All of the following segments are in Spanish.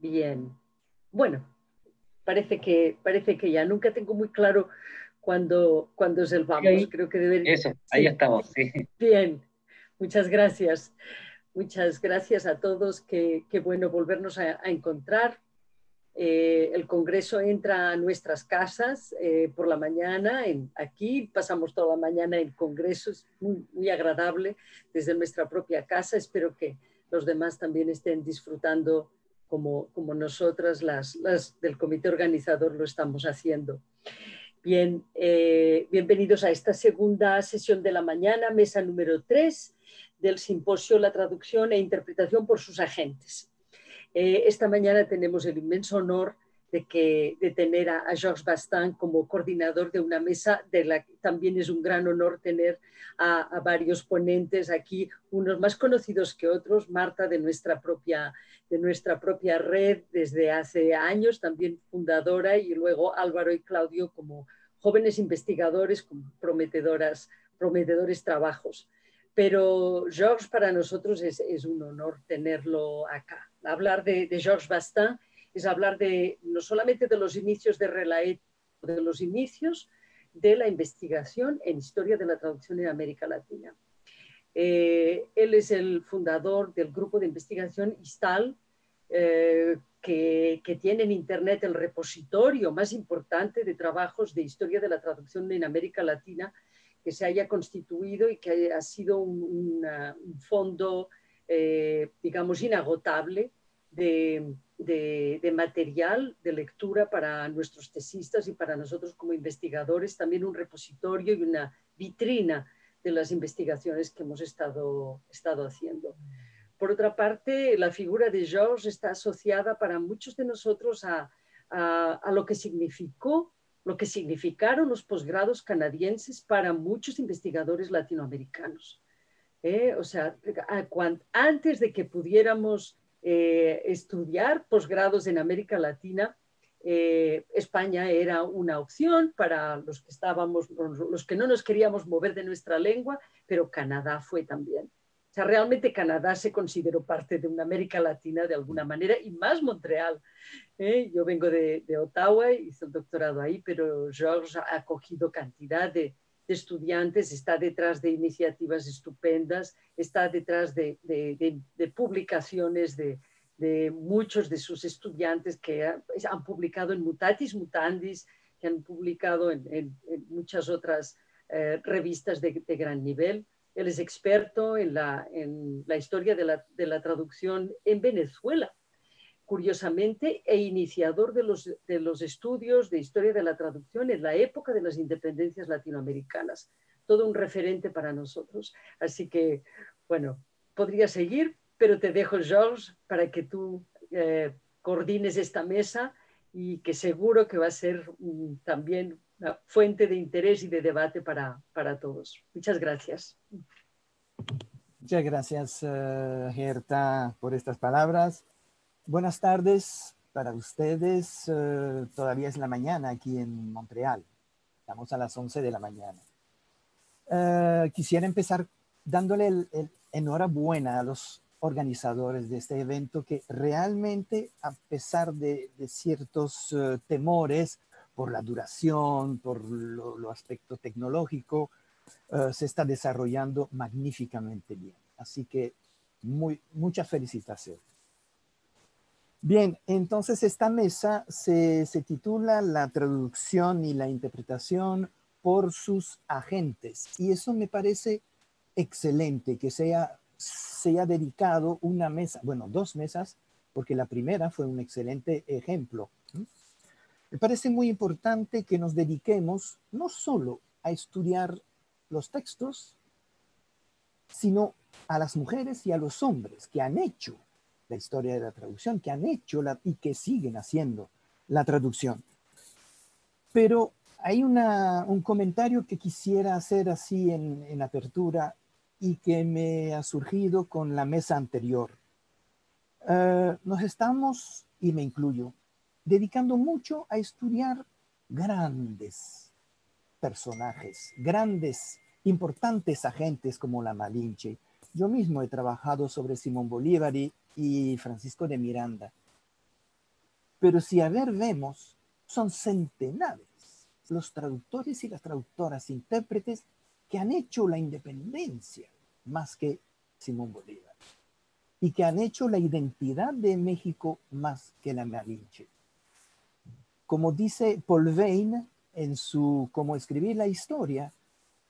Bien. Bueno, parece que, parece que ya nunca tengo muy claro cuándo, cuándo es el vamos. Creo que debería. Eso, ahí estamos, sí. Bien, muchas gracias. Muchas gracias a todos. Qué, bueno volvernos a, encontrar. Eh, el Congreso entra a nuestras casas eh, por la mañana. En, aquí pasamos toda la mañana en Congreso. Es muy, muy agradable desde nuestra propia casa. Espero que los demás también estén disfrutando como, como nosotras, las, las, del comité organizador, lo estamos haciendo. Bien, eh, bienvenidos a esta segunda sesión de la mañana, mesa número 3 del simposio La traducción e interpretación por sus agentes. Eh, esta mañana tenemos el inmenso honor de, que, de tener a, Georges Bastin como coordinador de una mesa, de la que también es un gran honor tener a, varios ponentes aquí, unos más conocidos que otros, Marta de nuestra propia de nuestra propia red desde hace años, también fundadora, y luego Álvaro y Claudio como jóvenes investigadores con prometedoras, prometedores trabajos. Pero Georges para nosotros es, es un honor tenerlo acá. Hablar de, de Georges Bastin es hablar de no solamente de los inicios de Relaet, de los inicios de la investigación en historia de la traducción en América Latina. Eh, él es el fundador del grupo de investigación ISTAL, eh, que, que, tiene en Internet el repositorio más importante de trabajos de historia de la traducción en América Latina que se haya constituido y que ha sido un, fondo, eh, digamos, inagotable de, de, material de lectura para nuestros tesistas y para nosotros como investigadores, también un repositorio y una vitrina de las investigaciones que hemos estado, estado haciendo. Por otra parte, la figura de George está asociada para muchos de nosotros a, a, lo que significó, lo que significaron los posgrados canadienses para muchos investigadores latinoamericanos. ¿eh? O sea, antes de que pudiéramos eh, estudiar posgrados en América Latina, eh, España era una opción para los que estábamos, los que no nos queríamos mover de nuestra lengua, pero Canadá fue también. O sea, realmente Canadá se consideró parte de una América Latina de alguna manera y más Montreal. ¿eh? Yo vengo de, de, Ottawa, hice el doctorado ahí, pero Georges ha acogido cantidad de, estudiantes, está detrás de iniciativas estupendas, está detrás de, publicaciones de, muchos de sus estudiantes que han publicado en Mutatis Mutandis, que han publicado en, muchas otras eh, revistas de, gran nivel. Él es experto en la, en la historia de la, de la traducción en Venezuela curiosamente, e iniciador de los, de los estudios de historia de la traducción en la época de las independencias latinoamericanas. Todo un referente para nosotros. Así que, bueno, podría seguir, pero te dejo, George, para que tú eh, coordines esta mesa y que seguro que va a ser también una fuente de interés y de debate para, para todos. Muchas gracias. Muchas gracias, uh, Gerta, por estas palabras. Buenas tardes para ustedes. Eh, todavía es la mañana aquí en Montreal. Estamos a las 11 de la mañana. Eh, quisiera empezar dándole enhorabuena a los organizadores de este evento que realmente, a pesar de, ciertos eh, temores por la duración, por lo, aspecto tecnológico, se está desarrollando magníficamente bien. Así que muchas felicitaciones. Bien, entonces esta mesa se, titula La traducción y la interpretación por sus agentes. Y eso me parece excelente que sea, sea dedicado una mesa, bueno, dos mesas, porque la primera fue un excelente ejemplo. Me parece muy importante que nos dediquemos no solo a estudiar los textos, sino a las mujeres y a los hombres que han hecho la historia de la traducción, que han hecho la, y que siguen haciendo la traducción. Pero hay un comentario que quisiera hacer así en, apertura y que me ha surgido con la mesa anterior. Eh, nos estamos, y me incluyo, dedicando mucho a estudiar grandes personajes, grandes, importantes agentes como la Malinche. Yo mismo he trabajado sobre Simón Bolívar y y Francisco de Miranda. pero si a ver vemos, son centenares los traductores y las traductoras intérpretes que han hecho la independencia más que Simón Bolívar y que han hecho la identidad de México más que la Malinche. Como dice Paul Vane en su Cómo escribir la historia,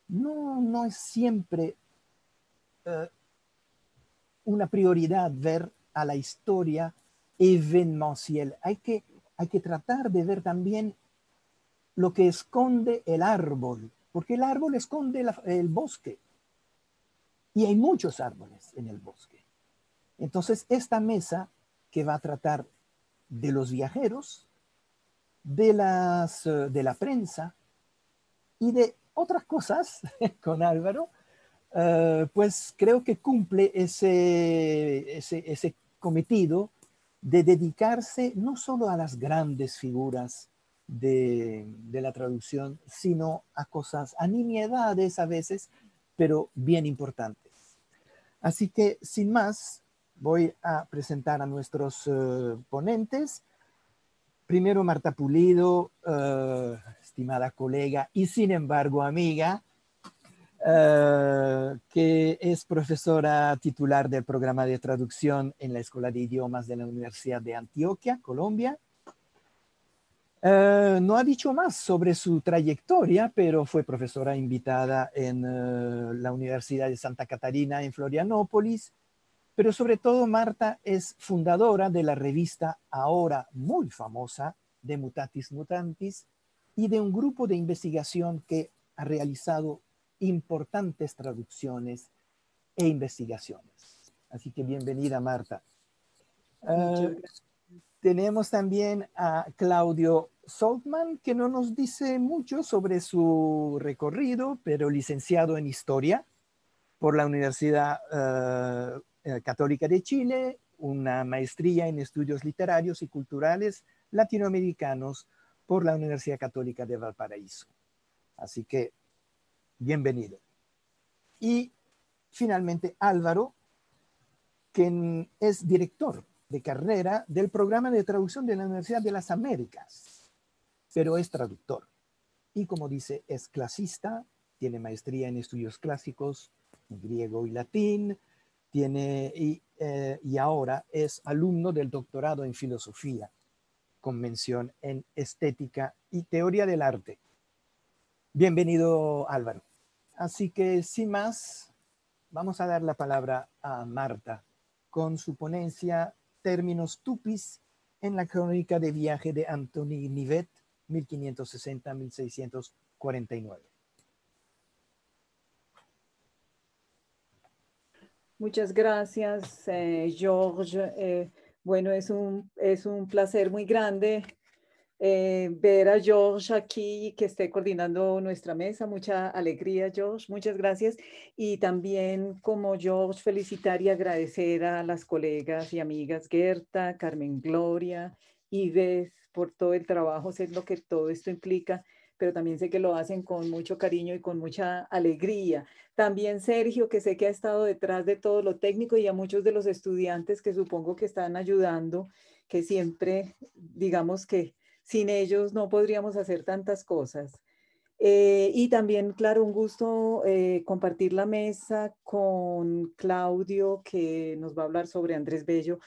no, no es siempre eh, una prioridad ver a la historia evenemential. Hay que, hay que tratar de ver también lo que esconde el árbol, porque el árbol esconde el bosque. Y hay muchos árboles en el bosque. Entonces, esta mesa que va a tratar de los viajeros, de, las, eh, de la prensa y de otras cosas con Álvaro, eh, pues creo que cumple ese, ese, ese cometido de dedicarse no solo a las grandes figuras de, la traducción, sino a cosas, a nimiedades a veces, pero bien importantes. Así que, sin más, voy a presentar a nuestros eh, ponentes. Primero, Marta Pulido, eh, estimada colega y sin embargo amiga, eh, que es profesora titular del programa de traducción en la Escuela de Idiomas de la Universidad de Antioquia, Colombia. Eh, no ha dicho más sobre su trayectoria, pero fue profesora invitada en eh, la Universidad de Santa Catarina en Florianópolis. Pero sobre todo, Marta es fundadora de la revista ahora muy famosa de Mutatis Mutantis y de un grupo de investigación que ha realizado importantes traducciones e investigaciones. Así que bienvenida, Marta. Eh, tenemos también a Claudio Saltman, que no nos dice mucho sobre su recorrido, pero licenciado en Historia por la Universidad eh, eh, Católica de Chile, una maestría en Estudios Literarios y Culturales Latinoamericanos por la Universidad Católica de Valparaíso. Así que, bienvenido. Y finalmente Álvaro, quien es director de carrera del programa de traducción de la Universidad de las Américas, pero es traductor. Y como dice, es clasista, tiene maestría en estudios clásicos, griego y latín, tiene, y, eh, y ahora es alumno del doctorado en filosofía, con mención en estética y teoría del arte. Bienvenido, Álvaro. Así que, sin más, vamos a dar la palabra a Marta con su ponencia términos tupis en la crónica de viaje de Anthony Nivet, 1560-1649. Muchas gracias, eh, George. Eh, bueno, es un, es un placer muy grande eh, ver a George aquí que esté coordinando nuestra mesa. Mucha alegría, George. Muchas gracias. Y también como George, felicitar y agradecer a las colegas y amigas Gerta, Carmen Gloria, Ives por todo el trabajo, sé lo que todo esto implica pero también sé que lo hacen con mucho cariño y con mucha alegría. También Sergio, que sé que ha estado detrás de todo lo técnico y a muchos de los estudiantes que supongo que están ayudando, que siempre, digamos que sin ellos no podríamos hacer tantas cosas. Eh, y también, claro, un gusto eh, compartir la mesa con Claudio, que nos va a hablar sobre Andrés Bello,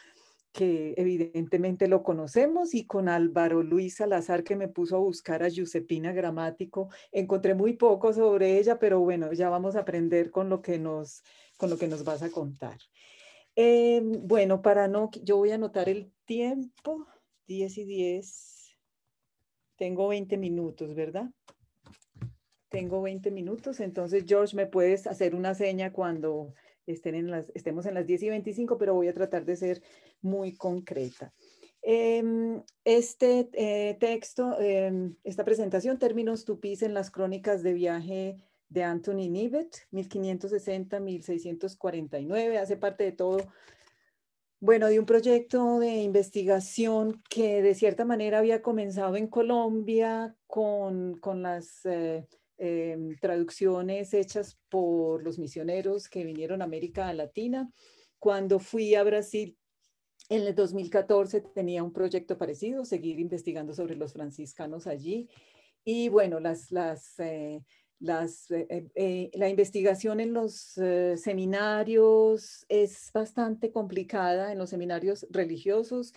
que evidentemente lo conocemos, y con Álvaro Luis Salazar, que me puso a buscar a Giuseppina Gramático. Encontré muy poco sobre ella, pero bueno, ya vamos a aprender con lo que nos, con lo que nos vas a contar. Eh, bueno, para no, yo voy a anotar el tiempo, 10 y 10. Tengo 20 minutos, ¿verdad? Tengo 20 minutos, entonces George, me puedes hacer una seña cuando estén en las, estemos en las 10 y 25, pero voy a tratar de ser muy concreta. Em, este eh, texto, em, esta presentación, términos tupis en las crónicas de viaje de Anthony Nivet, 1560-1649, hace parte de todo bueno, de un proyecto de investigación que de cierta manera había comenzado en Colombia con, las eh, em, traducciones hechas por los misioneros que vinieron a América Latina. Cuando fui a Brasil En el 2014 tenía un proyecto parecido, seguir investigando sobre los franciscanos allí. Y bueno, las, las, eh, las, eh, eh, la investigación en los seminarios es bastante complicada, en los seminarios religiosos,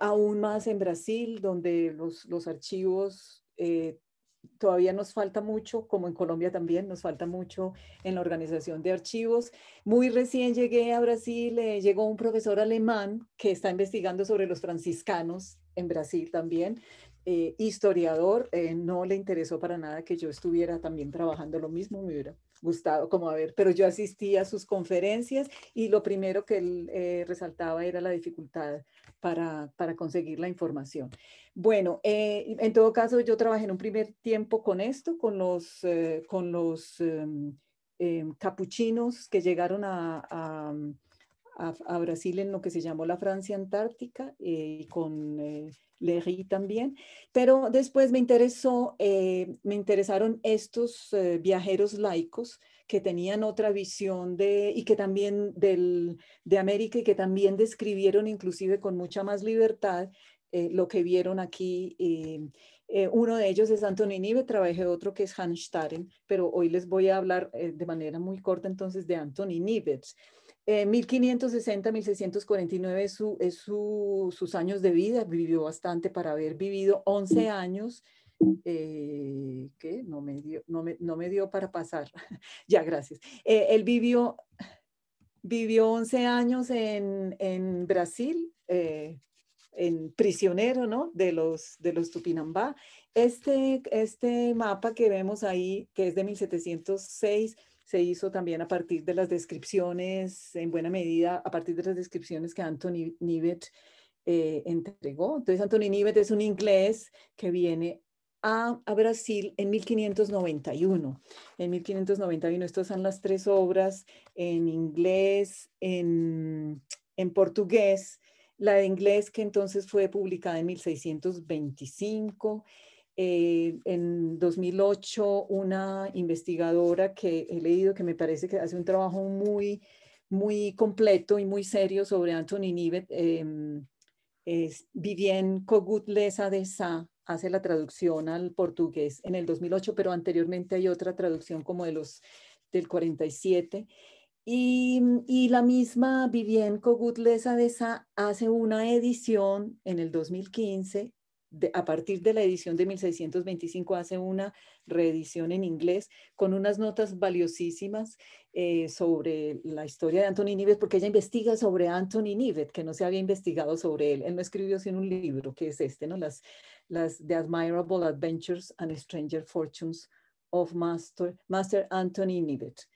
aún más en Brasil, donde los, los archivos todavía nos falta mucho, como en Colombia también, nos falta mucho en la organización de archivos. Muy recién llegué a Brasil, eh, llegó un profesor alemán que está investigando sobre los franciscanos en Brasil también, eh, historiador, eh, no le interesó para nada que yo estuviera también trabajando lo mismo, me hubiera gustado como a ver, pero yo asistí a sus conferencias y lo primero que él resaltaba era la dificultad para, para conseguir la información. Bueno, eh, en todo caso, yo trabajé en un primer tiempo con esto, con los, eh, con los em, em, capuchinos que llegaron a, a, Brasil en lo que se llamó la Francia Antártica eh, y con Lery también, pero después me interesó, me interesaron estos viajeros laicos que tenían otra visión de, y que también del, de América y que también describieron inclusive con mucha más libertad eh, lo que vieron aquí. Eh, uno de ellos es Anthony Nive, otro que es Hans Staren, pero hoy les voy a hablar eh, de manera muy corta entonces de Anthony Nives. 1560-1649 es, su, es su, sus años de vida, vivió bastante para haber vivido 11 años eh, que no me, dio, no, me, no me dio para pasar. ya, gracias. Eh, él vivió, vivió 11 años en, en Brasil, eh, en prisionero, ¿no? De los, de los Tupinambá. Este, este mapa que vemos ahí, que es de 1706, se hizo también a partir de las descripciones, en buena medida, a partir de las descripciones que Anthony Nivet entregó. Entonces, Anthony Nivet es un inglés que viene a, Brasil en 1591. En 1591, estas son las tres obras en inglés, en, portugués, la de inglés que entonces fue publicada en 1625. Eh, en 2008, una investigadora que he leído que me parece que hace un trabajo muy, muy completo y muy serio sobre Anthony Nivet, em, es Vivien Cogutlesa de Sa, hace la traducción al portugués en el 2008, pero anteriormente hay otra traducción como de los del 47. Y, la misma Vivien Cogutlesa de Sa hace una edición en el 2015 a partir de la edición de 1625 hace una reedición en inglés con unas notas valiosísimas eh, sobre la historia de Anthony Nivet, porque ella investiga sobre Anthony Nivet, que no se había investigado sobre él. Él no escribió sino un libro, que es este, ¿no? Las, las The Admirable Adventures and Stranger Fortunes of Master, Master Anthony Nivet.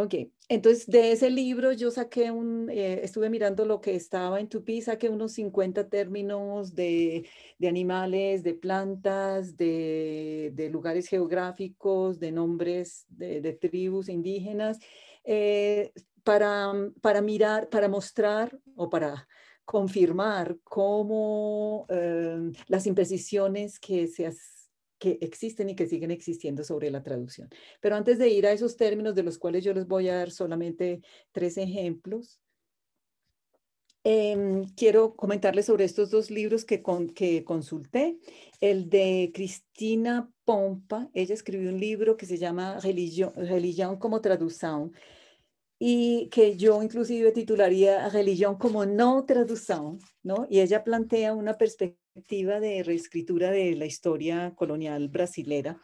Ok, entonces de ese libro yo saqué un, eh, estuve mirando lo que estaba en Tupi, saqué unos 50 términos de, animales, de plantas, de, lugares geográficos, de nombres de, tribus indígenas, eh, para, para mirar, para mostrar o para confirmar cómo eh, las imprecisiones que se, que existen y que siguen existiendo sobre la traducción. Pero antes de ir a esos términos de los cuales yo les voy a dar solamente tres ejemplos, em, quiero comentarles sobre estos dos libros que, que consulté. El de Cristina Pompa, ella escribió un libro que se llama Religión, como traducción y que yo inclusive titularía Religión como no traducción, ¿no? Y ella plantea una perspectiva de reescritura de la historia colonial brasilera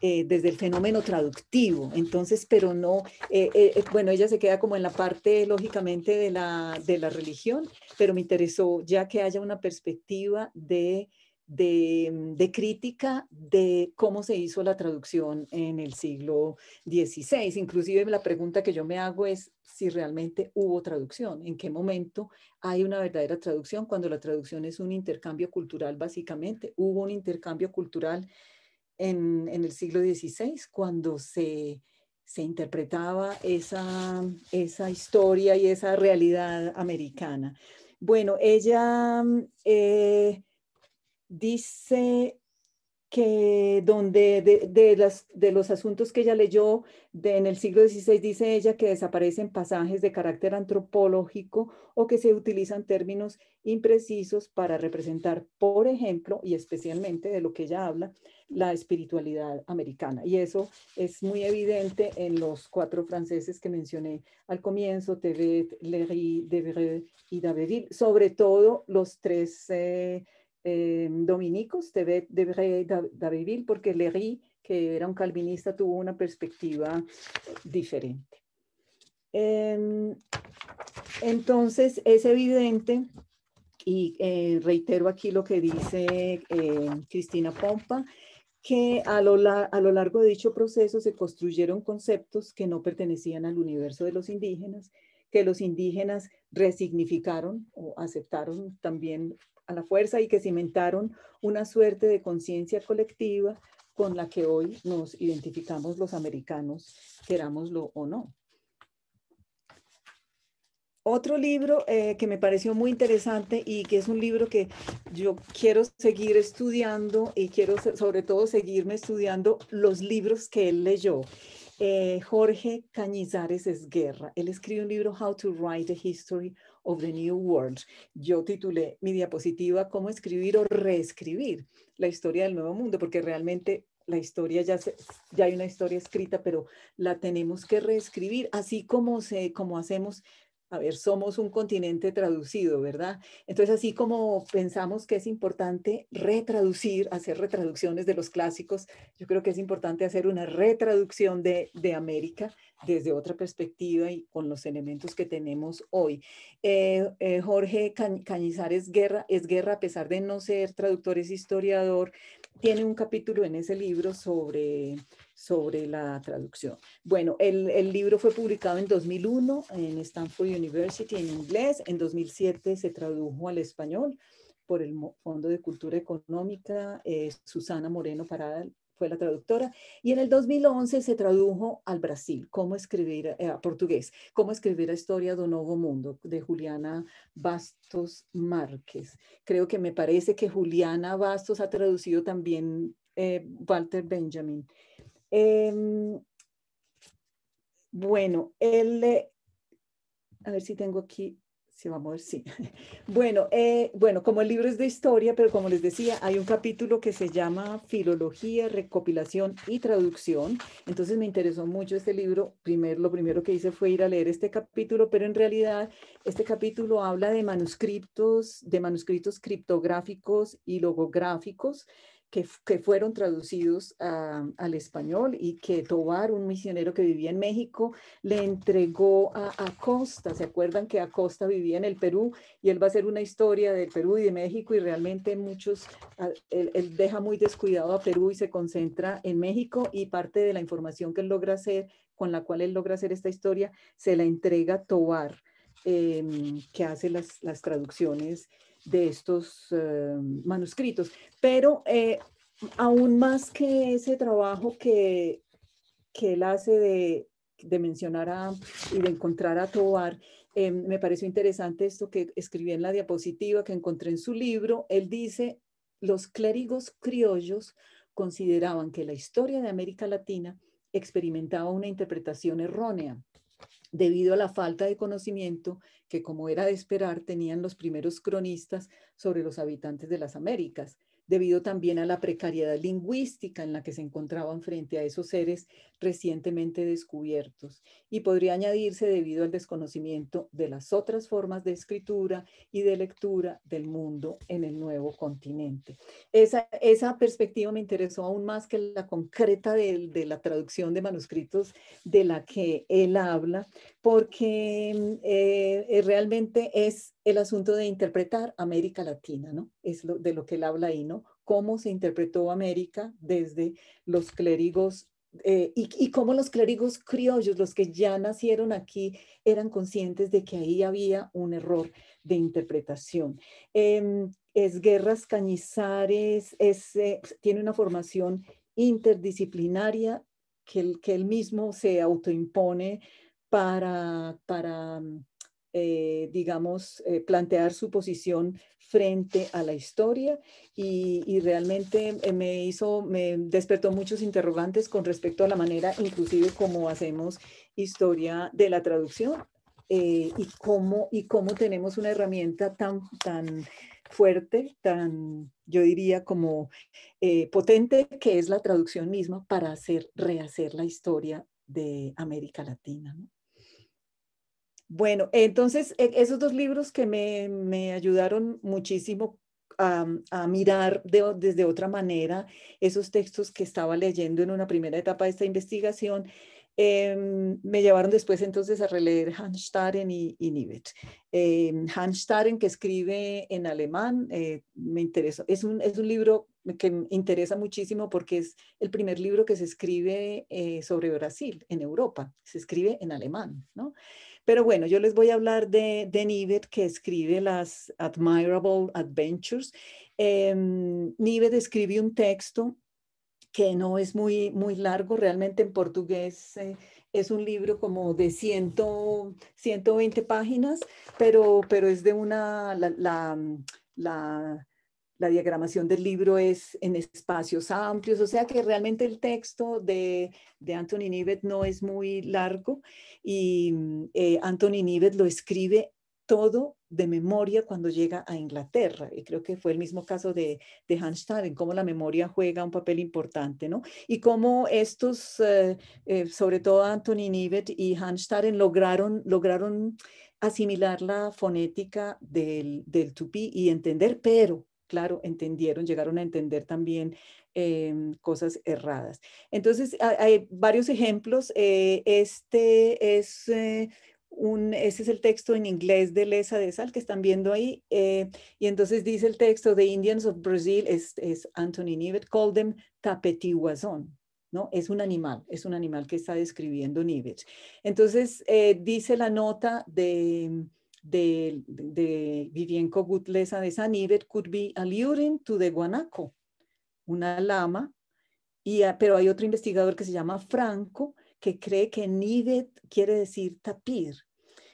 eh, desde el fenómeno traductivo, entonces, pero no, eh, eh, bueno, ella se queda como en la parte, lógicamente, de la, de la religión, pero me interesó ya que haya una perspectiva de Mm, de, crítica de cómo se hizo la traducción en el siglo XVI. Inclusive la pregunta que yo me hago es si realmente hubo traducción, en qué momento hay una verdadera traducción, cuando la traducción es un intercambio cultural básicamente. Hubo un intercambio cultural en, el siglo XVI cuando se, se interpretaba esa, esa historia y esa realidad americana. Bueno, ella... Mm, eh, dice que donde de, las, de los asuntos que ella leyó de, en el siglo XVI, dice ella que desaparecen pasajes de carácter antropológico o que se utilizan términos imprecisos para representar, por ejemplo, y especialmente de lo que ella habla, la espiritualidad americana. Y eso es muy evidente en los cuatro franceses que mencioné al comienzo, Tevet, Léry, Debreu y Daberville, sobre todo los tres... Eh, eh, dominicos de Davidville, porque Léry, que era un calvinista, tuvo una perspectiva diferente. Em, entonces, es evidente, y eh, reitero aquí lo que dice eh, Cristina Pompa, que a lo, a lo largo de dicho proceso se construyeron conceptos que no pertenecían al universo de los indígenas, que los indígenas resignificaron o aceptaron también a la fuerza y que cimentaron una suerte de conciencia colectiva con la que hoy nos identificamos los americanos, querámoslo o no. Otro libro eh, que me pareció muy interesante y que es un libro que yo quiero seguir estudiando y quiero sobre todo seguirme estudiando los libros que él leyó. Eh, Jorge Cañizares Esguerra. Él escribe un libro, How to Write a History of the New World. Yo titulé mi diapositiva Cómo escribir o reescribir la historia del nuevo mundo, porque realmente la historia ya, ya hay una historia escrita, pero la tenemos que reescribir, así como, se, como hacemos a ver, somos un continente traducido, ¿verdad? Entonces, así como pensamos que es importante retraducir, hacer retraducciones de los clásicos, yo creo que es importante hacer una retraducción de, de América desde otra perspectiva y con los elementos que tenemos hoy. Eh, eh, Jorge Cañizares Guerra, es Guerra, a pesar de no ser traductor, es historiador, tiene un capítulo en ese libro sobre, sobre la traducción. Bueno, el, libro fue publicado en 2001 en Stanford University en inglés, en 2007 se tradujo al español por el Fondo de Cultura Económica, eh, Susana Moreno Parada fue la traductora, y en el 2011 se tradujo al Brasil, cómo escribir eh, a portugués, cómo escribir la historia de un nuevo mundo, de Juliana Bastos Márquez. Creo que me parece que Juliana Bastos ha traducido también eh, Walter Benjamin. Em, bueno, él, a ver si tengo aquí Sí, vamos a ver, sí. Bueno, eh, bueno, como el libro es de historia, pero como les decía, hay un capítulo que se llama Filología, Recopilación y Traducción. Entonces me interesó mucho este libro. Primero, lo primero que hice fue ir a leer este capítulo, pero en realidad este capítulo habla de manuscritos, de manuscritos criptográficos y logográficos que, fueron traducidos al español y que Tobar, un misionero que vivía en México, le entregó a Acosta. ¿Se acuerdan que Acosta vivía en el Perú y él va a hacer una historia del Perú y de México y realmente muchos, él, él deja muy descuidado a Perú y se concentra en México y parte de la información que él logra hacer, con la cual él logra hacer esta historia, se la entrega a Tobar, em, que hace las, las traducciones de estos eh, manuscritos. Pero eh, aún más que ese trabajo que, que él hace de, de mencionar a, y de encontrar a Tobar, eh, me pareció interesante esto que escribí en la diapositiva que encontré en su libro. Él dice, los clérigos criollos consideraban que la historia de América Latina experimentaba una interpretación errónea debido a la falta de conocimiento que, como era de esperar, tenían los primeros cronistas sobre los habitantes de las Américas debido también a la precariedad lingüística en la que se encontraban frente a esos seres recientemente descubiertos. Y podría añadirse debido al desconocimiento de las otras formas de escritura y de lectura del mundo en el nuevo continente. Esa, esa perspectiva me interesó aún más que la concreta de, de la traducción de manuscritos de la que él habla, porque eh, eh, realmente es el asunto de interpretar América Latina, ¿no? Es de lo que él habla ahí, ¿no? Cómo se interpretó América desde los clérigos eh, y, cómo los clérigos criollos, los que ya nacieron aquí, eran conscientes de que ahí había un error de interpretación. Em, es Guerras Cañizares, es, tiene una formación interdisciplinaria que, que él mismo se autoimpone para, para eh, digamos, eh, plantear su posición frente a la historia y, realmente me hizo, me despertó muchos interrogantes con respecto a la manera inclusive como hacemos historia de la traducción y, cómo, y cómo tenemos una herramienta tan, tan fuerte, tan, yo diría, como potente, que es la traducción misma para hacer, rehacer la historia de América Latina. Bueno, entonces e, esos dos libros que me, ayudaron muchísimo a, mirar desde otra manera esos textos que estaba leyendo en una primera etapa de esta investigación, em, me llevaron después entonces a releer Hans Staden y, y Nivet. Eh, Hans Staden, que escribe en alemán, eh, me interesa. Es un, es un libro que me interesa muchísimo porque es el primer libro que se escribe eh, sobre Brasil en Europa. Se escribe en alemán, ¿no? Pero bueno, yo les voy a hablar de, de Nivet, que escribe las Admirable Adventures. Eh, Nivet escribe un texto que no es muy, muy largo, realmente en portugués eh, es un libro como de 100, 120 páginas, pero, pero es de una, la, la la diagramación del libro es en espacios amplios, o sea que realmente el texto de, de Anthony Nivet no es muy largo y eh, Anthony Nivet lo escribe todo de memoria cuando llega a Inglaterra. Y creo que fue el mismo caso de, de Hans cómo la memoria juega un papel importante, ¿no? Y cómo estos, eh, eh, sobre todo Anthony Nivet y Hans Staden, lograron, lograron asimilar la fonética del, del tupí y entender, pero claro, entendieron, llegaron a entender también em, cosas erradas. Entonces, hay, varios ejemplos. Eh, este es eh, un, este es el texto en inglés de Lesa de Sal que están viendo ahí. Eh, y entonces dice el texto, The Indians of Brazil, es, es Anthony Nivet, called them tapetihuazón. ¿no? Es un animal, es un animal que está describiendo Nivet. Entonces, dice la nota de de, de Vivienco Gutlesa de Sanivet could be alluring to the guanaco, una lama, y, pero hay otro investigador que se llama Franco que cree que Nivet quiere decir tapir.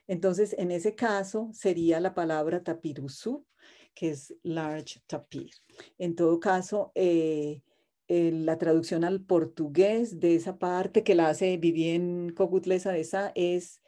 Entonces, en ese caso sería la palabra tapirusú, que es large tapir. En todo caso, eh, la traducción al portugués de esa parte que la hace Vivien Cogutlesa de esa es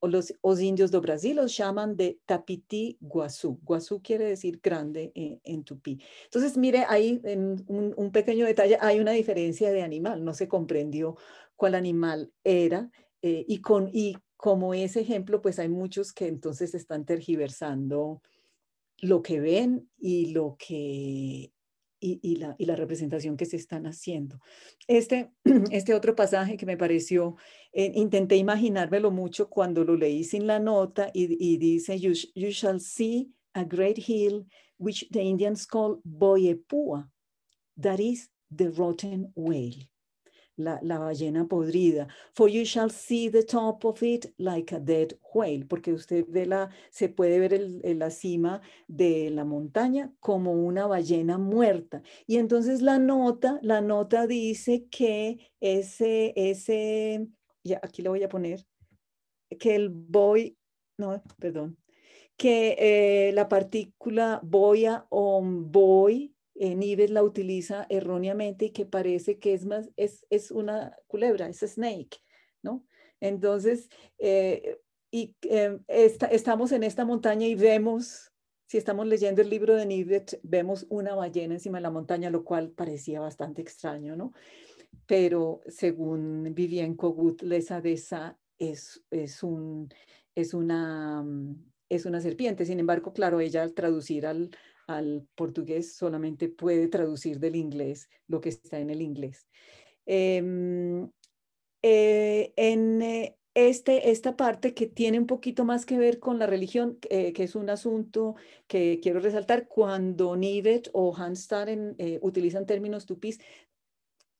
o los, indios de Brasil los llaman de Tapiti Guazú. Guazú quiere decir grande en, tupí. Entonces, mire, ahí en un, pequeño detalle, hay una diferencia de animal. No se comprendió cuál animal era eh, y, con, y como ese ejemplo, pues hay muchos que entonces están tergiversando lo que ven y lo que y, la, representación que se están haciendo. Este, este otro pasaje que me pareció, eh, intenté imaginármelo mucho cuando lo leí sin la nota y, y dice, you, you, shall see a great hill which the Indians call Boyepua, that is the rotten whale la, ballena podrida. For you shall see the top of it like a dead whale, porque usted ve la, se puede ver el, la cima de la montaña como una ballena muerta. Y entonces la nota, la nota dice que ese, ese, ya aquí le voy a poner, que el boy, no, perdón, que eh, la partícula boya o boy Nives la utiliza erróneamente y que parece que es más, es, es una culebra, es snake, ¿no? Entonces, eh, y em, estamos en esta montaña y vemos, si estamos leyendo el libro de Nivet, vemos una ballena encima de la montaña, lo cual parecía bastante extraño, ¿no? Pero según Vivien Kogut, de esa es, es, un, es, una, es una serpiente. Sin embargo, claro, ella al traducir al, al portugués solamente puede traducir del inglés lo que está en el inglés. Em, eh, en eh, este, esta parte que tiene un poquito más que ver con la religión, eh, que es un asunto que quiero resaltar, cuando Nivet o Hans Staren utilizan términos tupis,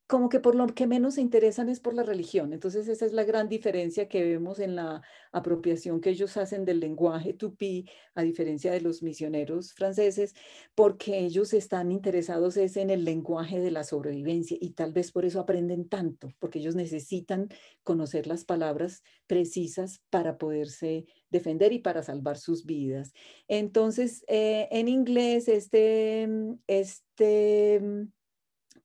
como que por lo que menos se interesan es por la religión. Entonces esa es la gran diferencia que vemos en la apropiación que ellos hacen del lenguaje tupí, a diferencia de los misioneros franceses, porque ellos están interesados es en el lenguaje de la sobrevivencia y tal vez por eso aprenden tanto, porque ellos necesitan conocer las palabras precisas para poderse defender y para salvar sus vidas. Entonces, eh, en inglés, este, este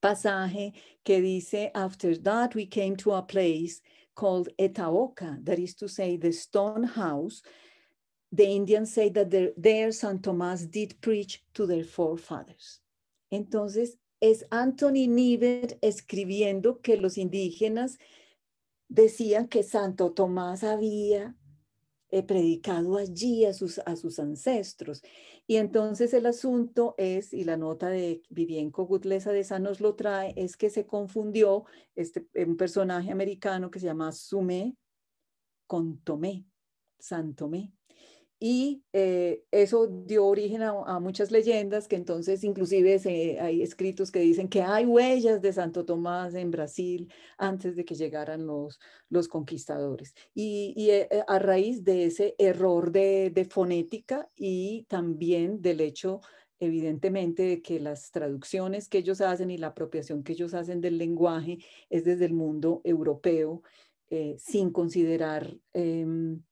pasaje que dice, after that we came to a place called Etaoka, that is to say, the stone house. The Indians say that there, San Tomás did preach to their forefathers. Entonces, es Anthony Nivet escribiendo que los indígenas decían que Santo Tomás había predicado allí a sus, a sus ancestros. Y entonces el asunto es, y la nota de Vivienco Gutlesa de Esa nos lo trae, es que se confundió este, un personaje americano que se llama Sumé con Tomé, San Tomé. Y eh, eso dio origen a, muchas leyendas que entonces inclusive hay escritos que dicen que hay huellas de Santo Tomás en Brasil antes de que llegaran los, los conquistadores. Y, eh, eh, a raíz de ese error de, fonética y también del hecho evidentemente de que las traducciones que ellos hacen y la apropiación que ellos hacen del lenguaje es desde el mundo europeo, sin considerar em,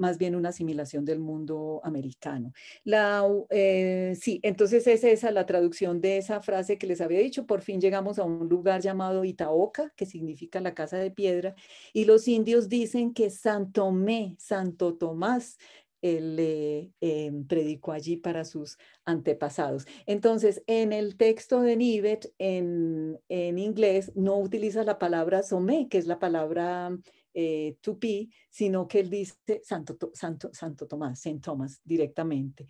más bien una asimilación del mundo americano. La, eh, sí, entonces es esa la traducción de esa frase que les había dicho. Por fin llegamos a un lugar llamado Itaoca, que significa la casa de piedra, y los indios dicen que Santo Tomé, Santo Tomás, le em, predicó allí para sus antepasados. Entonces, en el texto de Nivet, en, en inglés, no utiliza la palabra somé, que es la palabra eh, tupí, sino que él dice Santo, Santo, Santo Tomás, Saint Thomas directamente.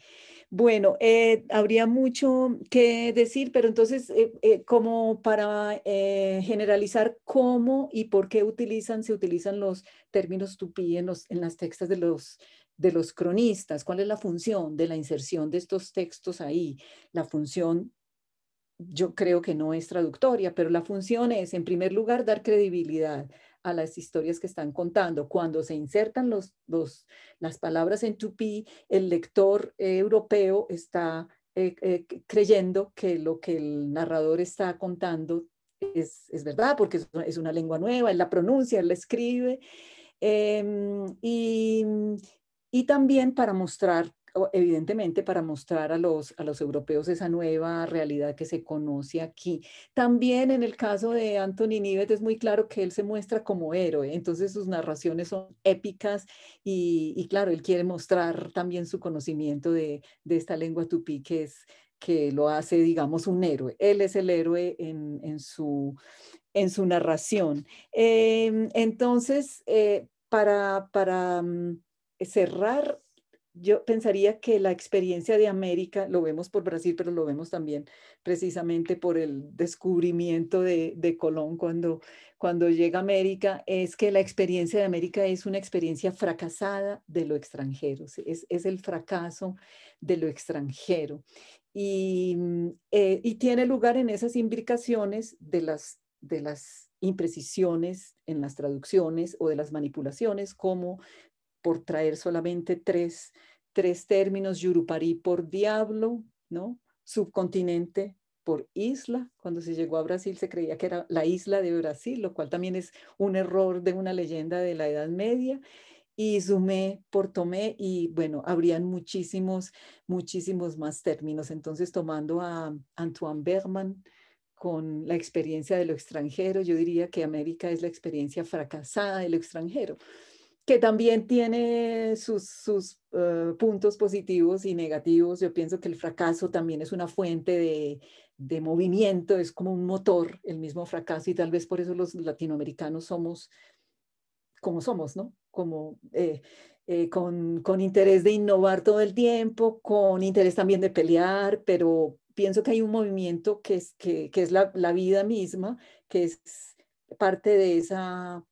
Bueno, eh, habría mucho que decir, pero entonces, eh, como para generalizar cómo y por qué utilizan, se utilizan los términos tupí en, los, en las textas de los de los cronistas, cuál es la función de la inserción de estos textos ahí. La función, yo creo que no es traductoria, pero la función es, en primer lugar, dar credibilidad a las historias que están contando. Cuando se insertan los, las palabras en tupí, el lector europeo está eh, eh, creyendo que lo que el narrador está contando es, verdad, porque es una, lengua nueva, él la pronuncia, él la escribe. Em, y, y también para mostrar evidentemente para mostrar a los, a los europeos esa nueva realidad que se conoce aquí. También en el caso de Anthony Nivet es muy claro que él se muestra como héroe, entonces sus narraciones son épicas y, claro, él quiere mostrar también su conocimiento de, esta lengua tupí que, es, que lo hace, digamos, un héroe. Él es el héroe en, su, en su narración. Em, entonces, eh, para, para mm, cerrar yo pensaría que la experiencia de América, lo vemos por Brasil, pero lo vemos también precisamente por el descubrimiento de, Colón cuando, cuando llega a América, es que la experiencia de América es una experiencia fracasada de lo extranjero, es, es el fracaso de lo extranjero. Y, mm, eh, y tiene lugar en esas imbricaciones de las, de las imprecisiones en las traducciones o de las manipulaciones, como por traer solamente tres, tres términos, Yurupari por diablo, ¿no? Subcontinente por isla. Cuando se llegó a Brasil se creía que era la isla de Brasil, lo cual también es un error de una leyenda de la Edad Media. Y Sumé por Tomé, y bueno, habrían muchísimos, muchísimos más términos. Entonces, tomando a Antoine Bergman, con la experiencia de lo extranjero, yo diría que América es la experiencia fracasada de lo extranjero que también tiene sus, sus eh, puntos positivos y negativos. Yo pienso que el fracaso también es una fuente de, de, movimiento, es como un motor, el mismo fracaso, y tal vez por eso los latinoamericanos somos como somos, ¿no? Como eh, eh, con, con, interés de innovar todo el tiempo, con interés también de pelear, pero pienso que hay un movimiento que es, que, que es la, la vida misma, que es parte de esa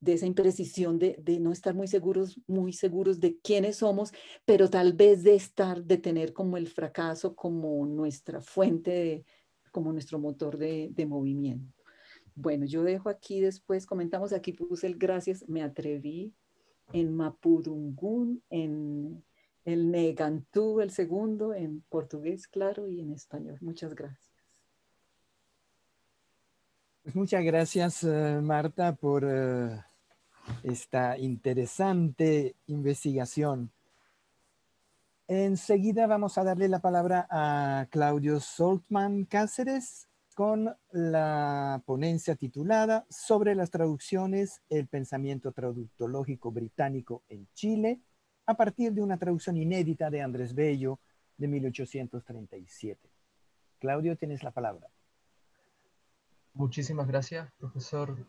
de esa imprecisión de, no estar muy seguros, muy seguros de quiénes somos, pero tal vez de estar, de tener como el fracaso como nuestra fuente, como nuestro motor de, movimiento. Bueno, yo dejo aquí después, comentamos, aquí puse el gracias, me atreví en Mapudungún, en el Negantú, el segundo, en portugués, claro, y en español. Muchas gracias. Pues muchas gracias, eh, Marta, por eh, esta interesante investigación. Enseguida vamos a darle la palabra a Claudio Soltman Cáceres con la ponencia titulada Sobre las traducciones, el pensamiento traductológico británico en Chile, a partir de una traducción inédita de Andrés Bello de 1837. Claudio, tienes la palabra. Muchísimas gracias, profesor.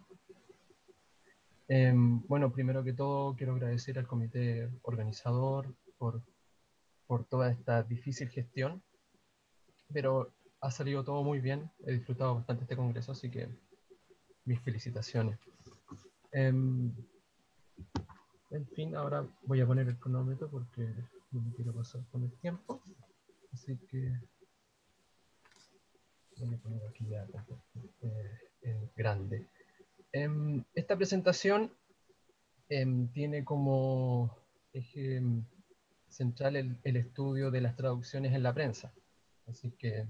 Em, bueno, primero que todo, quiero agradecer al comité organizador por, por toda esta difícil gestión, pero ha salido todo muy bien. He disfrutado bastante este congreso, así que mis felicitaciones. Em, en fin, ahora voy a poner el cronómetro porque no me quiero pasar con el tiempo. Así que voy a poner aquí ya eh, grande. Em, esta presentación em, tiene como eje central el, el, estudio de las traducciones en la prensa. Así que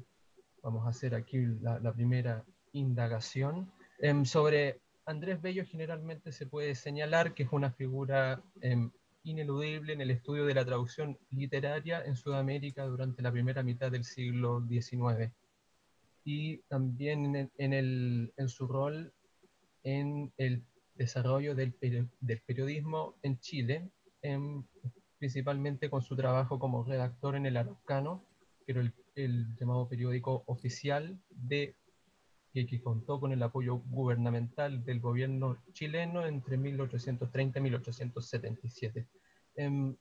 vamos a hacer aquí la, la primera indagación em, sobre Andrés Bello generalmente se puede señalar que es una figura eh, ineludible en el estudio de la traducción literaria en Sudamérica durante la primera mitad del siglo XIX y también en, en, el, en su rol en el desarrollo del, del periodismo en Chile, en, principalmente con su trabajo como redactor en el Araucano, que era el, el llamado periódico oficial de que, contó con el apoyo gubernamental del gobierno chileno entre 1830 y 1877. Em,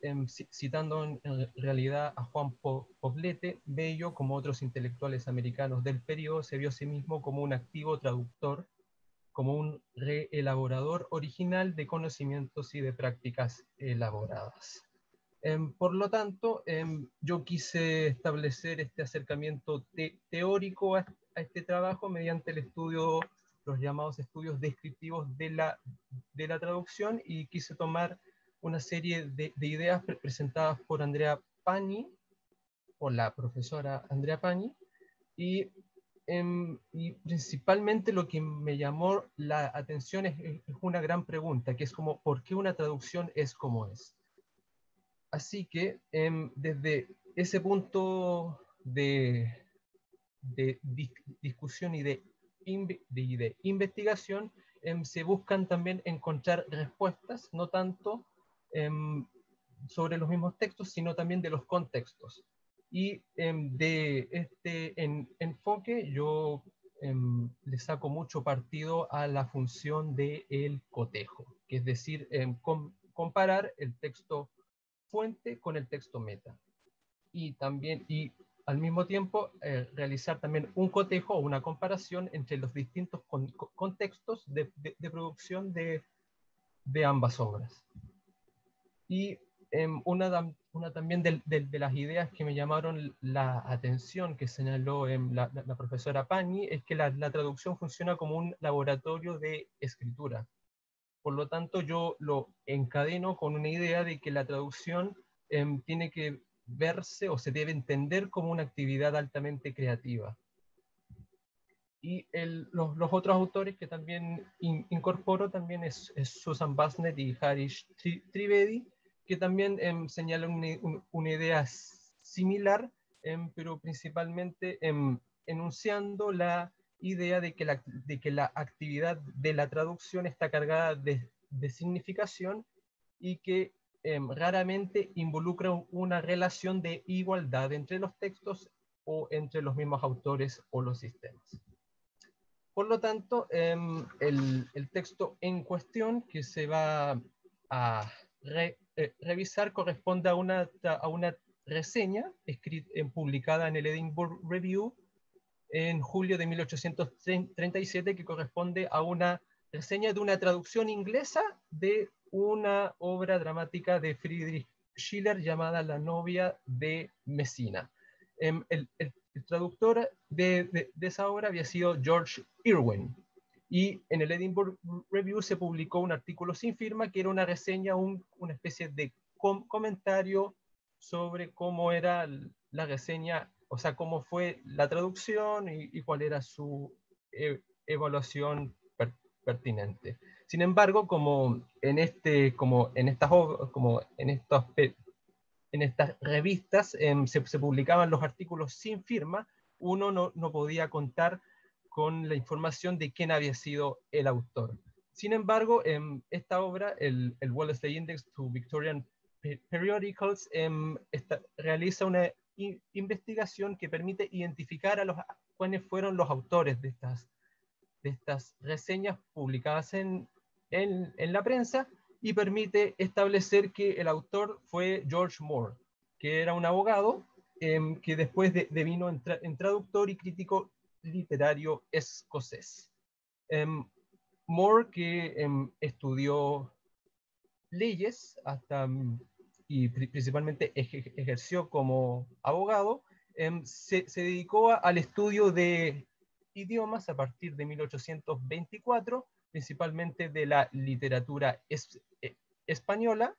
em, citando en, realidad a Juan Poblete, Bello, como otros intelectuales americanos del periodo, se vio a sí mismo como un activo traductor, como un reelaborador original de conocimientos y de prácticas elaboradas. Em, por lo tanto, yo quise establecer este acercamiento teórico a, este trabajo mediante el estudio, los llamados estudios descriptivos de la, de la traducción y quise tomar una serie de ideas presentadas por Andrea Pani, por la profesora Andrea Pani, y, em, y, principalmente lo que me llamó la atención es, una gran pregunta, que es como, ¿por qué una traducción es como es? Así que em, desde ese punto de, de discusión y de, de, investigación, em, se buscan también encontrar respuestas, no tanto sobre los mismos textos, sino también de los contextos. Y em, de este enfoque yo le saco mucho partido a la función del el cotejo, que es decir, comparar el texto fuente con el texto meta. Y también, y al mismo tiempo eh, realizar también un cotejo o una comparación entre los distintos con, contextos de, de, de producción de, de, ambas obras. Y eh, una, una, también de, las ideas que me llamaron la atención, que señaló eh, la, profesora Pani, es que la, traducción funciona como un laboratorio de escritura. Por lo tanto, yo lo encadeno con una idea de que la traducción em, tiene que verse o se debe entender como una actividad altamente creativa. Y los, otros autores que también in, incorporo también es, es, Susan Basnet y Harish Trivedi, que también eh, señalan una, idea similar, eh, pero principalmente eh, enunciando la idea de que la, actividad de la traducción está cargada de, significación y que raramente involucra una relación de igualdad entre los textos o entre los mismos autores o los sistemas. Por lo tanto, el, el, texto en cuestión que se va a re, eh, revisar corresponde a una, a una reseña escrita, publicada en el Edinburgh Review en julio de 1837 que corresponde a una reseña de una traducción inglesa de una obra dramática de Friedrich Schiller llamada La novia de Messina. Em, el, traductor de, esa obra había sido George Irwin, Y en el Edinburgh Review se publicó un artículo sin firma que era una reseña, una especie de comentario sobre cómo era la reseña, o sea, cómo fue la traducción y, cuál era su e, evaluación pertinente. Sin embargo, como en, este, como en, estas, como en, estos, en estas revistas em, se, publicaban los artículos sin firma, uno no, no podía contar con la información de quién había sido el autor. Sin embargo, en esta obra, el, el Wall Street Index to Victorian Periodicals, em, realiza una investigación que permite identificar a los, cuáles fueron los autores de estas, de estas reseñas publicadas en, en, en la prensa y permite establecer que el autor fue George Moore, que era un abogado em, que después devino en, traductor y crítico literario escocés. Em, Moore, que em, estudió leyes hasta, y principalmente ejerció como abogado, se, se, dedicó al estudio de idiomas a partir de 1824, principalmente de la literatura e, española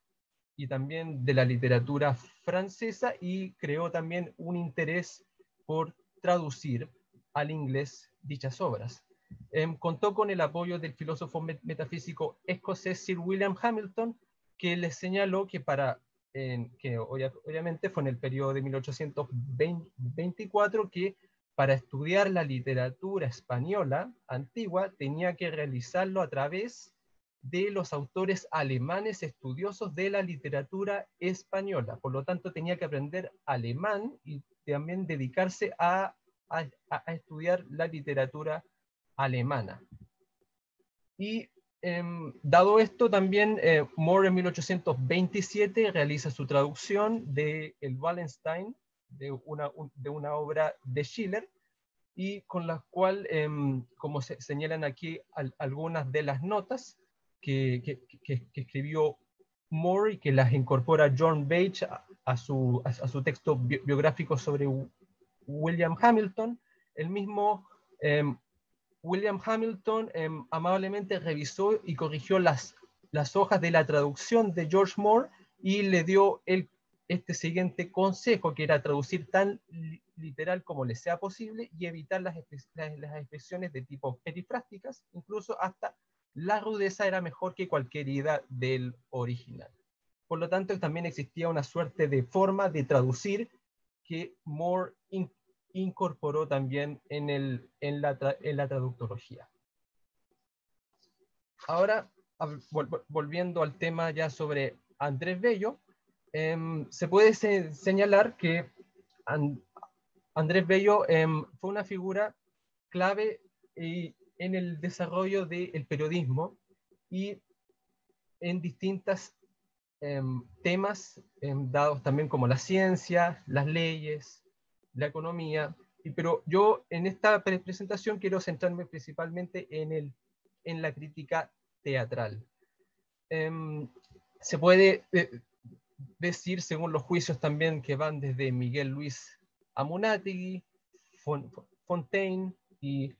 y también de la literatura francesa y creó también un interés por traducir al inglés dichas obras. Em, contó con el apoyo del filósofo metafísico escocés Sir William Hamilton, que le señaló que para que obviamente fue en el periodo de 1824 que para estudiar la literatura española antigua tenía que realizarlo a través de los autores alemanes estudiosos de la literatura española. Por lo tanto, tenía que aprender alemán y también dedicarse a, estudiar la literatura alemana. Y em, dado esto, también eh, Moore en 1827 realiza su traducción de El Wallenstein, de una, de una obra de Schiller, y con la cual, em, como se señalan aquí algunas de las notas, que, escribió Moore y que las incorpora John Bates a, su, a, su, texto biográfico sobre William Hamilton. El mismo em, William Hamilton em, amablemente revisó y corrigió las, las hojas de la traducción de George Moore y le dio el, este siguiente consejo, que era traducir tan literal como le sea posible y evitar las, las, expresiones de tipo perifrásticas, incluso hasta la rudeza era mejor que cualquier ida del original. Por lo tanto, también existía una suerte de forma de traducir que Moore incorporó también en, la, traductología. Ahora, volviendo al tema ya sobre Andrés Bello, em, se puede señalar que Andrés Bello em, fue una figura clave y en el desarrollo del periodismo y en distintos em, temas em, dados también como la ciencia, las leyes, la economía. Pero yo en esta presentación quiero centrarme principalmente en, el, en la crítica teatral. Em, se puede eh, decir, según los juicios también que van desde Miguel Luis Amunátegui, Fontaine y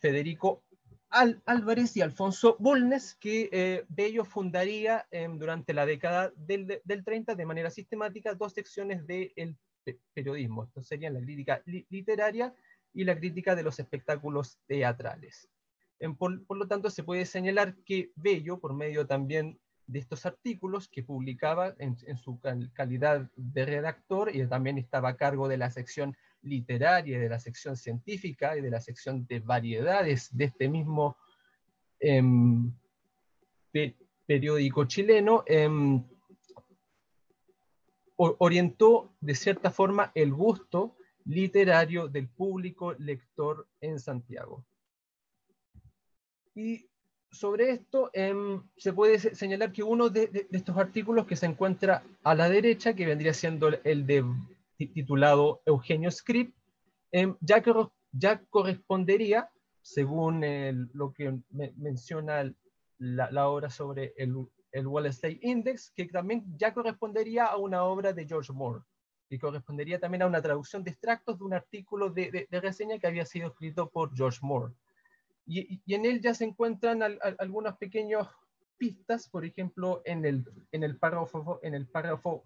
Federico Álvarez y Alfonso Bulnes, que eh, Bello fundaría em, durante la década del, 30 de manera sistemática dos secciones del periodismo. Esto serían la crítica literaria y la crítica de los espectáculos teatrales. Por, lo tanto, se puede señalar que Bello, por medio también de estos artículos que publicaba en, en su calidad de redactor y también estaba a cargo de la sección literaria, de la sección científica y de la sección de variedades de este mismo em, periódico chileno, em, orientó de cierta forma el gusto literario del público lector en Santiago. Y sobre esto em, se puede señalar que uno de, estos artículos que se encuentra a la derecha, que vendría siendo el de titulado Eugenio Script, em, ya, correspondería, según lo que menciona la, obra sobre el, el, Wall Street Index, que también ya correspondería a una obra de George Moore, y correspondería también a una traducción de extractos de un artículo de, de, reseña que había sido escrito por George Moore. y, en él ya se encuentran algunas pequeñas pistas, por ejemplo, en el, en el párrafo, en el párrafo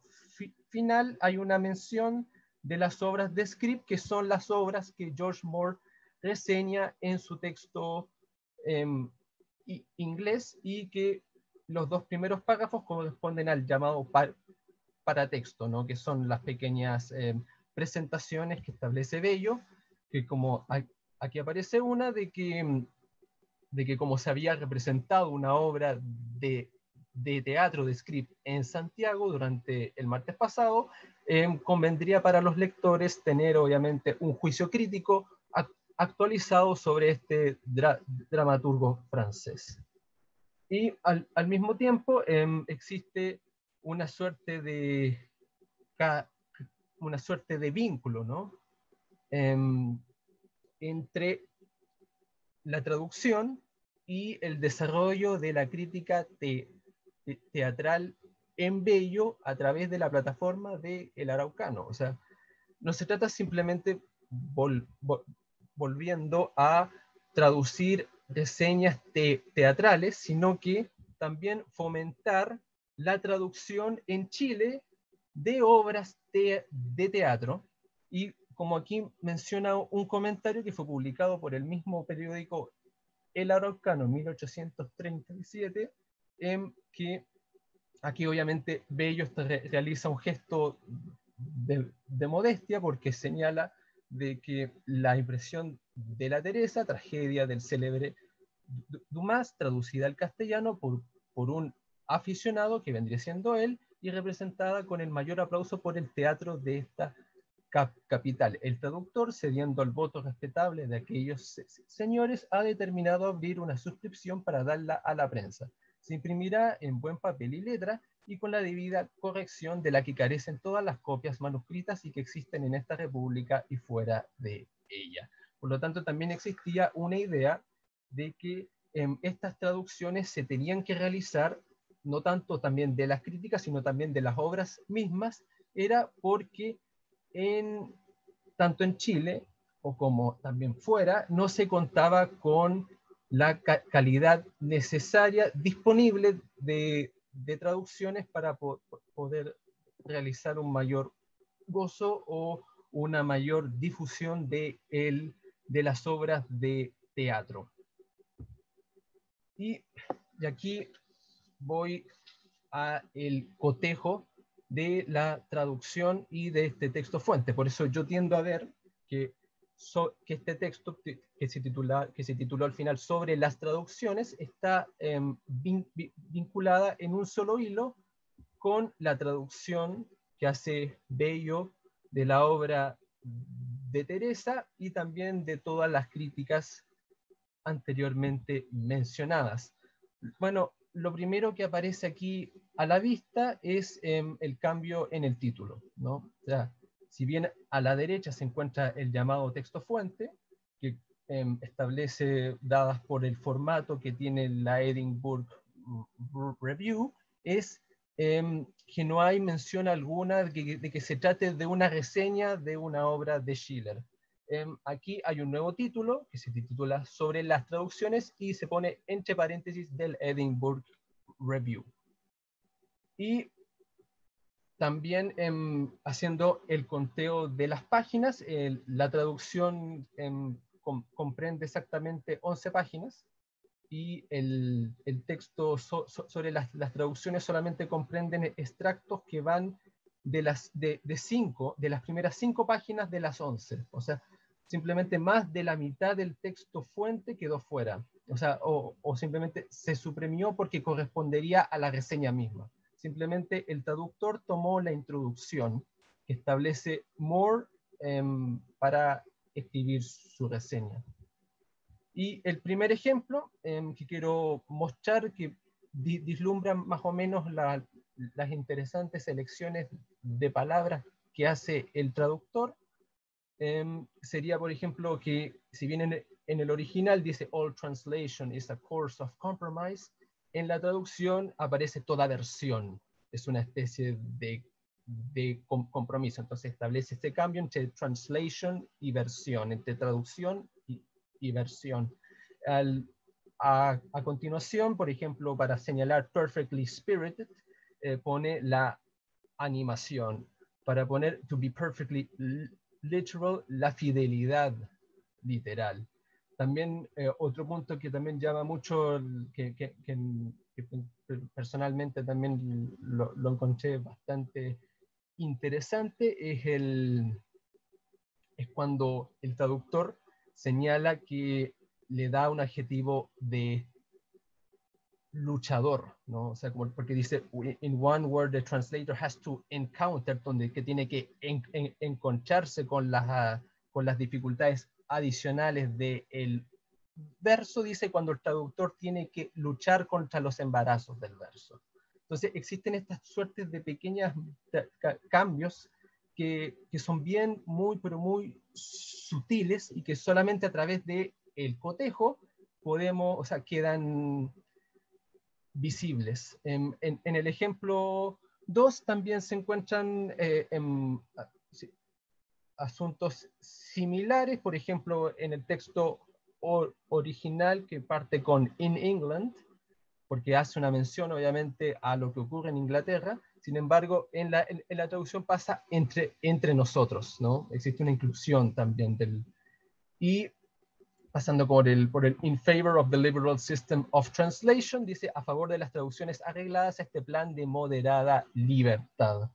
final hay una mención de las obras de script, que son las obras que George Moore reseña en su texto em, inglés y que los dos primeros párrafos corresponden al llamado par, paratexto, ¿no? que son las pequeñas em, presentaciones que establece Bello, que como aquí aparece una de que, de que como se había representado una obra de, de teatro de script en Santiago durante el martes pasado, convendría para los lectores tener obviamente un juicio crítico actualizado sobre este dramaturgo francés. Y al, al mismo tiempo em, existe una suerte de, una suerte de vínculo ¿no? Em, entre la traducción y el desarrollo de la crítica teatral en Bello a través de la plataforma de El Araucano. O sea, no se trata simplemente volviendo a traducir reseñas teatrales, sino que también fomentar la traducción en Chile de obras de teatro. Y como aquí menciona un comentario que fue publicado por el mismo periódico El Araucano en 1837, en que aquí obviamente Bello realiza un gesto de modestia porque señala de que la impresión de la Teresa, tragedia del célebre Dumas, traducida al castellano por, por un aficionado que vendría siendo él y representada con el mayor aplauso por el teatro de esta capital. El traductor, cediendo al voto respetable de aquellos señores, ha determinado abrir una suscripción para darla a la prensa. Se imprimirá en buen papel y letra y con la debida corrección de la que carecen todas las copias manuscritas y que existen en esta república y fuera de ella. Por lo tanto, también existía una idea de que em, estas traducciones se tenían que realizar no tanto también de las críticas, sino también de las obras mismas, era porque en, tanto en Chile o como también fuera, no se contaba con la calidad necesaria disponible de, de traducciones para poder realizar un mayor gozo o una mayor difusión de, el, de las obras de teatro. Y, y aquí voy a el cotejo de la traducción y de este texto fuente. Por eso yo tiendo a ver que que este texto que se, titula, que se tituló al final sobre las traducciones está em, vinculada en un solo hilo con la traducción que hace Bello de la obra de Teresa y también de todas las críticas anteriormente mencionadas. Bueno, lo primero que aparece aquí a la vista es em, el cambio en el título, ¿no? O sea, si bien a la derecha se encuentra el llamado texto fuente, que em, establece, dadas por el formato que tiene la Edinburgh Review, es em, que no hay mención alguna de que, se trate de una reseña de una obra de Schiller. Em, aquí hay un nuevo título que se titula Sobre las traducciones y se pone entre paréntesis del Edinburgh Review. Y también em, haciendo el conteo de las páginas, la traducción em, comprende exactamente 11 páginas y el, texto sobre las, traducciones solamente comprenden extractos que van de las, de, cinco, de las primeras cinco páginas de las 11. O sea, simplemente más de la mitad del texto fuente quedó fuera. O sea, o simplemente se suprimió porque correspondería a la reseña misma. Simplemente el traductor tomó la introducción que establece More em, para escribir su reseña. Y el primer ejemplo em, que quiero mostrar, que dislumbra más o menos las interesantes selecciones de palabras que hace el traductor, em, sería, por ejemplo, que si bien en, en, el original dice All translation is a course of compromise, en la traducción aparece toda versión. Es una especie de, compromiso. Entonces establece este cambio entre translation y versión, entre traducción y, versión. a, continuación, por ejemplo, para señalar perfectly spirited, eh, pone la animación. Para poner to be perfectly literal, la fidelidad literal. También eh, otro punto que también llama mucho, que, personalmente también lo, lo, encontré bastante interesante, es, el, es cuando el traductor señala que le da un adjetivo de luchador, ¿no? O sea, como porque dice, in one word the translator has to encounter, donde que tiene que encontrarse con las, con las dificultades adicionales del verso, dice cuando el traductor tiene que luchar contra los embarazos del verso. Entonces existen estas suertes de pequeños cambios que, que, son bien, muy, pero muy sutiles y que solamente a través de el cotejo podemos, o sea, quedan visibles. En, el ejemplo 2 también se encuentran eh, asuntos similares, por ejemplo, en el texto original que parte con in England, porque hace una mención obviamente a lo que ocurre en Inglaterra, sin embargo, en la, en, la traducción pasa entre, entre nosotros, ¿no? Existe una inclusión también del... Y pasando por el, por el in favor of the liberal system of translation, dice a favor de las traducciones arregladas este plan de moderada libertad.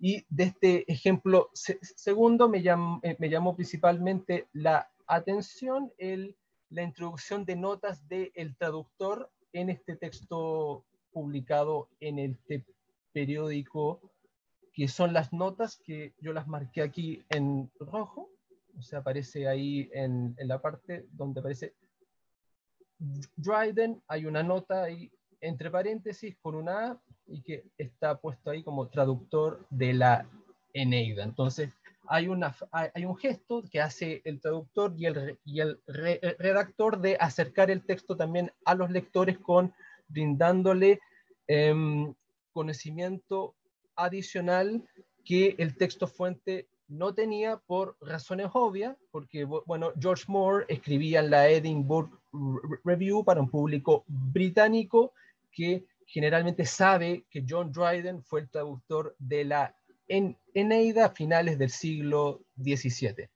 Y de este ejemplo segundo me, eh, me llamó principalmente la atención el, la introducción de notas del traductor en este texto publicado en este periódico, que son las notas que yo las marqué aquí en rojo, o sea, aparece ahí en, en la parte donde aparece Dryden, hay una nota ahí entre paréntesis con una A y que está puesto ahí como traductor de la Eneida. Entonces, hay, una, hay un gesto que hace el traductor y el, y el redactor de acercar el texto también a los lectores con brindándole em, conocimiento adicional que el texto fuente no tenía por razones obvias, porque bueno, George Moore escribía en la Edinburgh Review para un público británico que generalmente sabe que John Dryden fue el traductor de la Eneida a finales del siglo XVII.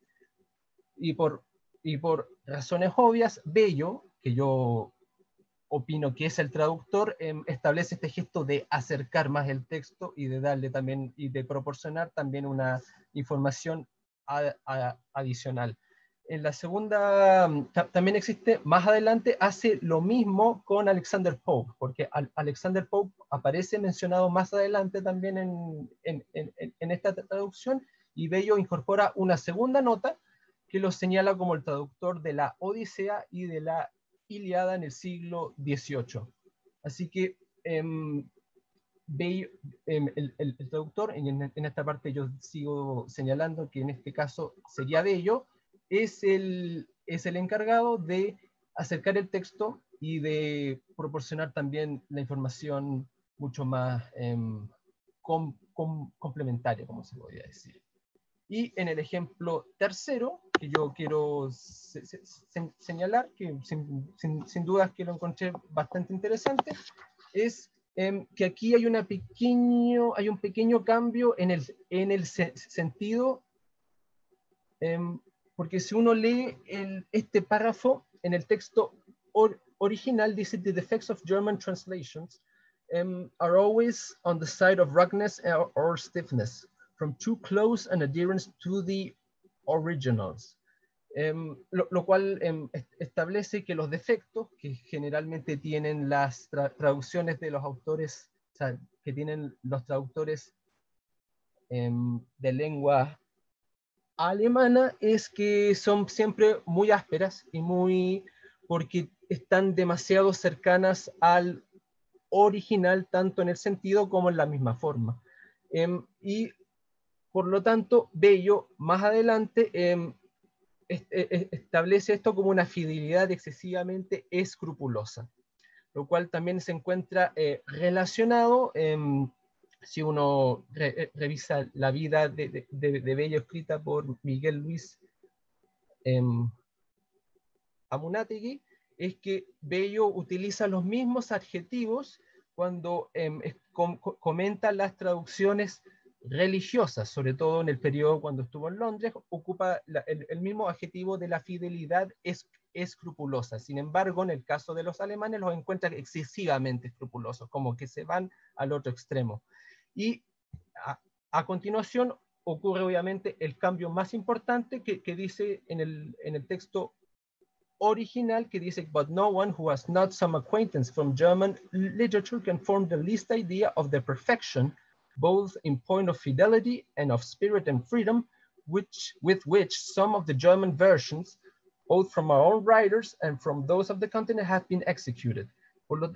Y por, y por razones obvias, Bello, que yo opino que es el traductor, em, establece este gesto de acercar más el texto y de darle también y de proporcionar también una información adicional. En la segunda, mm, también existe, más adelante, hace lo mismo con Alexander Pope, porque Alexander Pope aparece mencionado más adelante también en, en, en esta traducción y Bello incorpora una segunda nota que lo señala como el traductor de la Odisea y de la Iliada en el siglo XVIII. Así que em, em, el, traductor, en, esta parte yo sigo señalando que en este caso sería Bello, es el, es el encargado de acercar el texto y de proporcionar también la información mucho más em, complementaria, como se podría decir. Y en el ejemplo tercero, que yo quiero señalar, que sin, sin, dudas que lo encontré bastante interesante, es em, que aquí hay, una pequeño, hay un pequeño cambio en el, en el sentido, em, porque si uno lee este párrafo en el texto original, dice, the defects of German translations um, are always on the side of ruggedness or stiffness from too close an adherence to the originals. Em, lo, cual em, establece que los defectos que generalmente tienen las traducciones de los autores, o sea, que tienen los traductores em, de lengua alemana, es que son siempre muy ásperas y muy, porque están demasiado cercanas al original, tanto en el sentido como en la misma forma. y por lo tanto, Bello más adelante em, e, e, establece esto como una fidelidad excesivamente escrupulosa, lo cual también se encuentra eh, relacionado, em, si uno eh, revisa la vida de, Bello escrita por Miguel Luis em, Amunategui, es que Bello utiliza los mismos adjetivos cuando em, comenta las traducciones religiosas, sobre todo en el periodo cuando estuvo en Londres, ocupa el, mismo adjetivo de la fidelidad es, escrupulosa. Sin embargo, en el caso de los alemanes los encuentra excesivamente escrupulosos, como que se van al otro extremo. Y a, continuación ocurre obviamente el cambio más importante que, que dice en el, en el texto original que dice, but no one who has not some acquaintance from German literature can form the least idea of the perfection, both in point of fidelity and of spirit and freedom, which, with which some of the German versions, both from our own writers and from those of the continent, have been executed.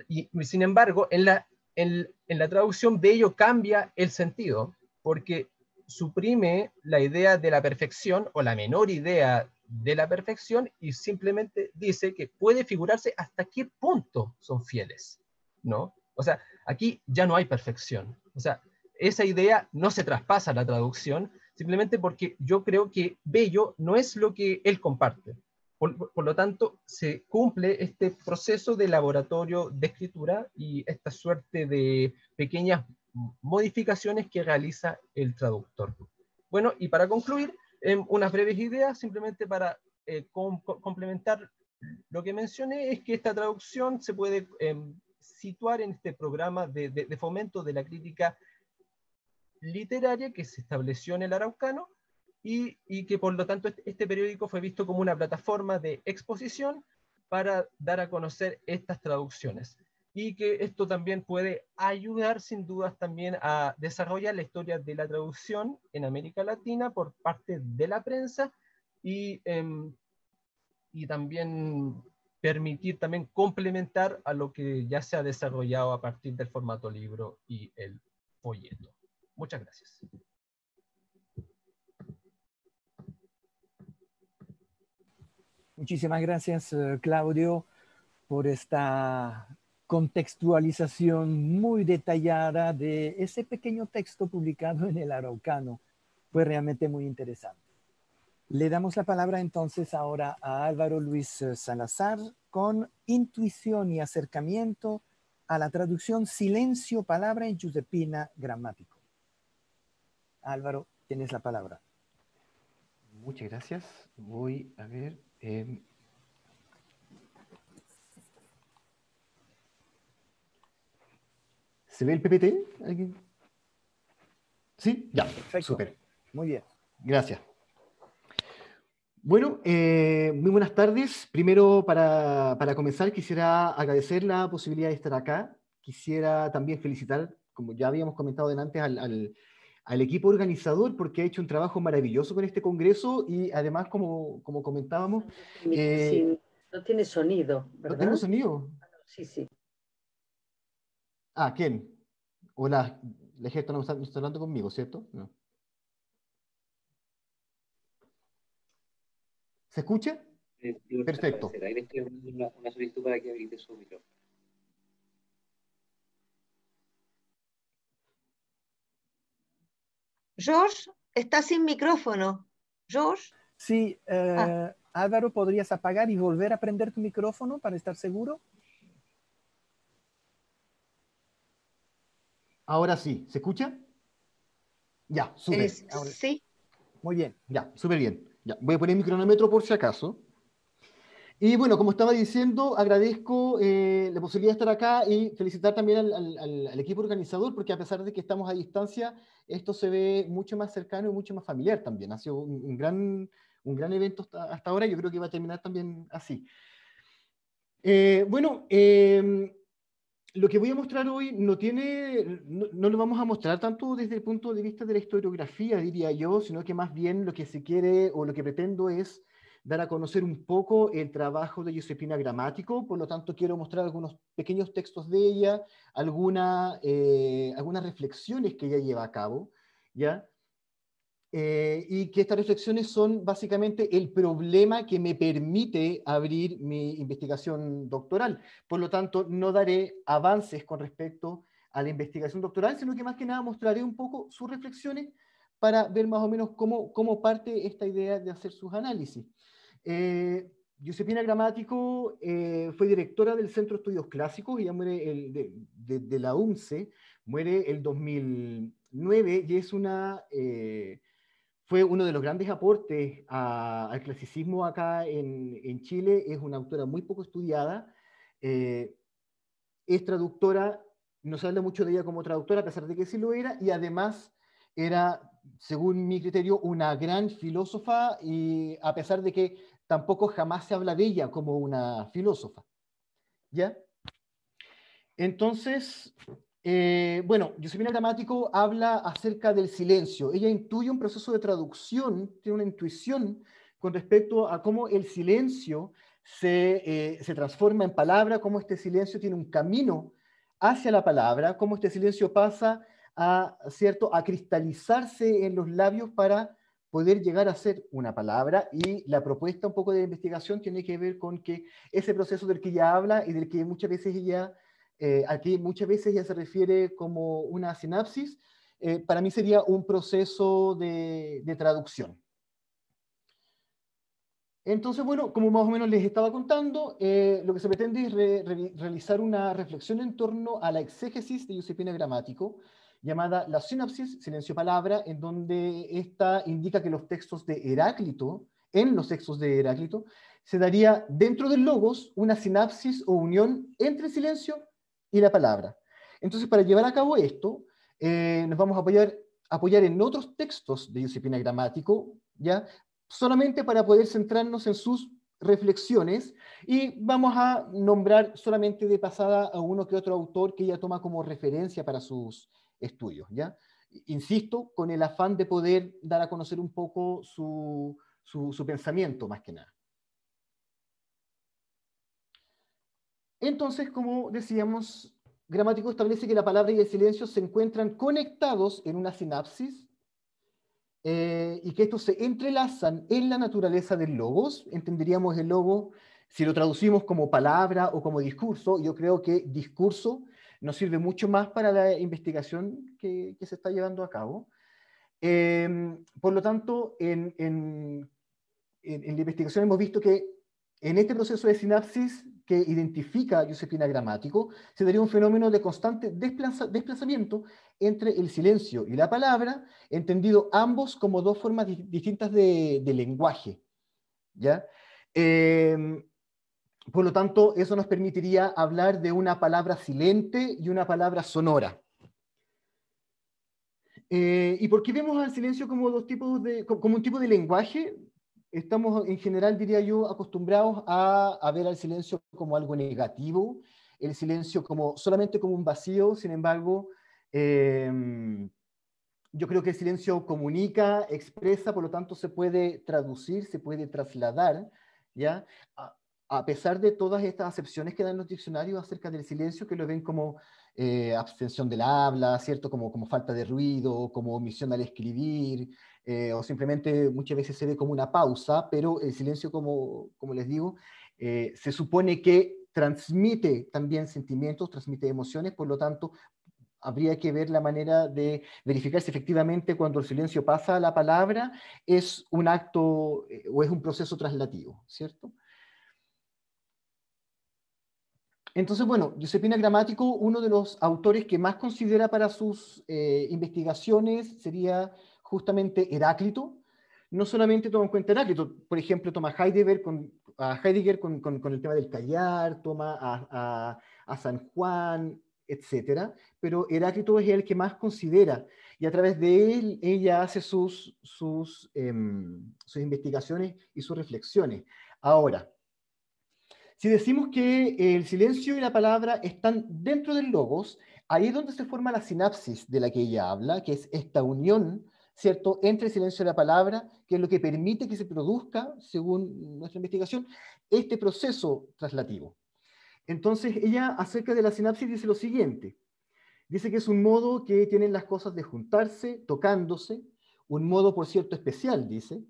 Y, sin embargo, en la, en, la traducción de ello cambia el sentido, porque suprime la idea de la perfección o la menor idea de la perfección y simplemente dice que puede figurarse hasta qué punto son fieles, ¿no? O sea, aquí ya no hay perfección. O sea, esa idea no se traspasa a la traducción, simplemente porque yo creo que bello no es lo que él comparte. Por, lo tanto, se cumple este proceso de laboratorio de escritura y esta suerte de pequeñas modificaciones que realiza el traductor. Bueno, y para concluir, unas breves ideas, simplemente para eh, complementar lo que mencioné, es que esta traducción se puede em, situar en este programa de, fomento de la crítica literaria que se estableció en el Araucano y, que por lo tanto este, este periódico fue visto como una plataforma de exposición para dar a conocer estas traducciones y que esto también puede ayudar sin dudas también a desarrollar la historia de la traducción en América Latina por parte de la prensa y, em, y también permitir también complementar a lo que ya se ha desarrollado a partir del formato libro y el folleto. Muchas gracias. Muchísimas gracias, eh, Claudio, por esta contextualización muy detallada de ese pequeño texto publicado en el Araucano. Fue realmente muy interesante. Le damos la palabra entonces ahora a Álvaro Luis Salazar con intuición y acercamiento a la traducción silencio palabra en Giuseppina gramático. Álvaro, tienes la palabra. Muchas gracias. Voy a ver. Eh, ¿Se ve el PPT? ¿Alguien? ¿Sí? Ya, súper. Muy bien. Gracias. Bueno, eh, muy buenas tardes. Primero, para, comenzar, quisiera agradecer la posibilidad de estar acá. Quisiera también felicitar, como ya habíamos comentado antes, al, equipo organizador porque ha hecho un trabajo maravilloso con este congreso y además, como, como comentábamos... Eh, no tiene sonido, ¿verdad? ¿No tiene sonido? Sí, sí. Ah, ¿quién? Hola, la gente no está, hablando conmigo, ¿cierto? ¿Se escucha? Perfecto. Ahí le estoy una, una solicitud para que habilite su micrófono. George, está sin micrófono. George. Sí, eh, ah. Álvaro, ¿podrías apagar y volver a prender tu micrófono para estar seguro? Ahora sí, ¿se escucha? Ya, súper. Sí. Muy bien, ya, súper bien. Ya, voy a poner mi cronómetro por si acaso. Y bueno, como estaba diciendo, agradezco eh, la posibilidad de estar acá y felicitar también al, equipo organizador, porque a pesar de que estamos a distancia, esto se ve mucho más cercano y mucho más familiar también. Ha sido un, gran, un gran evento hasta, ahora y yo creo que va a terminar también así. Eh, bueno, eh, lo que voy a mostrar hoy no tiene, no, lo vamos a mostrar tanto desde el punto de vista de la historiografía, diría yo, sino que más bien lo que se quiere o lo que pretendo es dar a conocer un poco el trabajo de Josepina Gramático, por lo tanto quiero mostrar algunos pequeños textos de ella, alguna, eh, algunas reflexiones que ella lleva a cabo, ¿ya? Eh, y que estas reflexiones son básicamente el problema que me permite abrir mi investigación doctoral. Por lo tanto, no daré avances con respecto a la investigación doctoral, sino que más que nada mostraré un poco sus reflexiones para ver más o menos cómo, cómo parte esta idea de hacer sus análisis. Eh, Gramático eh, fue directora del Centro de Estudios Clásicos, ella muere de, la UNCE, muere el 2009 y es una, eh, fue uno de los grandes aportes al clasicismo acá en, en, Chile, es una autora muy poco estudiada, eh, es traductora, no se habla mucho de ella como traductora, a pesar de que sí lo era, y además era, según mi criterio, una gran filósofa, y a pesar de que tampoco jamás se habla de ella como una filósofa. ¿Ya? Entonces, eh, bueno, Josefina Gramático habla acerca del silencio. Ella intuye un proceso de traducción, tiene una intuición con respecto a cómo el silencio se, eh, se transforma en palabra, cómo este silencio tiene un camino hacia la palabra, cómo este silencio pasa a, ¿cierto? a cristalizarse en los labios para poder llegar a ser una palabra y la propuesta un poco de investigación tiene que ver con que ese proceso del que ella habla y del que muchas veces ella, eh, muchas veces ella se refiere como una sinapsis, eh, para mí sería un proceso de, traducción. Entonces, bueno, como más o menos les estaba contando, eh, lo que se pretende es realizar una reflexión en torno a la exégesis de Josepina Gramático, llamada La sinapsis, silencio palabra, en donde esta indica que los textos de Heráclito, en los textos de Heráclito, se daría dentro del logos una sinapsis o unión entre el silencio y la palabra. Entonces, para llevar a cabo esto, eh, nos vamos a apoyar, apoyar en otros textos de Josepina Gramático, ¿ya? solamente para poder centrarnos en sus reflexiones y vamos a nombrar solamente de pasada a uno que otro autor que ella toma como referencia para sus estudios, ¿ya? Insisto, con el afán de poder dar a conocer un poco su, su, pensamiento, más que nada. Entonces, como decíamos, Gramático establece que la palabra y el silencio se encuentran conectados en una sinapsis eh, y que estos se entrelazan en la naturaleza del logos. Entenderíamos el logo, si lo traducimos como palabra o como discurso, yo creo que discurso nos sirve mucho más para la investigación que, se está llevando a cabo. Em, por lo tanto, en, la investigación hemos visto que en este proceso de sinapsis que identifica Josepina Gramático, se daría un fenómeno de constante desplazamiento entre el silencio y la palabra, entendido ambos como dos formas distintas de, lenguaje. ¿ya? Em, por lo tanto, eso nos permitiría hablar de una palabra silente y una palabra sonora. Eh, ¿Y por qué vemos al silencio como, dos tipos de, como un tipo de lenguaje? Estamos en general, diría yo, acostumbrados a, ver al silencio como algo negativo, el silencio como solamente como un vacío, sin embargo, em, yo creo que el silencio comunica, expresa, por lo tanto se puede traducir, se puede trasladar, ¿ya? a pesar de todas estas acepciones que dan los diccionarios acerca del silencio, que lo ven como eh, abstención del habla, ¿cierto? Como, como falta de ruido, como omisión al escribir, eh, o simplemente muchas veces se ve como una pausa, pero el silencio, como, como les digo, eh, se supone que transmite también sentimientos, transmite emociones, por lo tanto, habría que ver la manera de verificar si efectivamente cuando el silencio pasa a la palabra es un acto o es un proceso traslativo, ¿cierto? Entonces, bueno, Giuseppina Gramático, uno de los autores que más considera para sus eh, investigaciones sería justamente Heráclito. No solamente toma en cuenta Heráclito, por ejemplo, toma Heidegger con, a Heidegger con, el tema del callar, toma a, San Juan, etc. Pero Heráclito es el que más considera y a través de él ella hace sus, sus, em, sus investigaciones y sus reflexiones. Ahora, si decimos que el silencio y la palabra están dentro del logos, ahí es donde se forma la sinapsis de la que ella habla, que es esta unión, ¿cierto?, entre el silencio y la palabra, que es lo que permite que se produzca, según nuestra investigación, este proceso traslativo. Entonces, ella acerca de la sinapsis dice lo siguiente. Dice que es un modo que tienen las cosas de juntarse, tocándose, un modo, por cierto, especial, dice,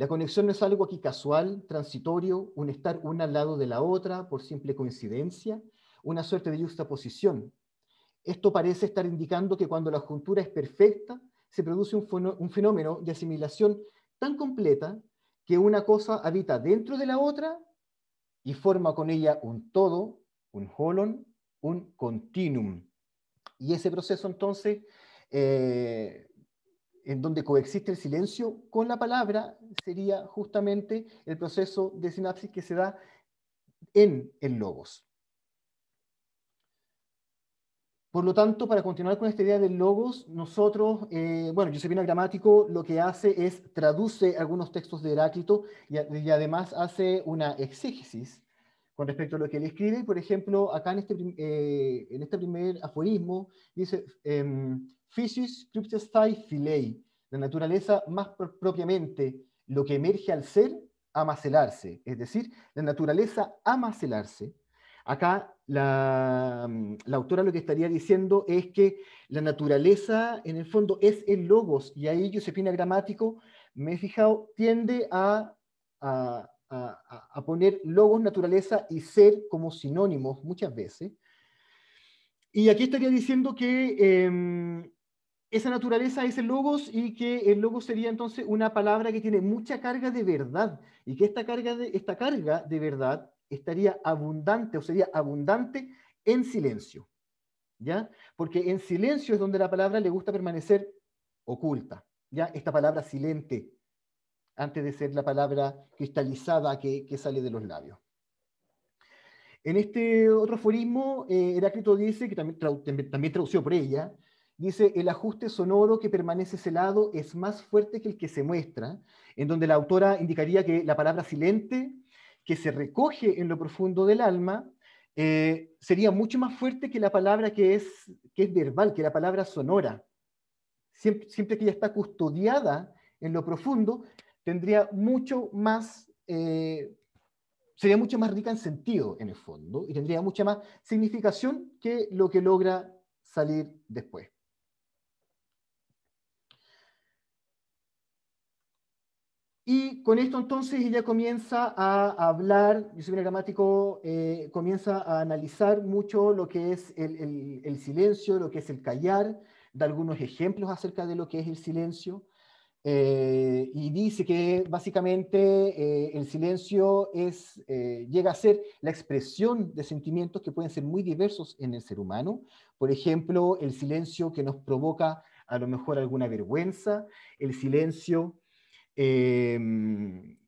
la conexión no es algo aquí casual, transitorio, un estar una al lado de la otra por simple coincidencia, una suerte de justa posición. Esto parece estar indicando que cuando la juntura es perfecta, se produce un fenómeno de asimilación tan completa que una cosa habita dentro de la otra y forma con ella un todo, un holon, un continuum. Y ese proceso entonces, eh, en donde coexiste el silencio con la palabra, sería justamente el proceso de sinapsis que se da en el logos. Por lo tanto, para continuar con esta idea del logos, nosotros, eh, bueno, Josepina Gramático lo que hace es traduce algunos textos de Heráclito y, además hace una exégesis con respecto a lo que él escribe. Por ejemplo, acá en este, eh, en este primer aforismo dice, eh, Physis cryptestai filei, la naturaleza más propiamente, lo que emerge al ser, ama celarse. Es decir, la naturaleza ama celarse. Acá la, la, autora lo que estaría diciendo es que la naturaleza, en el fondo, es el logos, y ahí Josepina Gramático, me he fijado, tiende a, a, a, poner logos, naturaleza y ser como sinónimos muchas veces. Y aquí estaría diciendo que em, esa naturaleza es el logos y que el logos sería entonces una palabra que tiene mucha carga de verdad y que esta carga de, esta carga de verdad estaría abundante o sería abundante en silencio. ¿Ya? Porque en silencio es donde la palabra le gusta permanecer oculta. ¿Ya? Esta palabra silente antes de ser la palabra cristalizada que, sale de los labios. En este otro aforismo, eh, Heráclito dice, que también, también tradució por ella, dice, el ajuste sonoro que permanece celado es más fuerte que el que se muestra, en donde la autora indicaría que la palabra silente, que se recoge en lo profundo del alma, eh, sería mucho más fuerte que la palabra que es, que es verbal, que la palabra sonora. Siempre, siempre que ella está custodiada en lo profundo, tendría mucho más, eh, sería mucho más rica en sentido en el fondo y tendría mucha más significación que lo que logra salir después. Y con esto entonces ella comienza a hablar, yo soy un gramático, eh, comienza a analizar mucho lo que es el, el, silencio, lo que es el callar, da algunos ejemplos acerca de lo que es el silencio, eh, y dice que básicamente eh, el silencio es, eh, llega a ser la expresión de sentimientos que pueden ser muy diversos en el ser humano. Por ejemplo, el silencio que nos provoca a lo mejor alguna vergüenza, el silencio em,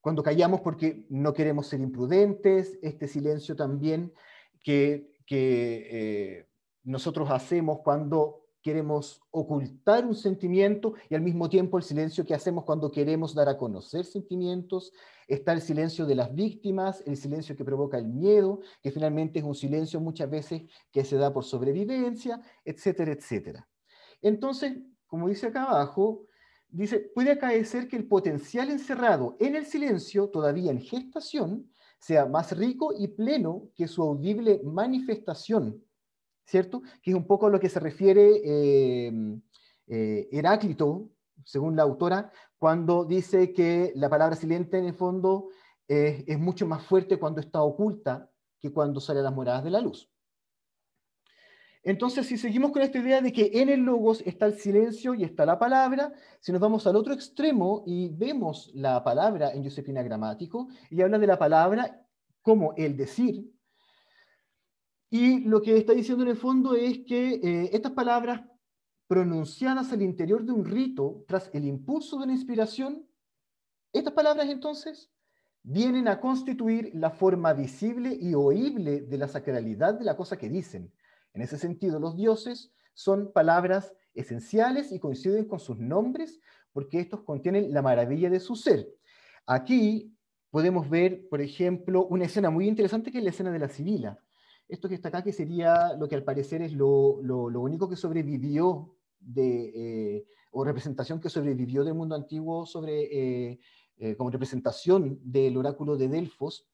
cuando callamos porque no queremos ser imprudentes, este silencio también que, que nosotros hacemos cuando queremos ocultar un sentimiento y al mismo tiempo el silencio que hacemos cuando queremos dar a conocer sentimientos. Está el silencio de las víctimas, el silencio que provoca el miedo, que finalmente es un silencio muchas veces que se da por sobrevivencia, etcétera, etcétera. Entonces, como dice acá abajo, dice, puede acaecer que el potencial encerrado en el silencio, todavía en gestación, sea más rico y pleno que su audible manifestación ¿cierto? Que es un poco a lo que se refiere em, eh, Heráclito, según la autora, cuando dice que la palabra silente en el fondo es mucho más fuerte cuando está oculta que cuando sale a las moradas de la luz. Entonces, si seguimos con esta idea de que en el logos está el silencio y está la palabra, si nos vamos al otro extremo y vemos la palabra en Josefina Gramático, y habla de la palabra como el decir, y lo que está diciendo en el fondo es que eh, estas palabras pronunciadas al interior de un rito, tras el impulso de la inspiración, estas palabras entonces vienen a constituir la forma visible y oíble de la sacralidad de la cosa que dicen. En ese sentido, los dioses son palabras esenciales y coinciden con sus nombres porque estos contienen la maravilla de su ser. Aquí podemos ver, por ejemplo, una escena muy interesante que es la escena de la Sibila esto que está acá, que sería lo que al parecer es lo, lo, único que sobrevivió de, eh, o representación que sobrevivió del mundo antiguo sobre, eh, eh, como representación del oráculo de Delfos,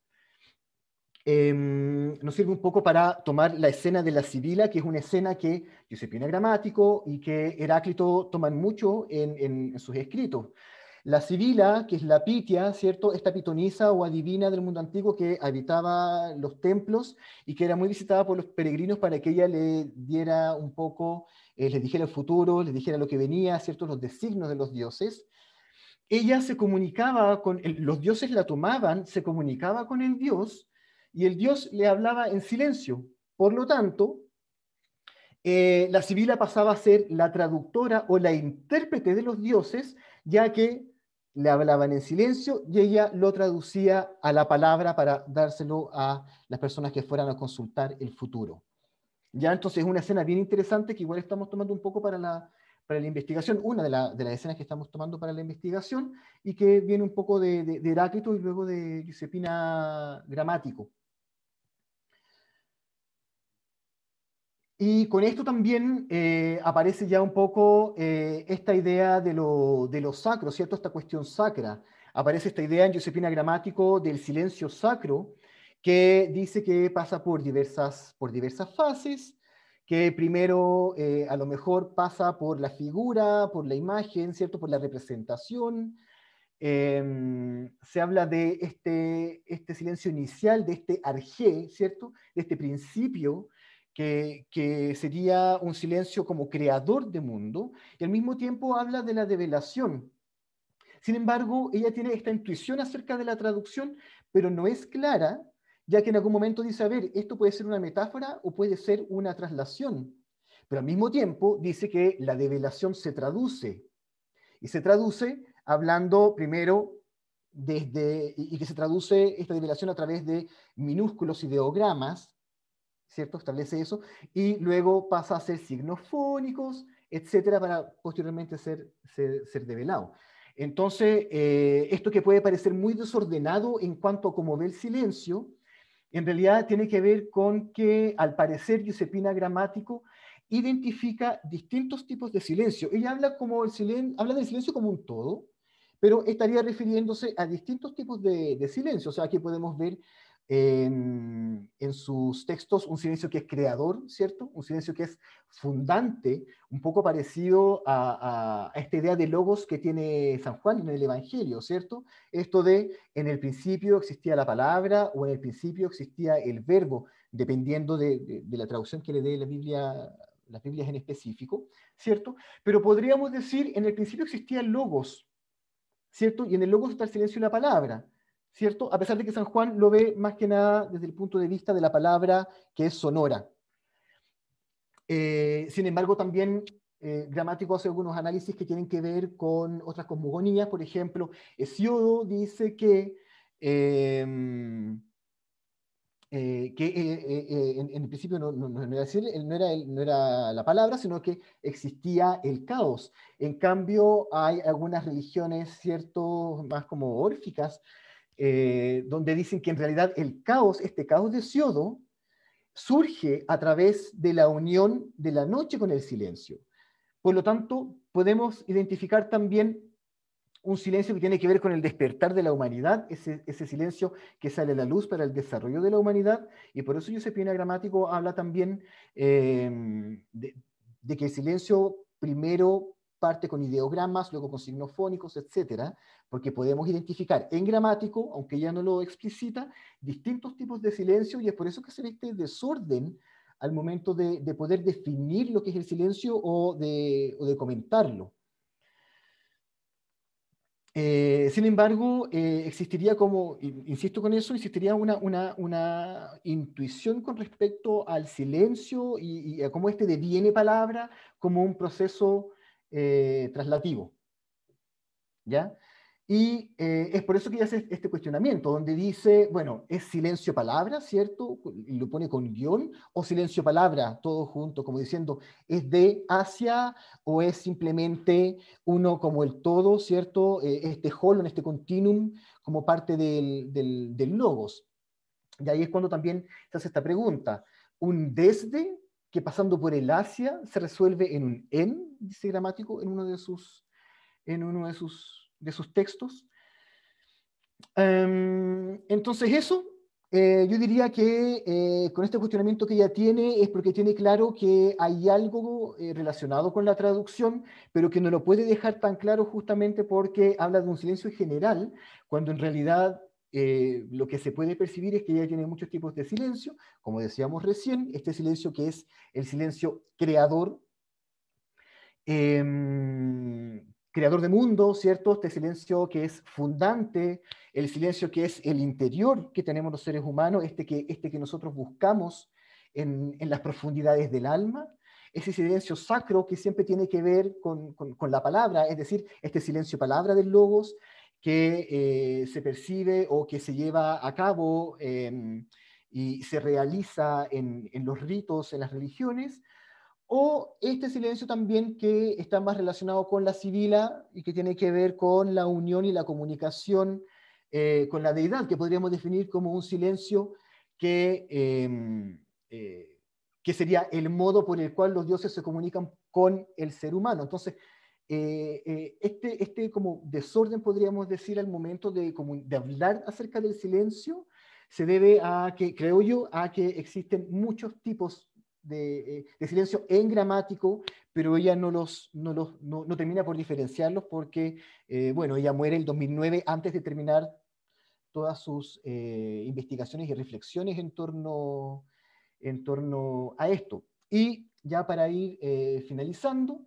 em, nos sirve un poco para tomar la escena de la Sibila, que es una escena que Giuseppina Gramático y que Heráclito toman mucho en, en sus escritos. La Sibila, que es la Pitia, ¿cierto? Esta pitonisa o adivina del mundo antiguo que habitaba los templos y que era muy visitada por los peregrinos para que ella le diera un poco, eh, les dijera el futuro, les dijera lo que venía, ¿cierto? Los designos de los dioses. ella se comunicaba con, los dioses la tomaban, se comunicaba con el dios y el dios le hablaba en silencio. Por lo tanto, eh, la Sibila pasaba a ser la traductora o la intérprete de los dioses, ya que le hablaban en silencio y ella lo traducía a la palabra para dárselo a las personas que fueran a consultar el futuro. Ya entonces es una escena bien interesante que igual estamos tomando un poco para la, para la investigación, una de, las escenas que estamos tomando para la investigación y que viene un poco de, de Heráclito y luego de Giuseppina Gramático. Y con esto también eh, aparece ya un poco eh, esta idea de lo, de lo, sacro, ¿cierto? Esta cuestión sacra. Aparece esta idea en Josepina Gramático del silencio sacro, que dice que pasa por diversas, por diversas fases, que primero eh, a lo mejor pasa por la figura, por la imagen, ¿cierto? Por la representación. Em, se habla de este, este silencio inicial, de este arjé, ¿cierto? De este principio que, sería un silencio como creador de mundo, y al mismo tiempo habla de la develación. Sin embargo, ella tiene esta intuición acerca de la traducción, pero no es clara, ya que en algún momento dice, a ver, esto puede ser una metáfora o puede ser una traslación. Pero al mismo tiempo dice que la develación se traduce, y se traduce hablando primero desde, y que se traduce esta develación a través de minúsculos ideogramas, ¿cierto? Establece eso, y luego pasa a ser signos fónicos, etcétera, para posteriormente ser, ser, develado. Entonces, eh, esto que puede parecer muy desordenado en cuanto a cómo ve el silencio, en realidad tiene que ver con que, al parecer, Giuseppina Gramático identifica distintos tipos de silencio. Ella habla, como el silen habla del silencio como un todo, pero estaría refiriéndose a distintos tipos de, de silencio. O sea, aquí podemos ver en, sus textos un silencio que es creador, ¿cierto? Un silencio que es fundante, un poco parecido a, esta idea de logos que tiene San Juan en el Evangelio, ¿cierto? Esto de en el principio existía la palabra o en el principio existía el verbo, dependiendo de, la traducción que le dé la Biblia, las Biblias en específico, ¿cierto? Pero podríamos decir, en el principio existía logos, ¿cierto? Y en el logos está el silencio y la palabra. ¿Cierto? A pesar de que San Juan lo ve más que nada desde el punto de vista de la palabra que es sonora. Eh, sin embargo, también eh, Gramático hace algunos análisis que tienen que ver con otras cosmogonías. Por ejemplo, Hesiodo dice que, em, eh, que en, el principio no, era, no, era la palabra, sino que existía el caos. En cambio, hay algunas religiones, ¿cierto?, más como órficas, eh, donde dicen que en realidad el caos, este caos de Siodo, surge a través de la unión de la noche con el silencio. Por lo tanto, podemos identificar también un silencio que tiene que ver con el despertar de la humanidad, ese, silencio que sale a la luz para el desarrollo de la humanidad, y por eso Josepina Gramático habla también eh, de, de, que el silencio primero parte con ideogramas, luego con signos fónicos, etcétera, porque podemos identificar en gramático, aunque ya no lo explicita, distintos tipos de silencio y es por eso que se ve este desorden al momento de, poder definir lo que es el silencio o de, comentarlo. Eh, sin embargo, eh, existiría como, insisto con eso, existiría una, una, intuición con respecto al silencio y, y, a cómo este deviene palabra como un proceso eh, traslativo. ¿Ya? Y eh, es por eso que ya hace este cuestionamiento, donde dice, bueno, ¿es silencio palabra, cierto? Y lo pone con guion, o silencio palabra, todo junto, como diciendo, ¿es de hacia o es simplemente uno como el todo, cierto? Eh, este holon, este continuum, como parte del, del, del logos. Y ahí es cuando también se hace esta pregunta, ¿un desde pasando por el hacia se resuelve en un en, dice gramático, en uno de sus, en uno de sus, de sus textos. Em, entonces eso, eh, yo diría que eh, con este cuestionamiento que ella tiene es porque tiene claro que hay algo eh, relacionado con la traducción, pero que no lo puede dejar tan claro justamente porque habla de un silencio general, cuando en realidad eh, lo que se puede percibir es que ella tiene muchos tipos de silencio, como decíamos recién, este silencio que es el silencio creador, em, creador de mundo, ¿cierto? Este silencio que es fundante, el silencio que es el interior que tenemos los seres humanos, este que, este que nosotros buscamos en, en las profundidades del alma, ese silencio sacro que siempre tiene que ver con, con, la palabra, es decir, este silencio palabra del logos que eh, se percibe o que se lleva a cabo em, y se realiza en, en los ritos, en las religiones, o este silencio también que está más relacionado con la civila y que tiene que ver con la unión y la comunicación eh, con la deidad, que podríamos definir como un silencio que, em, eh, que sería el modo por el cual los dioses se comunican con el ser humano. Entonces, eh, este, este como desorden, podríamos decir, al momento de, de hablar acerca del silencio, se debe a que, creo yo, a que existen muchos tipos eh, de, silencio en gramático, pero ella no, los, no, los, no, termina por diferenciarlos porque, eh, bueno, ella muere el 2009 antes de terminar todas sus eh, investigaciones y reflexiones en torno, en torno a esto. Y ya para ir finalizando,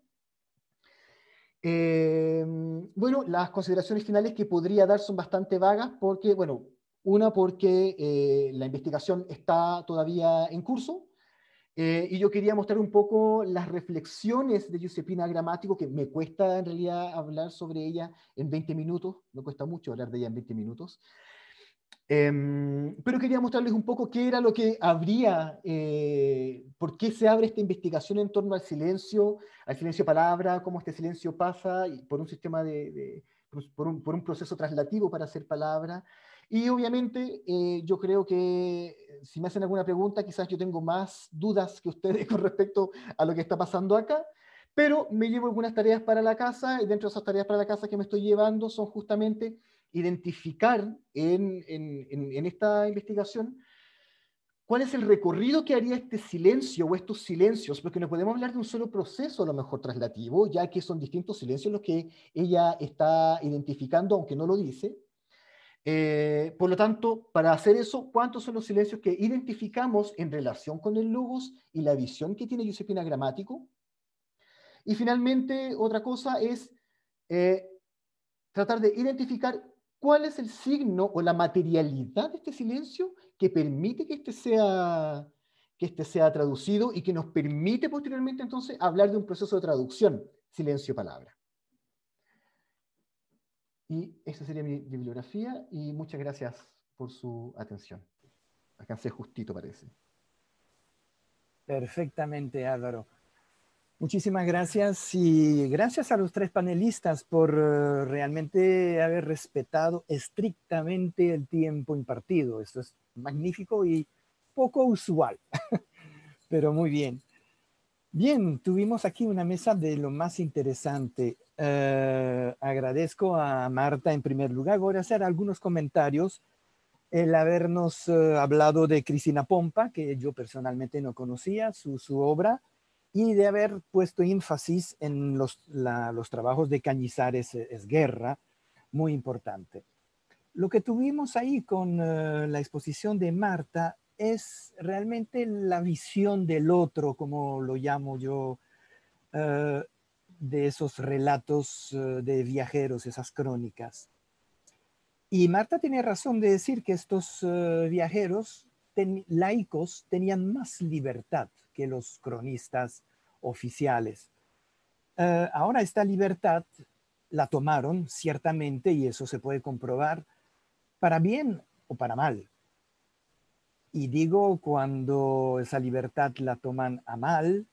bueno, las consideraciones finales que podría dar son bastante vagas porque, bueno, una porque la investigación está todavía en curso, eh, y yo quería mostrar un poco las reflexiones de Giuseppina Gramático, que me cuesta en realidad hablar sobre ella en 20 minutos, me cuesta mucho hablar de ella en 20 minutos. Em, pero quería mostrarles un poco qué era lo que habría, eh, por qué se abre esta investigación en torno al silencio, al silencio palabra, cómo este silencio pasa por un sistema de, por, un, por, un, proceso traslativo para hacer palabra, y obviamente eh, yo creo que eh, si me hacen alguna pregunta, quizás yo tengo más dudas que ustedes con respecto a lo que está pasando acá, pero me llevo algunas tareas para la casa y dentro de esas tareas para la casa que me estoy llevando son justamente identificar en, esta investigación cuál es el recorrido que haría este silencio o estos silencios, porque no podemos hablar de un solo proceso a lo mejor traslativo, ya que son distintos silencios los que ella está identificando, aunque no lo dice, eh, por lo tanto, para hacer eso, ¿cuántos son los silencios que identificamos en relación con el logos y la visión que tiene Giuseppina Gramático? Y finalmente, otra cosa es eh, tratar de identificar cuál es el signo o la materialidad de este silencio que permite que este sea, que este sea traducido y que nos permite posteriormente entonces hablar de un proceso de traducción, silencio-palabra. Y esa sería mi bibliografía y muchas gracias por su atención. Alcancé justito, parece. Perfectamente, Álvaro. Muchísimas gracias y gracias a los tres panelistas por eh, realmente haber respetado estrictamente el tiempo impartido. Esto es magnífico y poco usual, pero muy bien. Bien, tuvimos aquí una mesa de lo más interesante. Eh, agradezco a Marta en primer lugar. Voy a hacer algunos comentarios. El habernos eh, hablado de Cristina Pompa, que yo personalmente no conocía, su, obra, y de haber puesto énfasis en los, trabajos de Cañizares es, Guerra, muy importante. Lo que tuvimos ahí con eh, la exposición de Marta es realmente la visión del otro, como lo llamo yo, de esos relatos eh, de viajeros, esas crónicas. Y Marta tiene razón de decir que estos eh, laicos tenían más libertad que los cronistas oficiales. Eh, ahora esta libertad la tomaron ciertamente, y eso se puede comprobar, para bien o para mal. Y digo cuando esa libertad la toman a mal,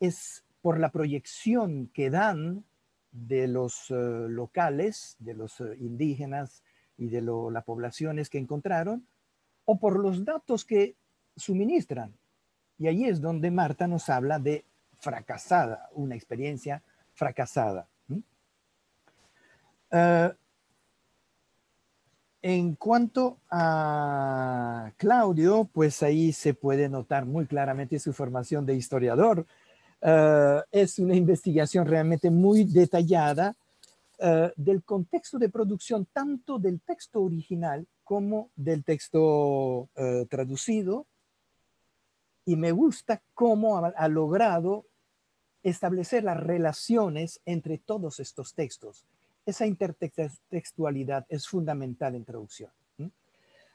es por la proyección que dan de los eh, locales, de los eh, indígenas y de las poblaciones que encontraron, o por los datos que suministran. Y ahí es donde Marta nos habla de fracasada, una experiencia fracasada. Eh, en cuanto a Claudio, pues ahí se puede notar muy claramente su formación de historiador, eh, es una investigación realmente muy detallada eh, del contexto de producción tanto del texto original como del texto eh, traducido. Y me gusta cómo ha, logrado establecer las relaciones entre todos estos textos. Esa intertextualidad es fundamental en traducción.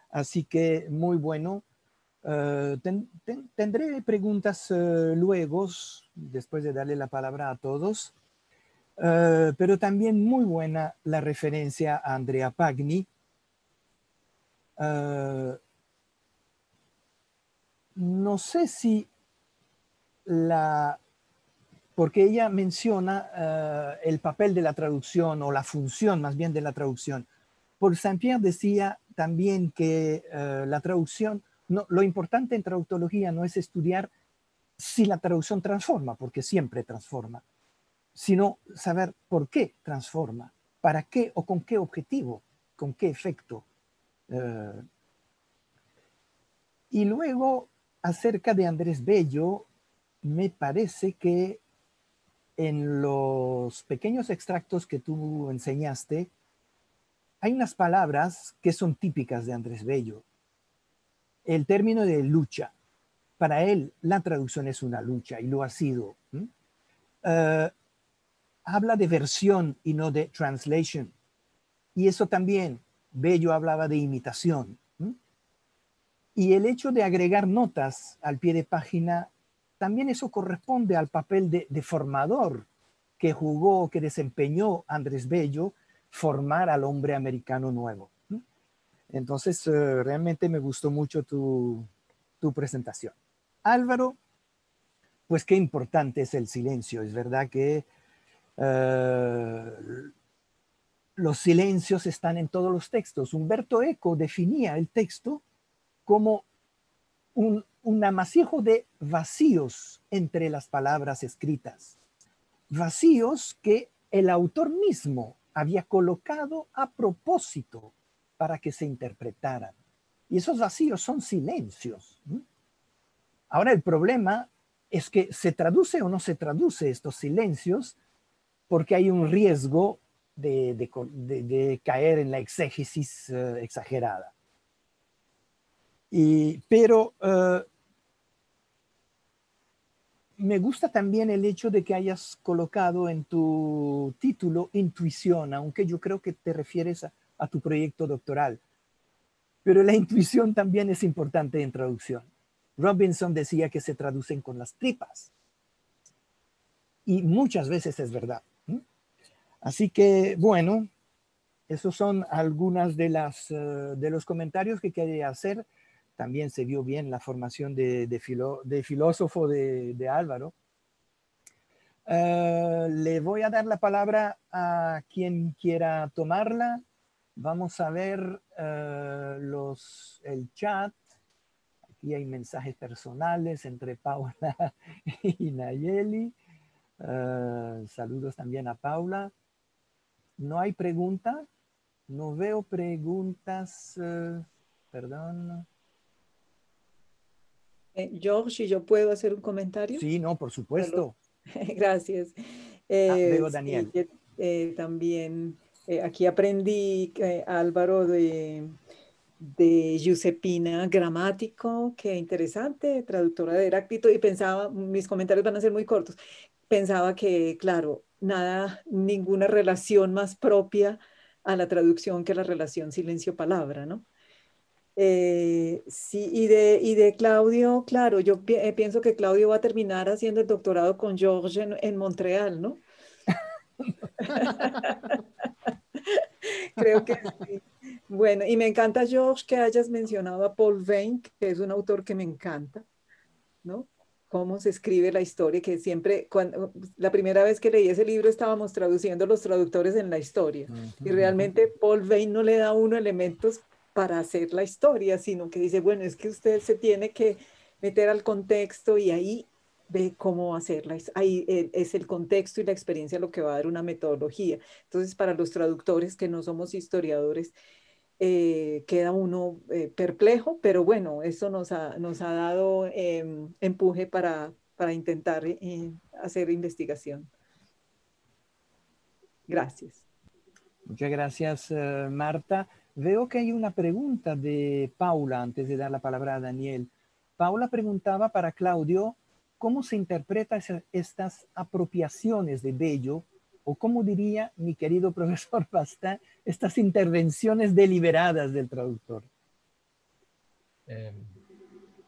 Así que muy bueno. Eh, tendré preguntas eh, luego, después de darle la palabra a todos, pero también muy buena la referencia a Andrea Pagni. No sé si la porque ella menciona eh, el papel de la traducción o la función más bien de la traducción. Por Saint-Pierre decía también que eh, la traducción, no, lo importante en traductología no es estudiar si la traducción transforma, porque siempre transforma, sino saber por qué transforma, para qué o con qué objetivo, con qué efecto. Eh. y luego, acerca de Andrés Bello, me parece que en los pequeños extractos que tú enseñaste, hay unas palabras que son típicas de Andrés Bello. El término de lucha. Para él, la traducción es una lucha y lo ha sido. Eh, habla de versión y no de translation. Y eso también, Bello hablaba de imitación. Y el hecho de agregar notas al pie de página también eso corresponde al papel de, formador que jugó, que desempeñó Andrés Bello, formar al hombre americano nuevo. Entonces, eh, realmente me gustó mucho tu, presentación. Álvaro, pues qué importante es el silencio. Es verdad que eh, los silencios están en todos los textos. Humberto Eco definía el texto como un, un amasijo de vacíos entre las palabras escritas, vacíos que el autor mismo había colocado a propósito para que se interpretaran. Y esos vacíos son silencios. Ahora el problema es que se traduce o no se traduce estos silencios porque hay un riesgo de, caer en la exégesis eh, exagerada. Y, pero eh, me gusta también el hecho de que hayas colocado en tu título intuición, aunque yo creo que te refieres a, tu proyecto doctoral. Pero la intuición también es importante en traducción. Robinson decía que se traducen con las tripas. Y muchas veces es verdad. Así que, bueno, esos son las, eh, de los comentarios que quería hacer también se vio bien la formación de, filósofo de, Álvaro. Eh, le voy a dar la palabra a quien quiera tomarla. Vamos a ver eh, los, el chat. Aquí hay mensajes personales entre Paula y Nayeli. Saludos también a Paula. No hay pregunta. No veo preguntas. perdón. Eh, George, si yo puedo hacer un comentario. Sí, no, por supuesto. Gracias. Ah, eh, Daniel. Eh, también aquí aprendí, Álvaro, de, de Giuseppina Gramático, que interesante, traductora de Heráclito, y pensaba, mis comentarios van a ser muy cortos, pensaba que, claro, nada, ninguna relación más propia a la traducción que la relación silencio-palabra, ¿no? Eh, sí, y de, y de Claudio, claro, yo eh, pienso que Claudio va a terminar haciendo el doctorado con George en, Montreal, ¿no? Creo que sí. Bueno, y me encanta, George, que hayas mencionado a Paul Vane, que es un autor que me encanta, ¿no? Cómo se escribe la historia, que siempre, cuando, la primera vez que leí ese libro estábamos traduciendo los traductores en la historia, y realmente Paul Vane no le da a uno elementos para hacer la historia, sino que dice, bueno, es que usted se tiene que meter al contexto y ahí ve cómo hacerla. Ahí eh, es el contexto y la experiencia lo que va a dar una metodología. Entonces, para los traductores que no somos historiadores, eh, queda uno eh, perplejo, pero bueno, eso nos ha, nos ha dado em, empuje para, para intentar hacer investigación. Gracias. Muchas gracias, Marta. Veo que hay una pregunta de Paula antes de dar la palabra a Daniel. Paula preguntaba para Claudio ¿cómo se interpretan estas apropiaciones de Bello? O cómo diría mi querido profesor Pastá, estas intervenciones deliberadas del traductor. Em,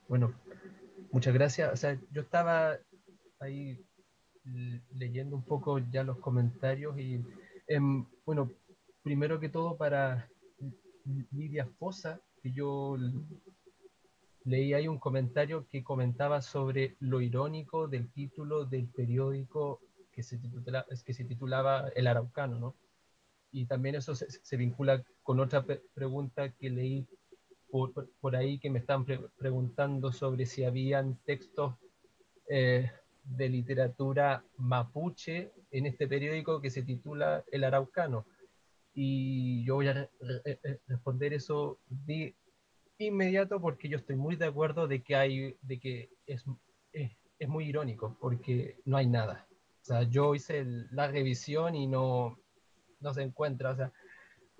bueno, muchas gracias. O sea, yo estaba ahí leyendo un poco ya los comentarios y, em, bueno, primero que todo para Lidia Fosa, que yo leí ahí un comentario que comentaba sobre lo irónico del título del periódico que se, que se titulaba El Araucano, ¿no? Y también eso se, vincula con otra pregunta que leí por, ahí que me están preguntando sobre si habían textos eh, de literatura mapuche en este periódico que se titula El Araucano. Y yo voy a responder eso de inmediato porque yo estoy muy de acuerdo de que hay, de que es, es muy irónico, porque no hay nada. O sea, yo hice la revisión y no, no se encuentra. O sea,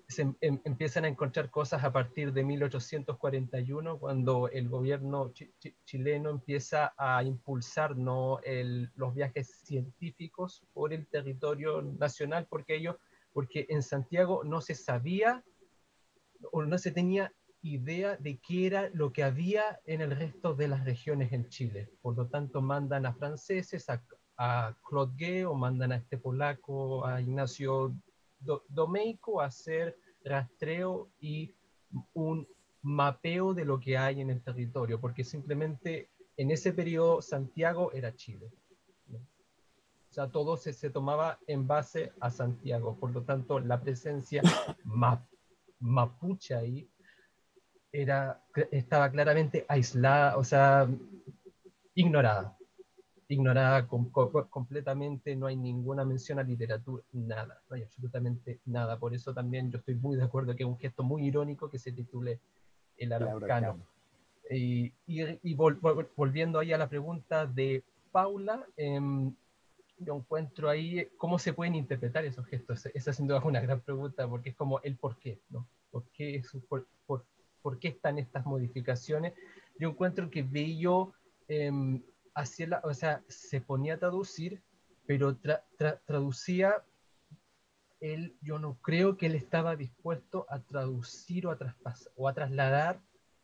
se em, empiezan a encontrar cosas a partir de 1841, cuando el gobierno chileno empieza a impulsar ¿no? el, los viajes científicos por el territorio nacional, porque, ellos, porque en Santiago no se sabía o no se tenía idea de qué era lo que había en el resto de las regiones en Chile. Por lo tanto, mandan a franceses, a, a Claude Gué, o mandan a este polaco, a Ignacio Domeico a hacer rastreo y un mapeo de lo que hay en el territorio, porque simplemente en ese periodo Santiago era Chile. O sea, todo se, se, tomaba en base a Santiago, por lo tanto la presencia mapuche ahí era, estaba claramente aislada, o sea, ignorada ignorada completamente, no hay ninguna mención a literatura, nada, no hay absolutamente nada. Por eso también yo estoy muy de acuerdo que es un gesto muy irónico que se titule El Araucano. Y, y, volviendo ahí a la pregunta de Paula, em, yo encuentro ahí cómo se pueden interpretar esos gestos. Esa sin duda es una gran pregunta porque es como el por qué, ¿no? ¿Por qué, por, por, por qué están estas modificaciones? Yo encuentro que Bello eh, hacía o sea, se ponía a traducir, pero traducía, él, yo no creo que él estaba dispuesto a traducir o a, traspasar, o a trasladar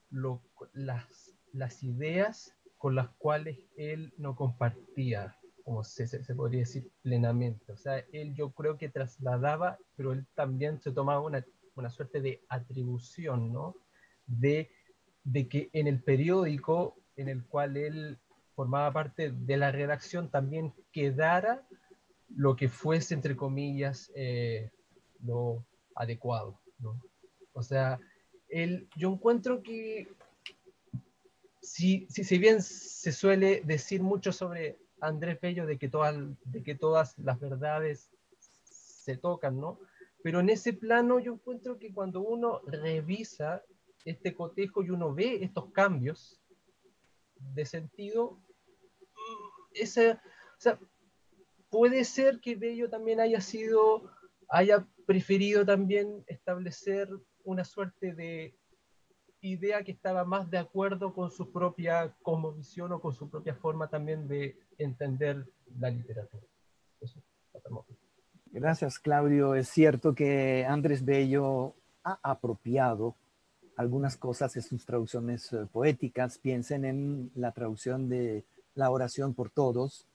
lo, las, las ideas con las cuales él no compartía, como se, se, podría decir plenamente. O sea, él yo creo que trasladaba, pero él también se tomaba una, una suerte de atribución, ¿no? De, de que en el periódico en el cual él formaba parte de la redacción también quedara lo que fuese, entre comillas, eh, lo adecuado. ¿no? O sea, yo encuentro que si, si, si, bien se suele decir mucho sobre Andrés Bello de que, todas, de que todas las verdades se tocan, ¿no? Pero en ese plano yo encuentro que cuando uno revisa este cotejo y uno ve estos cambios de sentido, ese, o sea, puede ser que Bello también haya sido, haya preferido también establecer una suerte de idea que estaba más de acuerdo con su propia cosmovisión o con su propia forma también de entender la literatura. Gracias, Claudio. Es cierto que Andrés Bello ha apropiado algunas cosas de sus traducciones eh, poéticas. Piensen en la traducción de la oración por todos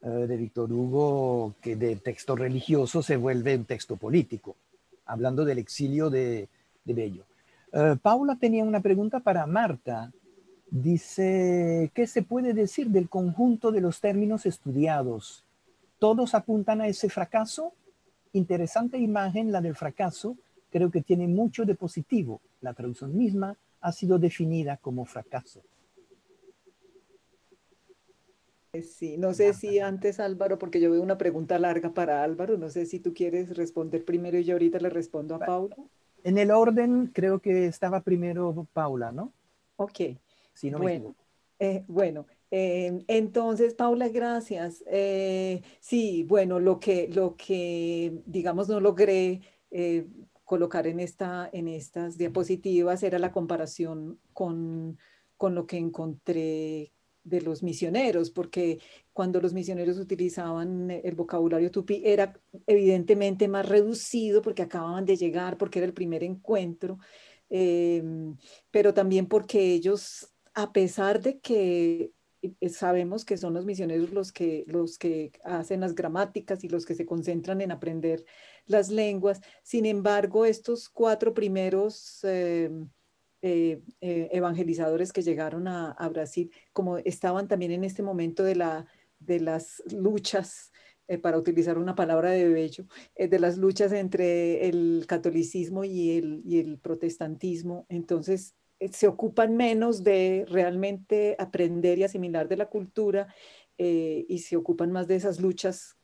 eh, de Víctor Hugo, que de texto religioso se vuelve un texto político, hablando del exilio de, de Bello. Eh, Paula tenía una pregunta para Marta. Dice, ¿qué se puede decir del conjunto de los términos estudiados? ¿Todos apuntan a ese fracaso? Interesante imagen la del fracaso. Creo que tiene mucho de positivo. La traducción misma ha sido definida como fracaso. Eh, sí, no sé si antes Álvaro, porque yo veo una pregunta larga para Álvaro, no sé si tú quieres responder primero y yo ahorita le respondo a Paula. En el orden creo que estaba primero Paula, ¿no? Ok. Si no bueno, eh, bueno em, entonces Paula, gracias. Eh, sí, bueno, lo que, lo que digamos no logré colocar en, esta, en estas diapositivas era la comparación con, con lo que encontré de los misioneros, porque cuando los misioneros utilizaban el vocabulario tupí era evidentemente más reducido porque acababan de llegar, porque era el primer encuentro, em, pero también porque ellos, a pesar de que eh, sabemos que son los misioneros los que, los que hacen las gramáticas y los que se concentran en aprender las lenguas. Sin embargo, estos cuatro primeros em, eh, eh, evangelizadores que llegaron a, Brasil, como estaban también en este momento de, la, de las luchas, eh, para utilizar una palabra de Bello, de las luchas entre el catolicismo y el, protestantismo. Entonces, se ocupan menos de realmente aprender y asimilar de la cultura y se ocupan más de esas luchas.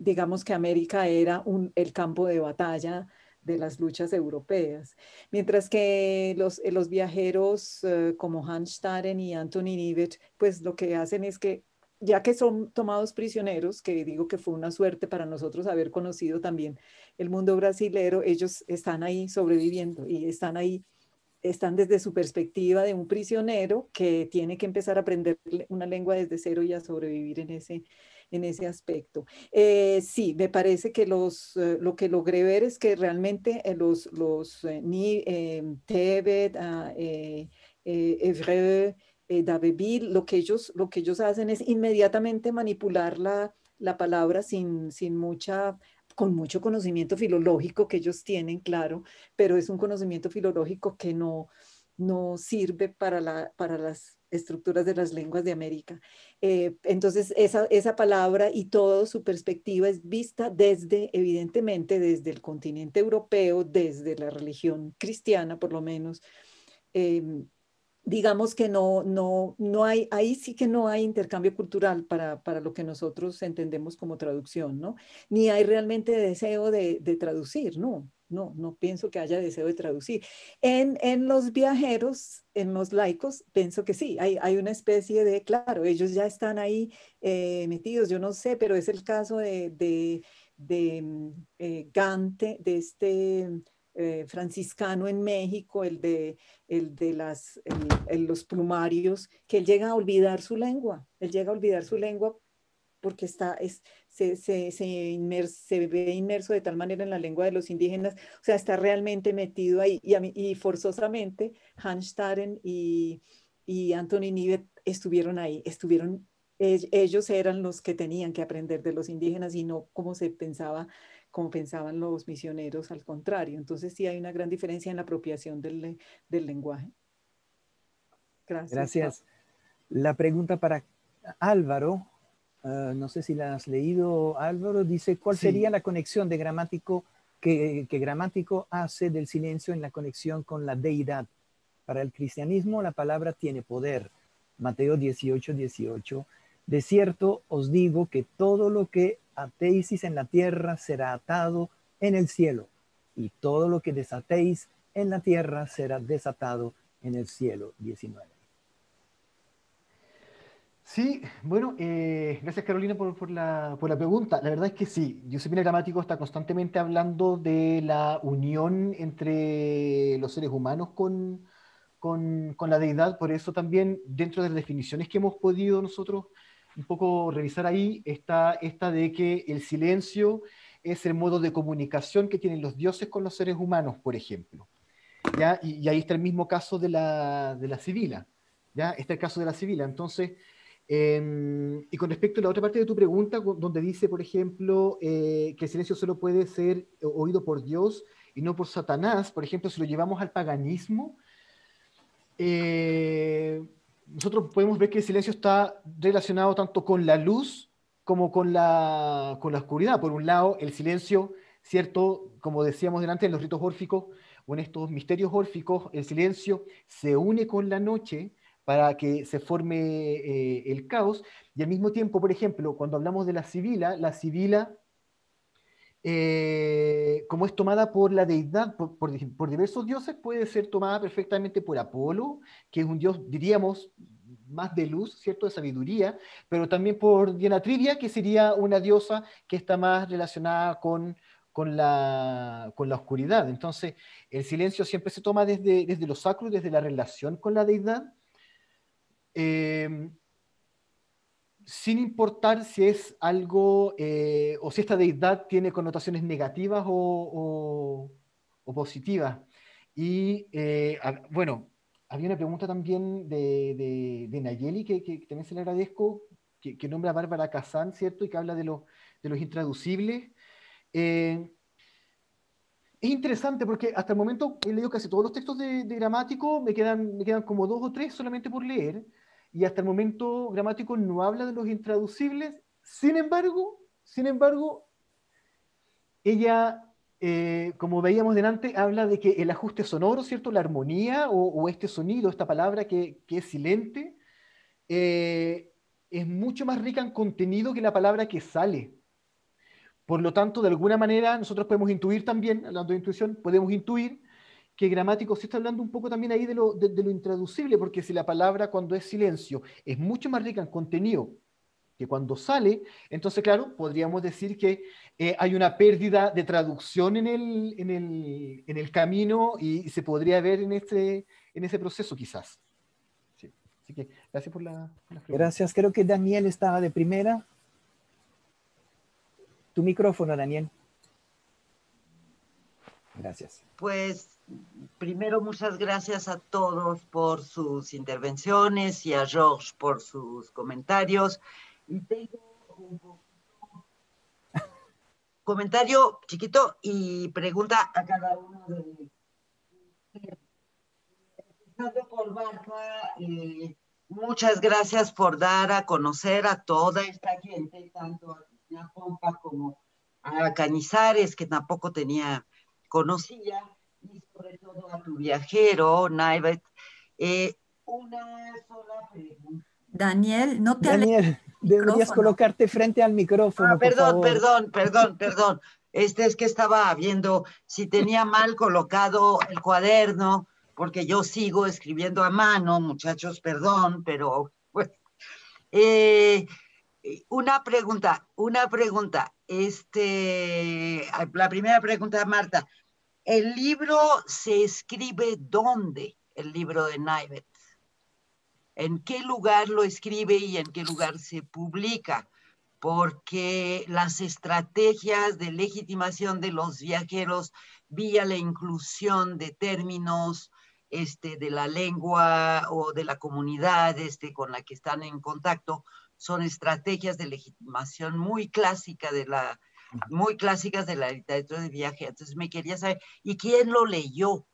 digamos que América era el campo de batalla de las luchas europeas. Mientras que los, eh, los viajeros eh, como Hans Staden y Anthony Nivet, pues lo que hacen es que ya que son tomados prisioneros, que digo que fue una suerte para nosotros haber conocido también el mundo brasilero, ellos están ahí sobreviviendo y están ahí, están desde su perspectiva de un prisionero que tiene que empezar a aprender una lengua desde cero y a sobrevivir en ese, en ese aspecto. Eh, sí, me parece que los, eh, lo que logré ver es que realmente eh, los, los ni Tebet, ah, Evreux, Daveville, lo que ellos, lo que ellos hacen es inmediatamente manipular la, la palabra sin, sin mucha con mucho conocimiento filológico que ellos tienen, claro, pero es un conocimiento filológico que no, no sirve para, la, para las estructuras de las lenguas de América. Eh, entonces, esa, esa palabra y toda su perspectiva es vista desde, evidentemente, desde el continente europeo, desde la religión cristiana, por lo menos. Em, digamos que no, no, no hay, ahí sí que no hay intercambio cultural para, para, lo que nosotros entendemos como traducción, ¿no? Ni hay realmente deseo de, de traducir, ¿no? No, no pienso que haya deseo de traducir. En, en los viajeros, en los laicos, pienso que sí, hay, hay una especie de, claro, ellos ya están ahí eh, metidos, yo no sé, pero es el caso de, de, de mm, eh, Gante, de este eh, franciscano en México, el de, el de las, los plumarios, que él llega a olvidar su lengua, él llega a olvidar su lengua porque está, es, se, se, se, ve inmerso de tal manera en la lengua de los indígenas, o sea, está realmente metido ahí. Y, forzosamente Hans Staren y, y Anthony Nivet estuvieron ahí, estuvieron, ellos eran los que tenían que aprender de los indígenas y no como se pensaba, como pensaban los misioneros, al contrario. Entonces sí hay una gran diferencia en la apropiación del, del lenguaje. Gracias. La pregunta para Álvaro, Ah, no sé si la has leído, Álvaro, dice, ¿cuál sería la conexión de gramático que, gramático hace del silencio en la conexión con la deidad? Para el cristianismo la palabra tiene poder. Mateo 18, 18. De cierto os digo que todo lo que atéis en la tierra será atado en el cielo, y todo lo que desatéis en la tierra será desatado en el cielo. 19. Sí, bueno, eh, gracias Carolina por, la, pregunta. La verdad es que sí, Giuseppina Gramático está constantemente hablando de la unión entre los seres humanos con, con, la deidad, por eso también dentro de las definiciones que hemos podido nosotros un poco revisar ahí, está esta de que el silencio es el modo de comunicación que tienen los dioses con los seres humanos, por ejemplo. ¿ya? Y, ahí está el mismo caso de la, de la civila. ¿ya? Está el caso de la civila. Entonces, Em, y con respecto a la otra parte de tu pregunta, donde dice, por ejemplo, eh, que el silencio solo puede ser oído por Dios y no por Satanás, por ejemplo, si lo llevamos al paganismo, eh, nosotros podemos ver que el silencio está relacionado tanto con la luz como con la, con la oscuridad. Por un lado, el silencio, ¿cierto? Como decíamos delante en los ritos órficos o en estos misterios órficos, el silencio se une con la noche para que se forme eh, el caos. Y al mismo tiempo, por ejemplo, cuando hablamos de la sibila, la sibila, eh, como es tomada por la deidad, por, diversos dioses, puede ser tomada perfectamente por Apolo, que es un dios, diríamos, más de luz, ¿cierto? De sabiduría, pero también por Diana Trivia, que sería una diosa que está más relacionada con, con, la, con la oscuridad. Entonces, el silencio siempre se toma desde, desde lo sacro, desde la relación con la deidad, Em, sin importar si es algo eh, o si esta deidad tiene connotaciones negativas o, positivas. Y eh, bueno, había una pregunta también de, de, Nayeli que, también se le agradezco, que, nombra a Bárbara Kazán, ¿cierto? Y que habla de, de los intraducibles. Eh, es interesante porque hasta el momento he leído casi todos los textos de, gramático, me quedan, me quedan como dos o tres solamente por leer, y hasta el momento gramático no habla de los intraducibles. Sin embargo, sin embargo, ella, eh, como veíamos delante, habla de que el ajuste sonoro, ¿cierto? La armonía o, este sonido, esta palabra que, es silente, eh, es mucho más rica en contenido que la palabra que sale. Por lo tanto, de alguna manera, nosotros podemos intuir también, hablando de intuición, podemos intuir que gramático se está hablando un poco también ahí de lo, de, lo intraducible, porque si la palabra cuando es silencio es mucho más rica en contenido que cuando sale, entonces, claro, podríamos decir que eh, hay una pérdida de traducción en el, en el, en el camino y, se podría ver en, este, en ese proceso quizás. Así que gracias por la, por la Gracias, creo que Daniel estaba de primera. Tu micrófono, Daniel. Gracias. Pues primero muchas gracias a todos por sus intervenciones y a George por sus comentarios. Y tengo un comentario chiquito y pregunta a cada uno de Empezando por Marta, eh, muchas gracias por dar a conocer a toda esta gente, tanto a Pompa como a Canizares, que tampoco tenía, conocía sobre todo a tu viajero, Naivet. Eh, una sola pregunta. Daniel, no te Daniel, deberías colocarte frente al micrófono. Ah, perdón, perdón, perdón, perdón. Este es que estaba viendo si tenía mal colocado el cuaderno, porque yo sigo escribiendo a mano, muchachos, perdón, pero pues. Eh, una pregunta, una pregunta. Este, la primera pregunta, Marta. El libro se escribe dónde, el libro de Naivet. ¿En qué lugar lo escribe y en qué lugar se publica? Porque las estrategias de legitimación de los viajeros vía la inclusión de términos este, de la lengua o de la comunidad este, con la que están en contacto son estrategias de legitimación muy clásica de la, muy clásicas de la literatura de viaje. Entonces me quería saber, ¿y quién lo leyó?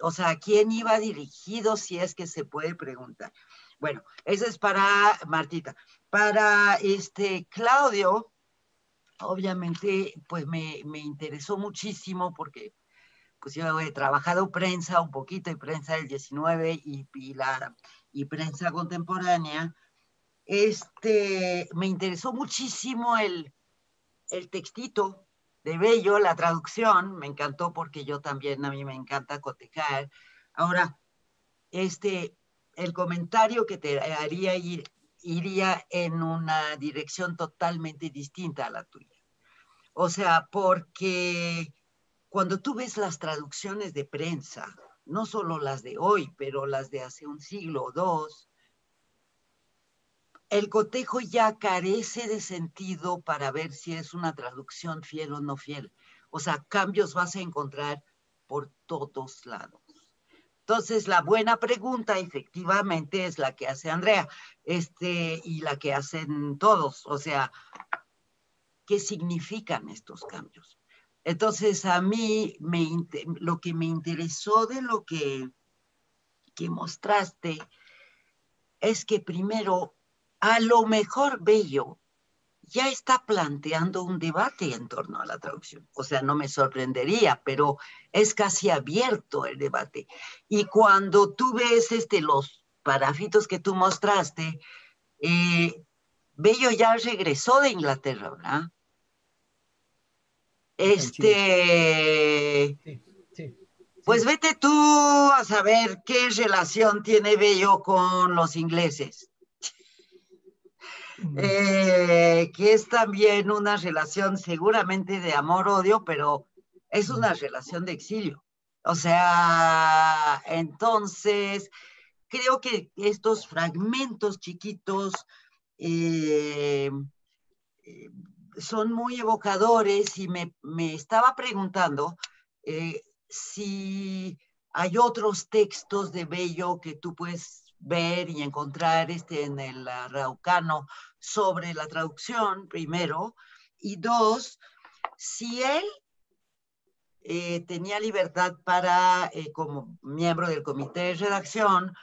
O sea, ¿quién iba dirigido si es que se puede preguntar? Bueno, eso es para Martita. Para este Claudio, obviamente, pues me, interesó muchísimo porque pues yo he trabajado prensa un poquito y prensa del 19 y, y, y prensa contemporánea. Este, me interesó muchísimo el, el textito de Bello, la traducción, me encantó porque yo también, a mí me encanta cotejar. Ahora, este, el comentario que te haría ir, iría en una dirección totalmente distinta a la tuya. O sea, porque cuando tú ves las traducciones de prensa, no solo las de hoy, pero las de hace un siglo o dos, el cotejo ya carece de sentido para ver si es una traducción fiel o no fiel. O sea, cambios vas a encontrar por todos lados. Entonces, la buena pregunta efectivamente es la que hace Andrea este, y la que hacen todos. O sea, ¿qué significan estos cambios? Entonces, a mí me, lo que me interesó de lo que, que mostraste es que primero a lo mejor Bello ya está planteando un debate en torno a la traducción. O sea, no me sorprendería, pero es casi abierto el debate. Y cuando tú ves este, los parafitos que tú mostraste, eh, Bello ya regresó de Inglaterra, ¿verdad? Este, pues vete tú a saber qué relación tiene Bello con los ingleses. Eh, que es también una relación seguramente de amor-odio, pero es una relación de exilio. O sea, entonces, creo que estos fragmentos chiquitos eh, eh, son muy evocadores y me, me estaba preguntando eh, si hay otros textos de Bello que tú puedes ver y encontrar este, en el Araucano sobre la traducción, primero, y dos, si él eh, tenía libertad para, eh, como miembro del comité de redacción,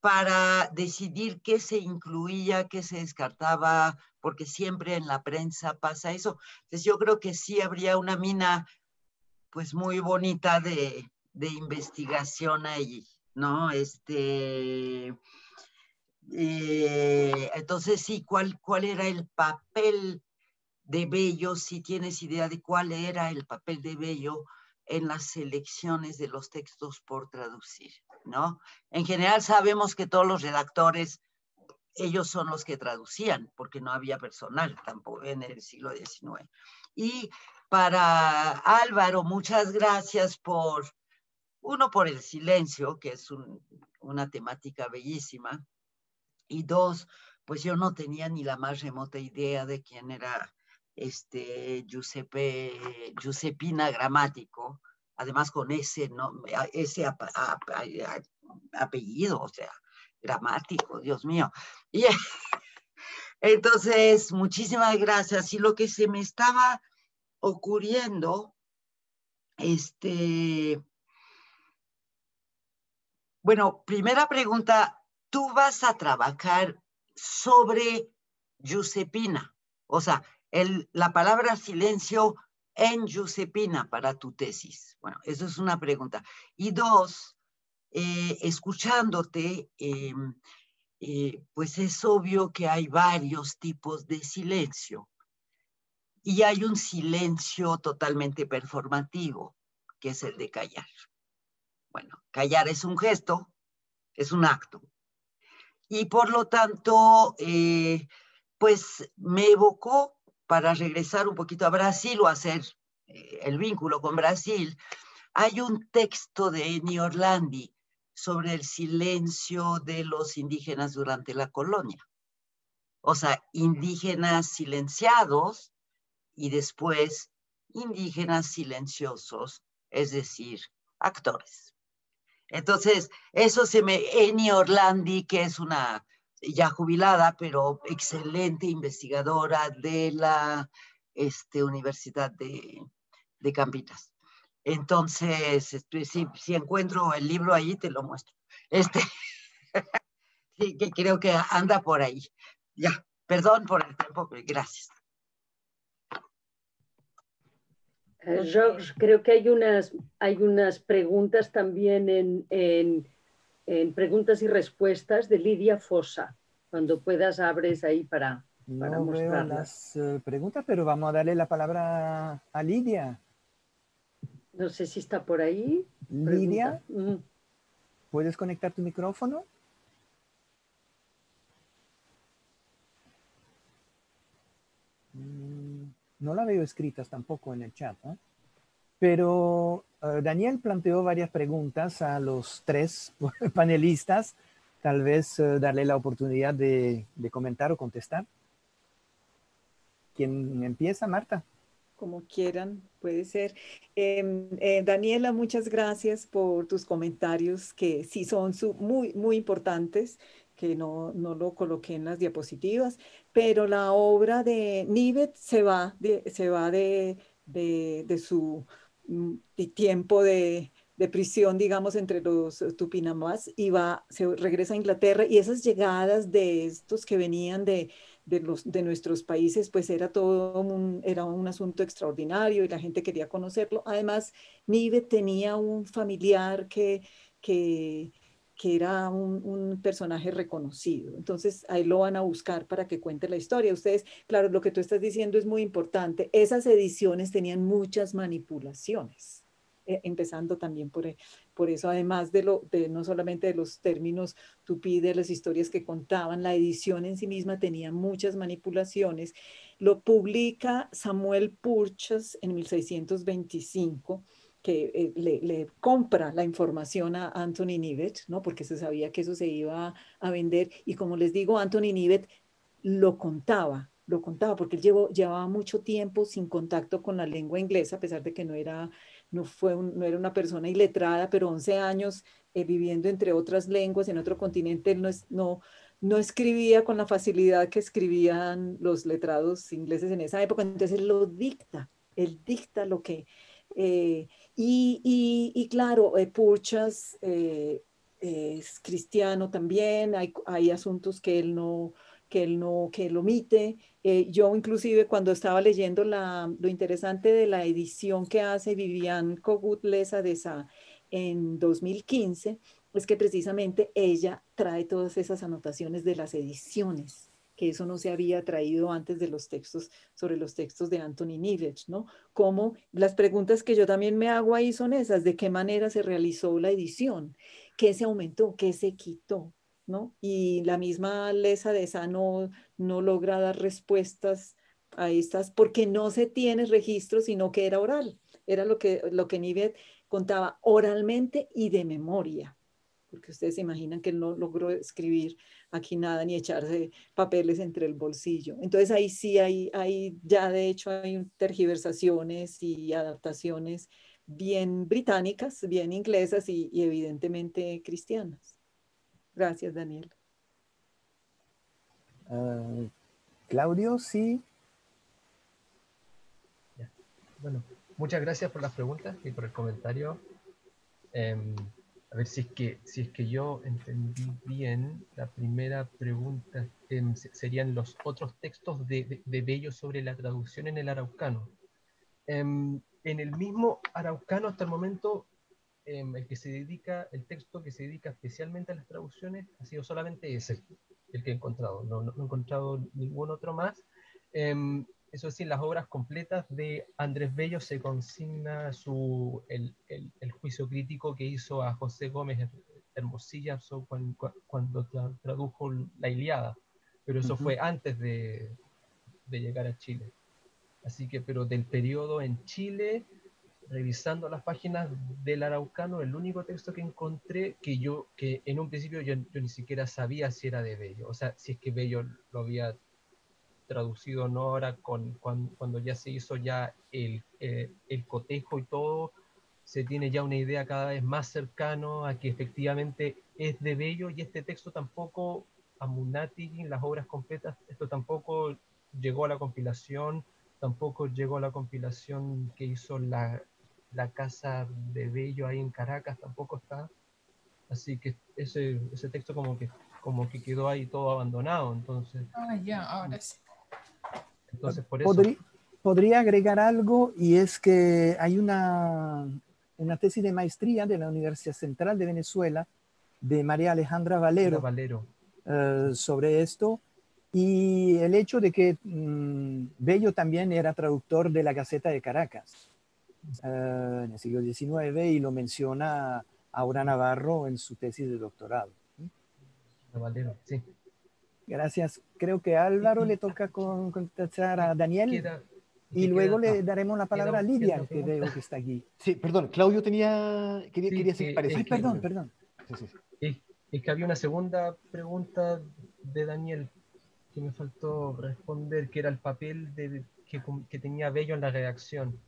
para decidir qué se incluía, qué se descartaba, porque siempre en la prensa pasa eso. Entonces yo creo que sí habría una mina pues muy bonita de, de investigación ahí, ¿no? Este, eh, entonces sí, ¿cuál, ¿cuál era el papel de Bello? Si tienes idea de cuál era el papel de Bello en las selecciones de los textos por traducir, ¿no? En general sabemos que todos los redactores, ellos son los que traducían, porque no había personal tampoco en el siglo XIX. Y para Álvaro, muchas gracias por, uno, por el silencio, que es una temática bellísima, y dos, pues yo no tenía ni la más remota idea de quién era este Giuseppe, Giuseppina Gramático, además con ese, nombre, ese apellido, o sea, gramático, Dios mío. Y entonces, muchísimas gracias. Y lo que se me estaba ocurriendo, este, bueno, primera pregunta, tú vas a trabajar sobre Giuseppina, o sea, el, la palabra silencio en Giuseppina para tu tesis. Bueno, eso es una pregunta. Y dos, eh, escuchándote, em, eh, pues es obvio que hay varios tipos de silencio y hay un silencio totalmente performativo, que es el de callar. Bueno, callar es un gesto, es un acto. Y por lo tanto, eh, pues me evocó para regresar un poquito a Brasil o hacer eh, el vínculo con Brasil. Hay un texto de Eni Orlandi sobre el silencio de los indígenas durante la colonia. O sea, indígenas silenciados y después indígenas silenciosos, es decir, actores. Entonces, eso se me... Eni Orlandi, que es una ya jubilada, pero excelente investigadora de la este, Universidad de, de Campinas. Entonces, este, si, si, encuentro el libro ahí, te lo muestro. Este, que creo que anda por ahí. Ya, perdón por el tiempo, gracias. George, creo que hay unas, hay unas preguntas también en, en, en, preguntas y respuestas de Lidia Fosa. Cuando puedas, abres ahí para, para no veo las uh, preguntas, pero vamos a darle la palabra a Lidia. No sé si está por ahí. Lidia, mm. ¿puedes conectar tu micrófono? No la veo escritas tampoco en el chat, ¿no? Pero Daniel planteó varias preguntas a los tres panelistas. Tal vez uh, darle la oportunidad de, de, comentar o contestar. ¿Quién empieza, Marta? Como quieran, puede ser. Eh, eh, Daniela, muchas gracias por tus comentarios que sí son muy, muy importantes que no, no, lo coloqué en las diapositivas, pero la obra de Nivet se va de, se va de, de, de su mm, tiempo de, de, prisión, digamos, entre los tupinamás y va, se regresa a Inglaterra y esas llegadas de estos que venían de, de, los, de nuestros países, pues era todo un, era un asunto extraordinario y la gente quería conocerlo. Además, Nivet tenía un familiar que, que que era un, personaje reconocido. Entonces, ahí lo van a buscar para que cuente la historia. Ustedes, claro, lo que tú estás diciendo es muy importante. Esas ediciones tenían muchas manipulaciones, eh, empezando también por, por eso, además de, lo, de no solamente de los términos tupí, de las historias que contaban, la edición en sí misma tenía muchas manipulaciones. Lo publica Samuel Purchas en 1625 que eh, le, le, compra la información a Anthony Nivet, ¿no? porque se sabía que eso se iba a vender. Y como les digo, Anthony Nivet lo contaba, lo contaba, porque él llevó, llevaba mucho tiempo sin contacto con la lengua inglesa, a pesar de que no era, no fue no era una persona iletrada, pero 11 años eh, viviendo entre otras lenguas en otro continente, él no, es, no, no escribía con la facilidad que escribían los letrados ingleses en esa época, entonces él lo dicta, él dicta lo que... Eh, y, claro, eh, Purchas eh, es cristiano también, hay, asuntos que él no, que él no, que él omite. Eh, yo inclusive cuando estaba leyendo la, lo interesante de la edición que hace Vivian Kogut Lesa de esa en 2015, es que precisamente ella trae todas esas anotaciones de las ediciones, que eso no se había traído antes de los textos, sobre los textos de Anthony Nivech, ¿no? Como las preguntas que yo también me hago ahí son esas, ¿de qué manera se realizó la edición? ¿Qué se aumentó? ¿Qué se quitó? ¿No? Y la misma Lesa de esa no, no logra dar respuestas a estas porque no se tiene registro, sino que era oral. Era lo que, lo que Nivet contaba oralmente y de memoria porque ustedes se imaginan que él no logró escribir aquí nada ni echarse papeles entre el bolsillo. Entonces ahí sí hay, hay ya de hecho hay tergiversaciones y adaptaciones bien británicas, bien inglesas y, y evidentemente cristianas. Gracias, Daniel. Uh, Claudio, sí. Bueno, muchas gracias por las preguntas y por el comentario. Um, a ver si es que, si es que yo entendí bien, la primera pregunta eh, serían los otros textos de, de, Bello sobre la traducción en el araucano. Eh, en el mismo araucano hasta el momento, eh, el que se dedica, el texto que se dedica especialmente a las traducciones ha sido solamente ese, el que he encontrado. No, no he encontrado ningún otro más. Eso sí, en las obras completas de Andrés Bello se consigna su, el, el, el juicio crítico que hizo a José Gómez Hermosilla cuando, cuando tradujo la Iliada, pero eso uh -huh. fue antes de, de, llegar a Chile. Así que, pero del periodo en Chile, revisando las páginas del Araucano, el único texto que encontré que yo, que en un principio yo, yo ni siquiera sabía si era de Bello, o sea, si es que Bello lo había traducido no ahora con, cuando, ya se hizo ya el, eh, el, cotejo y todo, se tiene ya una idea cada vez más cercano a que efectivamente es de Bello y este texto tampoco, a Munati, las obras completas, esto tampoco llegó a la compilación, tampoco llegó a la compilación que hizo la, la casa de Bello ahí en Caracas, tampoco está. Así que ese, ese texto como que, como que quedó ahí todo abandonado, entonces... Ah, ya, ahora sí. Entonces, por eso... Podría, podría, agregar algo y es que hay una, una tesis de maestría de la Universidad Central de Venezuela de María Alejandra Valero, Valero. Uh, sobre esto y el hecho de que um, Bello también era traductor de la Gaceta de Caracas uh, en el siglo XIX y lo menciona Aura Navarro en su tesis de doctorado. Valero, sí. Gracias. Creo que a Álvaro le toca contestar a Daniel. Queda, y luego le daremos la palabra a Lidia, que veo que está aquí. Sí, perdón, Claudio tenía, quería, sí, quería decir. Ay, perdón, perdón. Sí, sí, es, es, que había una segunda pregunta de Daniel que me faltó responder, que era el papel de, que, que tenía Bello en la redacción.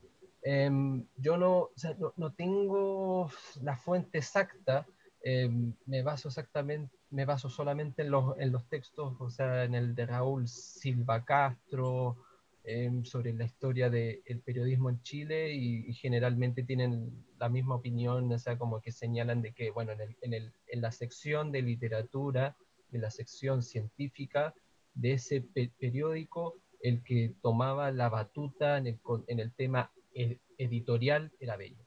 Eh, yo no, o sea, no, no, tengo la fuente exacta, eh, me baso exactamente me baso solamente en los, en los textos, o sea, en el de Raúl Silva Castro, eh, sobre la historia del de periodismo en Chile y, y, generalmente tienen la misma opinión, o sea, como que señalan de que, bueno, en, el, en, el, en la sección de literatura, de la sección científica de ese pe periódico, el que tomaba la batuta en el, en el tema ed editorial era Bello.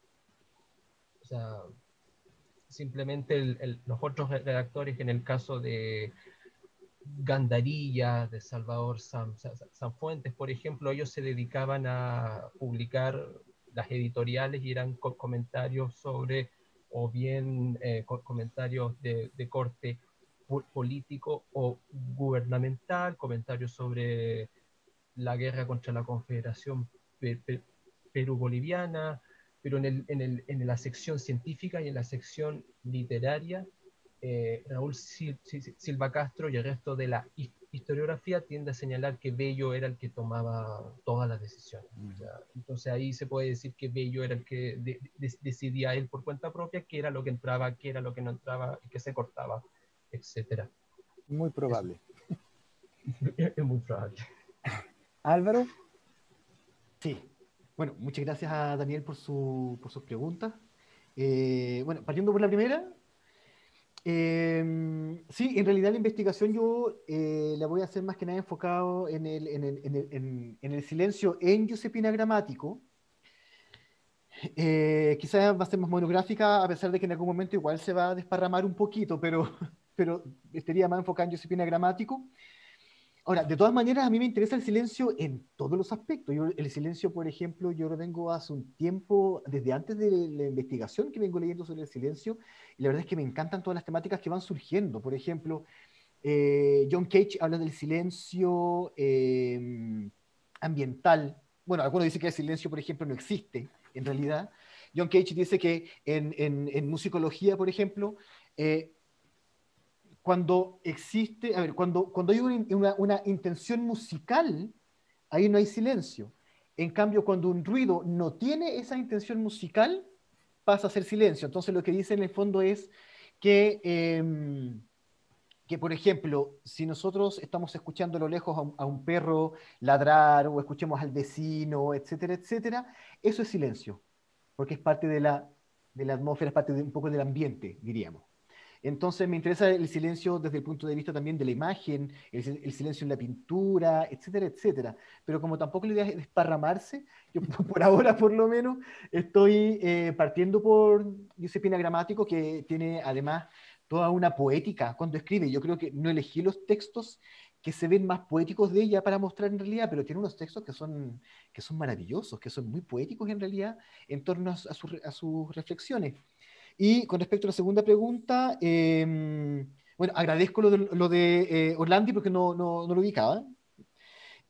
O sea, simplemente el, el, los otros redactores, en el caso de Gandarilla, de Salvador San, San, Fuentes, por ejemplo, ellos se dedicaban a publicar las editoriales y eran co comentarios sobre, o bien eh, co comentarios de, corte político o gubernamental, comentarios sobre la guerra contra la Confederación Perú-Boliviana, pero en, el, en, el, en, la sección científica y en la sección literaria eh, Raúl Silva Castro y el resto de la historiografía tiende a señalar que Bello era el que tomaba todas las decisiones. entonces ahí se puede decir que Bello era el que decidía él por cuenta propia qué era lo que entraba, qué era lo que no entraba, qué se cortaba, etc. Muy probable. Es, muy probable. Álvaro. Sí. Bueno, muchas gracias a Daniel por, su, por sus preguntas. Eh, bueno, partiendo por la primera, Em, sí, en realidad la investigación yo eh, la voy a hacer más que nada enfocado en el, en el, en el, en, el silencio en Giuseppina gramático. Eh, quizás va a ser más monográfica, a pesar de que en algún momento igual se va a desparramar un poquito, pero, pero estaría más enfocada en Giuseppina gramático. Ahora, de todas maneras, a mí me interesa el silencio en todos los aspectos. Yo, el silencio, por ejemplo, yo lo vengo hace un tiempo, desde antes de la investigación que vengo leyendo sobre el silencio, y la verdad es que me encantan todas las temáticas que van surgiendo. Por ejemplo, eh, John Cage habla del silencio em, ambiental. Bueno, algunos dicen que el silencio, por ejemplo, no existe, en realidad. John Cage dice que en, en, musicología, por ejemplo, eh, cuando existe, a ver, cuando, cuando hay una, una, intención musical, ahí no hay silencio. En cambio, cuando un ruido no tiene esa intención musical, pasa a ser silencio. Entonces, lo que dice en el fondo es que, em, que por ejemplo, si nosotros estamos escuchando a lo lejos a un, perro ladrar o escuchemos al vecino, etcétera, etcétera, eso es silencio, porque es parte de la, de la atmósfera, es parte un poco del ambiente, diríamos. Entonces me interesa el silencio desde el punto de vista también de la imagen, el, silencio en la pintura, etcétera, etcétera. Pero como tampoco la idea es desparramarse, yo por ahora por lo menos estoy eh, partiendo por Giuseppina Gramático, que tiene además toda una poética cuando escribe. Yo creo que no elegí los textos que se ven más poéticos de ella para mostrar en realidad, pero tiene unos textos que son, que son maravillosos, que son muy poéticos en realidad en torno a, a sus reflexiones. Y con respecto a la segunda pregunta, em, bueno, agradezco lo de, lo de eh, Orlandi porque no, no, no, lo ubicaba.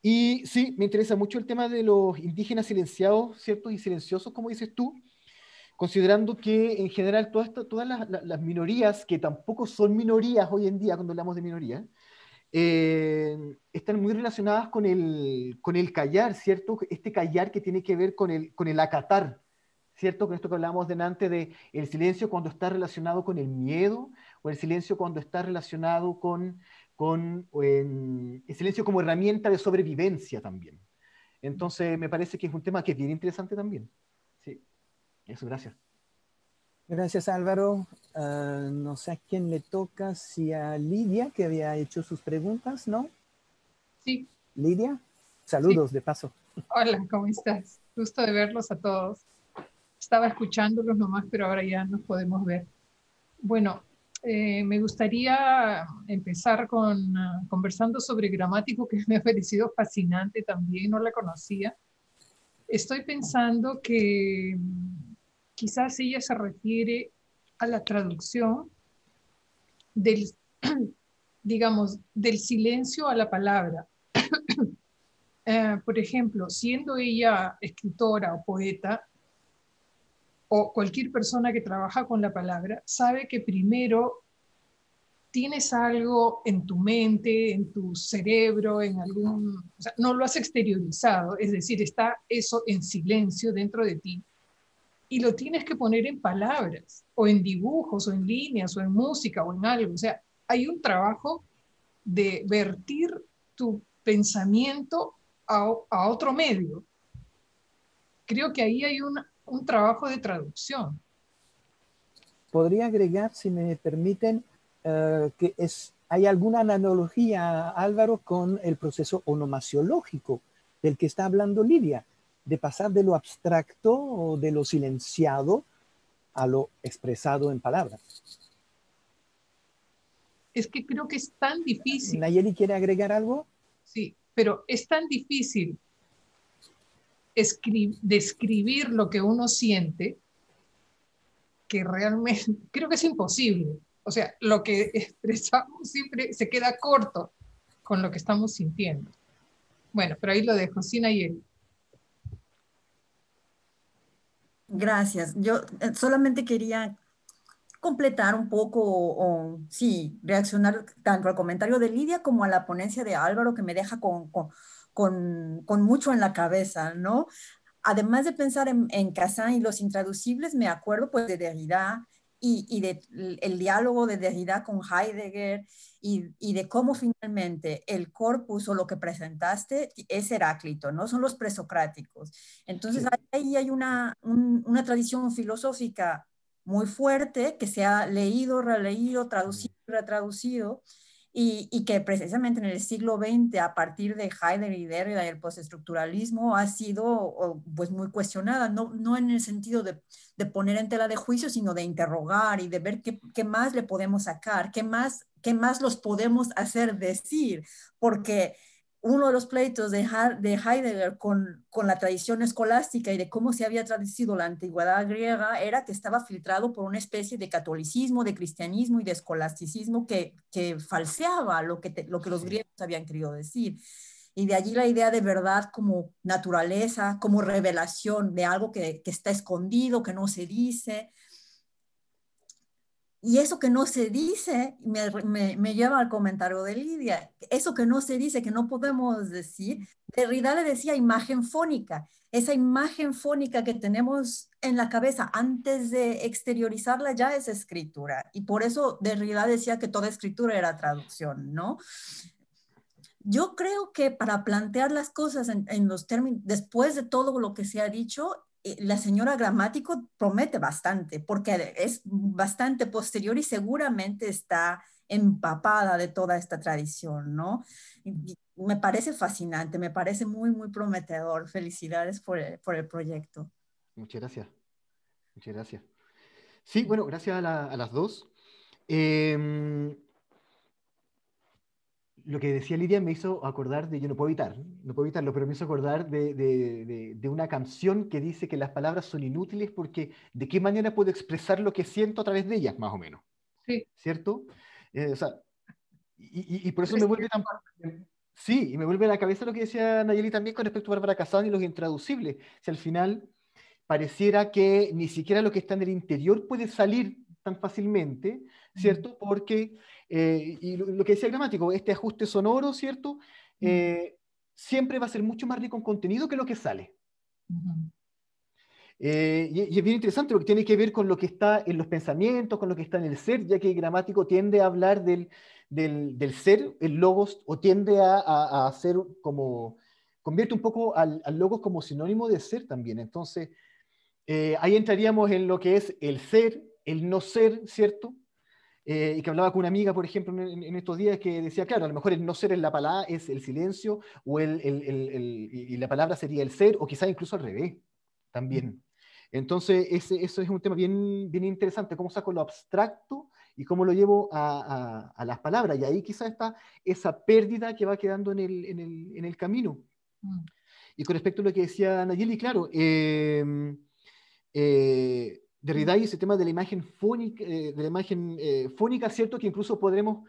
Y sí, me interesa mucho el tema de los indígenas silenciados, ¿cierto? Y silenciosos, como dices tú, considerando que en general todas, todas las, las, minorías, que tampoco son minorías hoy en día cuando hablamos de minorías, eh, están muy relacionadas con el, con el callar, ¿cierto? Este callar que tiene que ver con el, con el acatar, ¿cierto? Con esto que hablábamos delante de el silencio cuando está relacionado con el miedo o el silencio cuando está relacionado con, con el silencio como herramienta de sobrevivencia también. Entonces, me parece que es un tema que es bien interesante también. Sí, eso, gracias. Gracias, Álvaro. Ah, no sé a quién le toca, si a Lidia, que había hecho sus preguntas, ¿no? Sí. Lidia, saludos de paso. Hola, ¿cómo estás? Gusto de verlos a todos estaba escuchándolos nomás, pero ahora ya nos podemos ver. Bueno, eh, me gustaría empezar con ah, conversando sobre gramático, que me ha parecido fascinante también, no la conocía. Estoy pensando que mm, quizás ella se refiere a la traducción del, digamos, del silencio a la palabra. Eh, por ejemplo, siendo ella escritora o poeta, o cualquier persona que trabaja con la palabra sabe que primero tienes algo en tu mente, en tu cerebro, en algún, o sea, no lo has exteriorizado, es decir, está eso en silencio dentro de ti y lo tienes que poner en palabras o en dibujos o en líneas o en música o en algo, o sea, hay un trabajo de vertir tu pensamiento a, otro medio. Creo que ahí hay una, un trabajo de traducción. Podría agregar, si me permiten, eh, que es, hay alguna analogía, Álvaro, con el proceso onomasiológico del que está hablando Lidia, de pasar de lo abstracto o de lo silenciado a lo expresado en palabras. Es que creo que es tan difícil. ¿Nayeli quiere agregar algo? Sí, pero es tan difícil describir lo que uno siente, que realmente creo que es imposible. O sea, lo que expresamos siempre se queda corto con lo que estamos sintiendo. Bueno, pero ahí lo dejo, Sina y él. Gracias. Yo eh, solamente quería completar un poco o, sí, reaccionar tanto al comentario de Lidia como a la ponencia de Álvaro que me deja con, con, con, con mucho en la cabeza, ¿no? Además de pensar en, en y los intraducibles, me acuerdo pues de Derrida y, y de el diálogo de Derrida con Heidegger y, y, de cómo finalmente el corpus o lo que presentaste es Heráclito, ¿no? Son los presocráticos. Entonces ahí hay una, un, una tradición filosófica muy fuerte que se ha leído, releído, traducido, retraducido, y, y, que precisamente en el siglo XX, a partir de Heidegger y Derrida el postestructuralismo, ha sido pues muy cuestionada, no, no en el sentido de, de, poner en tela de juicio, sino de interrogar y de ver qué, qué más le podemos sacar, qué más, qué más los podemos hacer decir, porque uno de los pleitos de, de Heidegger con, con, la tradición escolástica y de cómo se había traducido la antigüedad griega era que estaba filtrado por una especie de catolicismo, de cristianismo y de escolasticismo que, que falseaba lo que, lo que los griegos habían querido decir. Y de allí la idea de verdad como naturaleza, como revelación de algo que, que está escondido, que no se dice. Y eso que no se dice me, lleva al comentario de Lidia. Eso que no se dice, que no podemos decir, Derrida le decía imagen fónica. Esa imagen fónica que tenemos en la cabeza antes de exteriorizarla ya es escritura. Y por eso Derrida decía que toda escritura era traducción, ¿no? Yo creo que para plantear las cosas en los términos, después de todo lo que se ha dicho, la señora Gramático promete bastante, porque es bastante posterior y seguramente está empapada de toda esta tradición, ¿no? Me parece fascinante, me parece muy, muy prometedor. Felicidades por el, por el proyecto. Muchas gracias. Muchas gracias. Sí, bueno, gracias a, la, las dos. Eh, lo que decía Lidia me hizo acordar de, yo no puedo evitar, no puedo evitarlo, pero me hizo acordar de, de, de, una canción que dice que las palabras son inútiles porque de qué manera puedo expresar lo que siento a través de ellas, más o menos. Sí. ¿Cierto? Eh, o sea, y, y, por eso me vuelve tan... Sí, y me vuelve a la cabeza lo que decía Nayeli también con respecto a Bárbara Casado y los intraducibles. Si al final pareciera que ni siquiera lo que está en el interior puede salir tan fácilmente, ¿cierto? Porque eh, y lo, que decía el gramático, este ajuste sonoro, ¿cierto? Eh, siempre va a ser mucho más rico en contenido que lo que sale. Eh, y, y, es bien interesante lo que tiene que ver con lo que está en los pensamientos, con lo que está en el ser, ya que el gramático tiende a hablar del, del, del ser, el logos, o tiende a, a, a, hacer como, convierte un poco al, al, logos como sinónimo de ser también. Entonces, ahí entraríamos en lo que es el ser, el no ser, ¿cierto? Eh, y que hablaba con una amiga, por ejemplo, en, en, estos días, que decía, claro, a lo mejor el no ser en la palabra es el silencio, o el, el, el, y la palabra sería el ser, o quizás incluso al revés, también. Entonces, ese, eso es un tema bien, bien interesante, cómo saco lo abstracto y cómo lo llevo a, a, a las palabras. Y ahí quizás está esa pérdida que va quedando en el, en el, en el camino. Mm. Y con respecto a lo que decía Nayeli, claro, eh, eh, Derrida y ese tema de la imagen fónica, eh, de la imagen, eh, fónica, ¿cierto? Que incluso podremos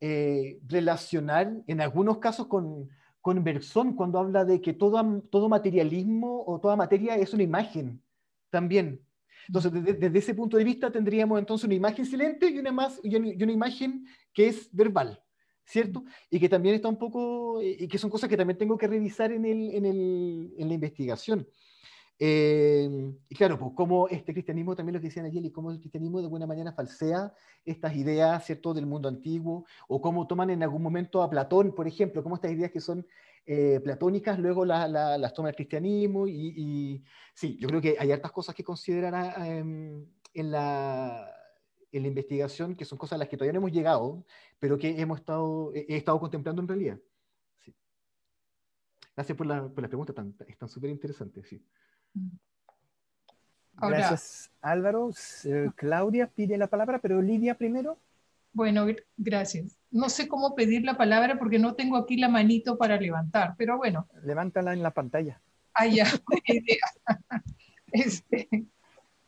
eh, relacionar en algunos casos con, con Bersón, cuando habla de que todo, todo materialismo o toda materia es una imagen también. Entonces, desde, desde, ese punto de vista tendríamos entonces una imagen silente y una, más, y una, y una imagen que es verbal, ¿cierto? Y que también está un poco, y que son cosas que también tengo que revisar en, el, en, el, en la investigación. Eh, y claro, pues como este cristianismo, también lo que decían ayer, y cómo el cristianismo de alguna manera falsea estas ideas, ¿cierto?, del mundo antiguo, o cómo toman en algún momento a Platón, por ejemplo, cómo estas ideas que son eh, platónicas luego la, la, las toma el cristianismo, y, sí, yo creo que hay hartas cosas que considerar eh, en, la, en la investigación, que son cosas a las que todavía no hemos llegado, pero que hemos estado, he estado contemplando en realidad. Gracias por la, por la pregunta, están súper interesantes, sí. Ahora, gracias, Álvaro. Eh, Claudia pide la palabra, pero Lidia primero. Bueno, gracias. No sé cómo pedir la palabra porque no tengo aquí la manito para levantar, pero bueno. Levántala en la pantalla. Ah, ya, este,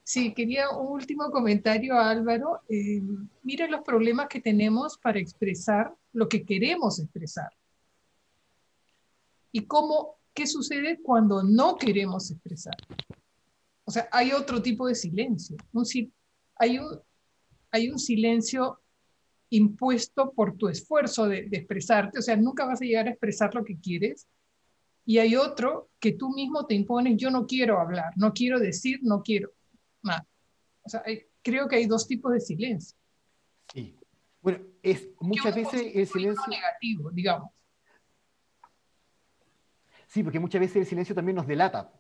sí, quería un último comentario, Álvaro. Eh, mira los problemas que tenemos para expresar lo que queremos expresar. Y cómo ¿Qué sucede cuando no queremos expresar? O sea, hay otro tipo de silencio. Un, hay un, hay un silencio impuesto por tu esfuerzo de, de, expresarte, o sea, nunca vas a llegar a expresar lo que quieres. Y hay otro que tú mismo te impones, yo no quiero hablar, no quiero decir, no quiero nada. O sea, hay, creo que hay dos tipos de silencio. Sí. Bueno, es muchas veces el silencio negativo, digamos. Sí, porque muchas veces el silencio también nos delata.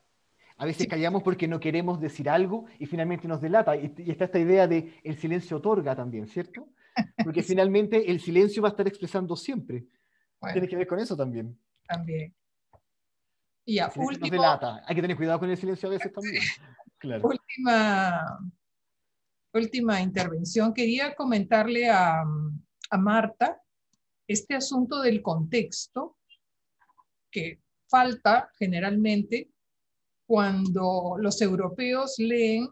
A veces sí. callamos porque no queremos decir algo y finalmente nos delata. Y, y está esta idea de el silencio otorga también, ¿cierto? Porque finalmente el silencio va a estar expresando siempre. Bueno, Tiene que ver con eso también. También. Y ya, último, nos delata. Hay que tener cuidado con el silencio a veces también. Claro. Última, última intervención. Quería comentarle a, a Marta este asunto del contexto que falta generalmente cuando los europeos leen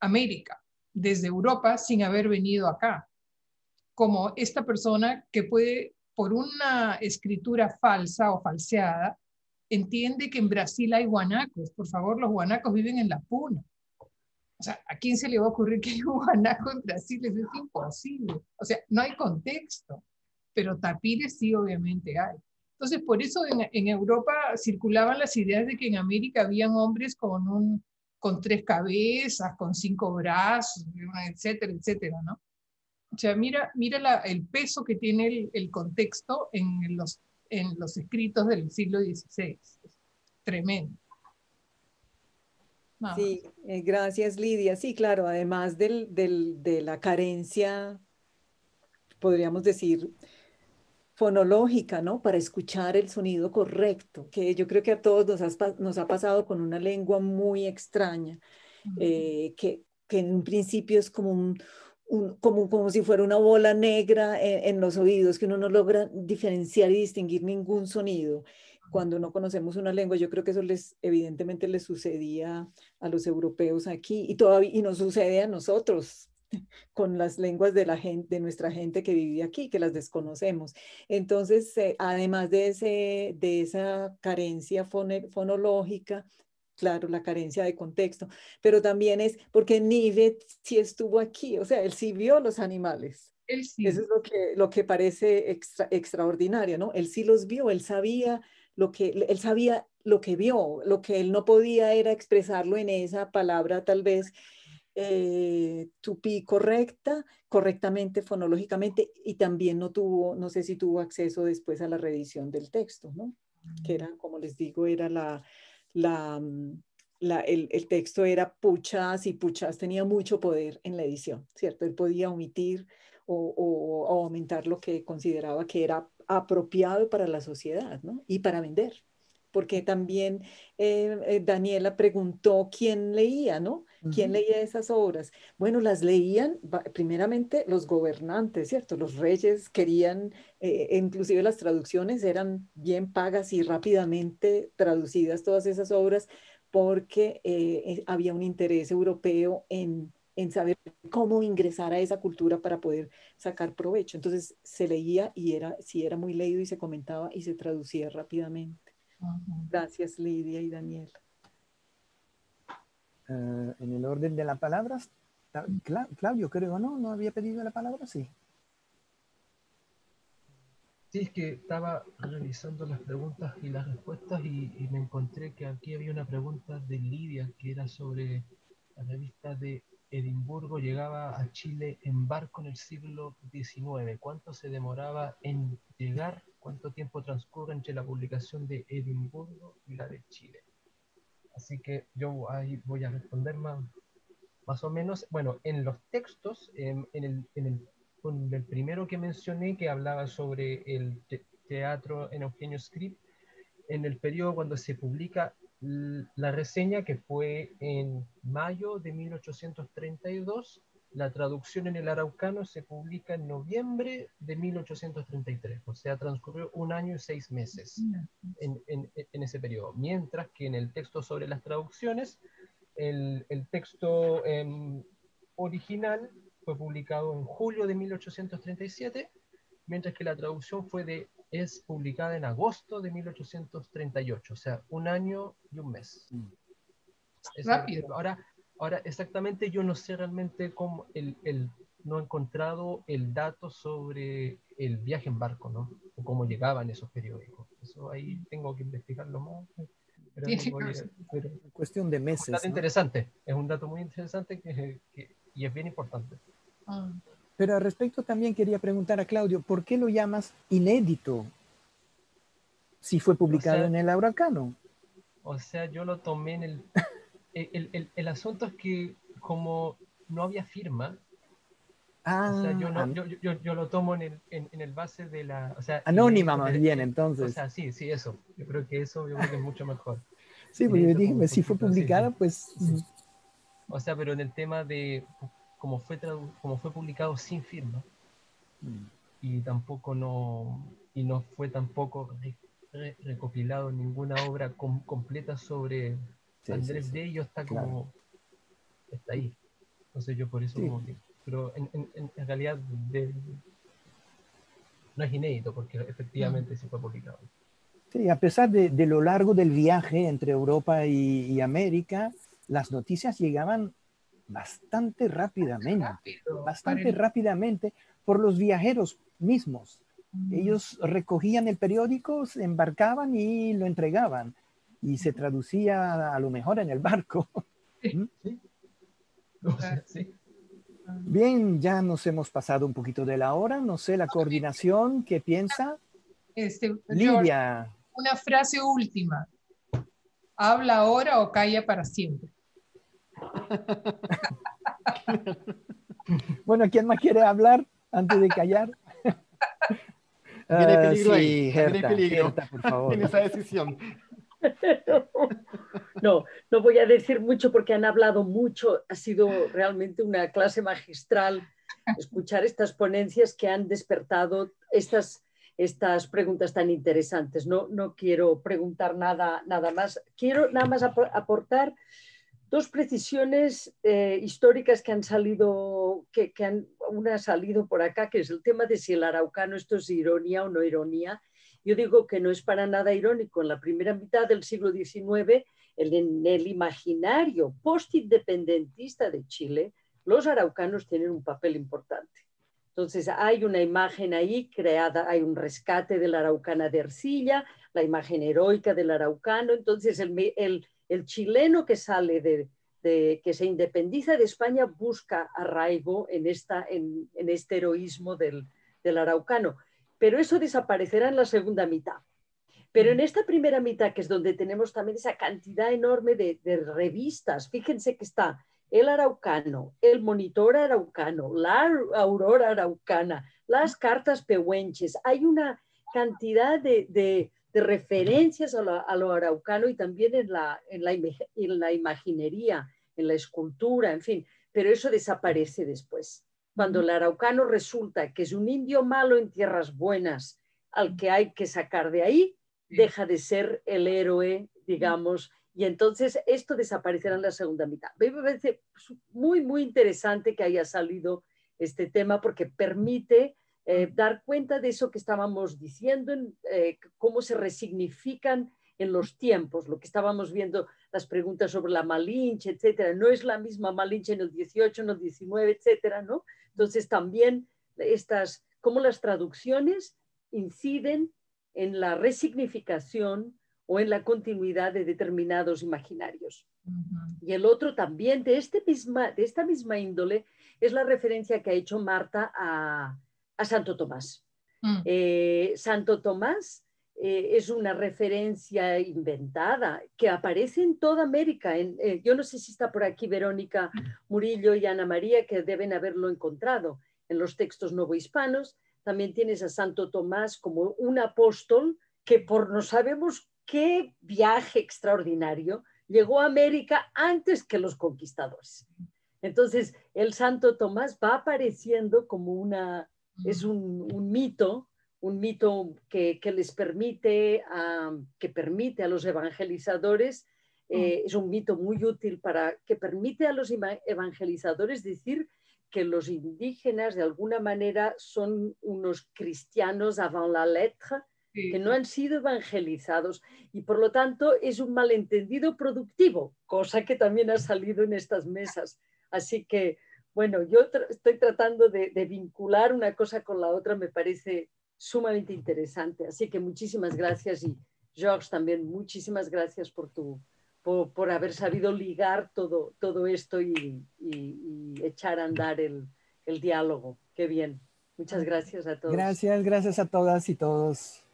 América desde Europa sin haber venido acá, como esta persona que puede, por una escritura falsa o falseada, entiende que en Brasil hay guanacos. Por favor, los guanacos viven en la puna. O sea, ¿a quién se le va a ocurrir que hay un en Brasil? Es imposible. O sea, no hay contexto, pero tapires sí obviamente hay. Entonces, por eso en, en, Europa circulaban las ideas de que en América habían hombres con, un, con tres cabezas, con cinco brazos, etcétera, etcétera, ¿no? O sea, mira, mira la, el peso que tiene el, el, contexto en los, en los escritos del siglo XVI. Es tremendo. Sí, eh, gracias Lidia. Sí, claro, además del, del, de la carencia, podríamos decir, fonológica, ¿no? Para escuchar el sonido correcto, que yo creo que a todos nos, ha pasado con una lengua muy extraña, eh, que, que, en un principio es como, un, un, como, como si fuera una bola negra en, en, los oídos, que uno no logra diferenciar y distinguir ningún sonido. Cuando no conocemos una lengua, yo creo que eso les, evidentemente les sucedía a los europeos aquí y todavía y nos sucede a nosotros, con las lenguas de la gente, de nuestra gente que vive aquí, que las desconocemos. Entonces, eh, además de, ese, de esa carencia fone, fonológica, claro, la carencia de contexto, pero también es porque Nivet sí estuvo aquí, o sea, él sí vio los animales. Él sí. Eso es lo que, lo que parece extra, extraordinario, ¿no? Él sí los vio, él sabía lo que, él sabía lo que vio, lo que él no podía era expresarlo en esa palabra tal vez eh, tupí correcta, correctamente fonológicamente, y también no tuvo, no sé si tuvo acceso después a la reedición del texto, ¿no? Que era, como les digo, era la, la, la el, el, texto era puchas y puchas tenía mucho poder en la edición, ¿cierto? Él podía omitir o, o, o aumentar lo que consideraba que era apropiado para la sociedad, ¿no? Y para vender porque también eh, eh, Daniela preguntó quién leía, ¿no? ¿Quién uh -huh. leía esas obras? Bueno, las leían primeramente los gobernantes, ¿cierto? Los reyes querían, eh, inclusive las traducciones eran bien pagas y rápidamente traducidas todas esas obras porque eh, había un interés europeo en, en saber cómo ingresar a esa cultura para poder sacar provecho. Entonces se leía y era, sí era muy leído y se comentaba y se traducía rápidamente. Gracias, Lidia y Daniel. Uh, en el orden de las palabras, Cla Claudio, creo, ¿no? ¿No había pedido la palabra? Sí. Sí, es que estaba revisando las preguntas y las respuestas y, y, me encontré que aquí había una pregunta de Lidia que era sobre la revista de Edimburgo llegaba a Chile en barco en el siglo XIX. ¿Cuánto se demoraba en llegar? ¿Cuánto tiempo transcurre entre la publicación de Edimburgo y la de Chile? Así que yo ahí voy a responder más, más o menos. Bueno, en los textos, en, en, el, en, el, en el, primero que mencioné, que hablaba sobre el te teatro en Eugenio Script, en el periodo cuando se publica la reseña que fue en mayo de 1832, la traducción en el araucano se publica en noviembre de 1833, o sea, transcurrió un año y seis meses en, en, en ese periodo, mientras que en el texto sobre las traducciones, el, el texto eh, original fue publicado en julio de 1837, mientras que la traducción fue de es publicada en agosto de 1838, o sea, un año y un mes. Mm. Rápido. Ahora, ahora, exactamente yo no sé realmente cómo el, el, no he encontrado el dato sobre el viaje en barco, ¿no? O cómo llegaban esos periódicos. Eso ahí tengo que investigarlo más. Pero, pero cuestión de meses. Es un dato interesante, es un dato muy interesante que, y es bien importante. Ah. Pero al respecto también quería preguntar a Claudio, ¿por qué lo llamas inédito si fue publicado en el Huracano? O sea, yo lo tomé en el, el, el, el, asunto es que como no había firma, ah, o sea, yo, no, yo, yo, yo, lo tomo en el, en, en el base de la... O sea, anónima más bien, entonces. O sea, sí, sí, eso. Yo creo que eso yo creo que es mucho mejor. sí, porque yo dije, si fue publicada, pues... O sea, pero en el tema de como fue, como fue publicado sin firma mm. y tampoco no, y no fue tampoco recopilado ninguna obra completa sobre Andrés de ellos está como está ahí. Entonces yo por eso como que, pero en, en, en realidad no es inédito porque efectivamente sí fue publicado Sí, a pesar de, de, lo largo del viaje entre Europa y, y América, las noticias llegaban bastante rápidamente, bastante rápidamente por los viajeros mismos. Mm. Ellos recogían el periódico, se embarcaban y lo entregaban y se traducía a lo mejor en el barco. ¿Mm? Bien, ya nos hemos pasado un poquito de la hora. No sé, la coordinación, ¿qué piensa? Este, Lidia. Una frase última. ¿Habla ahora o calla para siempre? bueno, ¿quién más quiere hablar antes de callar? Tiene ah, peligro ahí. peligro por favor. en esa decisión. No, no voy a decir mucho porque han hablado mucho. Ha sido realmente una clase magistral escuchar estas ponencias que han despertado estas, estas preguntas tan interesantes. No, no quiero preguntar nada, nada más. Quiero nada más aportar dos precisiones eh, históricas que han salido, que, han, una ha salido por acá, que es el tema de si el araucano esto es ironía o no ironía. Yo digo que no es para nada irónico. En la primera mitad del siglo XIX, en el imaginario postindependentista de Chile, los araucanos tienen un papel importante. Entonces hay una imagen ahí creada, hay un rescate de la araucana de Ercilla, la imagen heroica del araucano. Entonces el, chileno que sale de, que se independiza de España busca arraigo en, esta, en, este heroísmo del, araucano. Pero eso desaparecerá en la segunda mitad. Pero en esta primera mitad, que es donde tenemos también esa cantidad enorme de, revistas, fíjense que está el araucano, el monitor araucano, la aurora araucana, las cartas pehuenches, hay una cantidad de, referencias a lo, araucano y también en la, en, la, en la imaginería, en la escultura, en fin, pero eso desaparece después. Cuando el araucano resulta que es un indio malo en tierras buenas al que hay que sacar de ahí, deja de ser el héroe, digamos, y entonces esto desaparecerá en la segunda mitad. Me parece muy, muy interesante que haya salido este tema porque permite eh, dar cuenta de eso que estábamos diciendo, eh, cómo se resignifican en los tiempos, lo que estábamos viendo, las preguntas sobre la Malinche, etcétera. No es la misma Malinche en el 18, en el 19, etcétera, ¿no? Entonces también estas, cómo las traducciones inciden en la resignificación o en la continuidad de determinados imaginarios. Y el otro también de, este misma, de esta misma índole es la referencia que ha hecho Marta a, a Santo Tomás. Mm. Eh, Santo Tomás eh, es una referencia inventada que aparece en toda América. Eh, yo no sé si está por aquí Verónica Murillo y Ana María, que deben haberlo encontrado en los textos novohispanos. También tienes a Santo Tomás como un apóstol que por no sabemos qué viaje extraordinario llegó a América antes que los conquistadores. Entonces, el Santo Tomás va apareciendo como una, es un, mito, un mito que, les permite, a, que permite a los evangelizadores, eh, es un mito muy útil para que permite a los evangelizadores decir que los indígenas de alguna manera son unos cristianos avant la lettre, que no han sido evangelizados y por lo tanto es un malentendido productivo, cosa que también ha salido en estas mesas. Así que bueno, yo estoy tratando de, vincular una cosa con la otra, me parece sumamente interesante. Así que muchísimas gracias y George también, muchísimas gracias por, tu, por, haber sabido ligar todo, todo esto y, echar a andar el, el diálogo. Qué bien. Muchas gracias a todos. Gracias, gracias a todas y todos.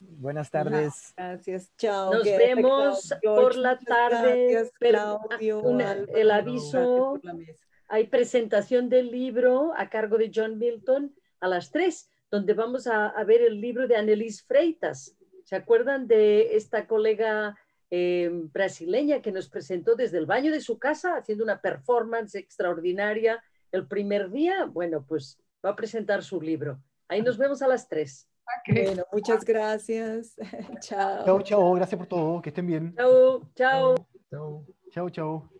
Buenas tardes. Gracias, chao. Nos vemos por la tarde. el aviso, hay presentación del libro a cargo de John Milton a las 3, donde vamos a, ver el libro de Annelise Freitas. ¿Se acuerdan de esta colega eh, brasileña que nos presentó desde el baño de su casa haciendo una performance extraordinaria el primer día? Bueno, pues va a presentar su libro. Ahí nos vemos a las 3. Bueno, muchas gracias. chao. Chao, chao. Gracias por todo. Que estén bien. Chao, chao. Chao, chao.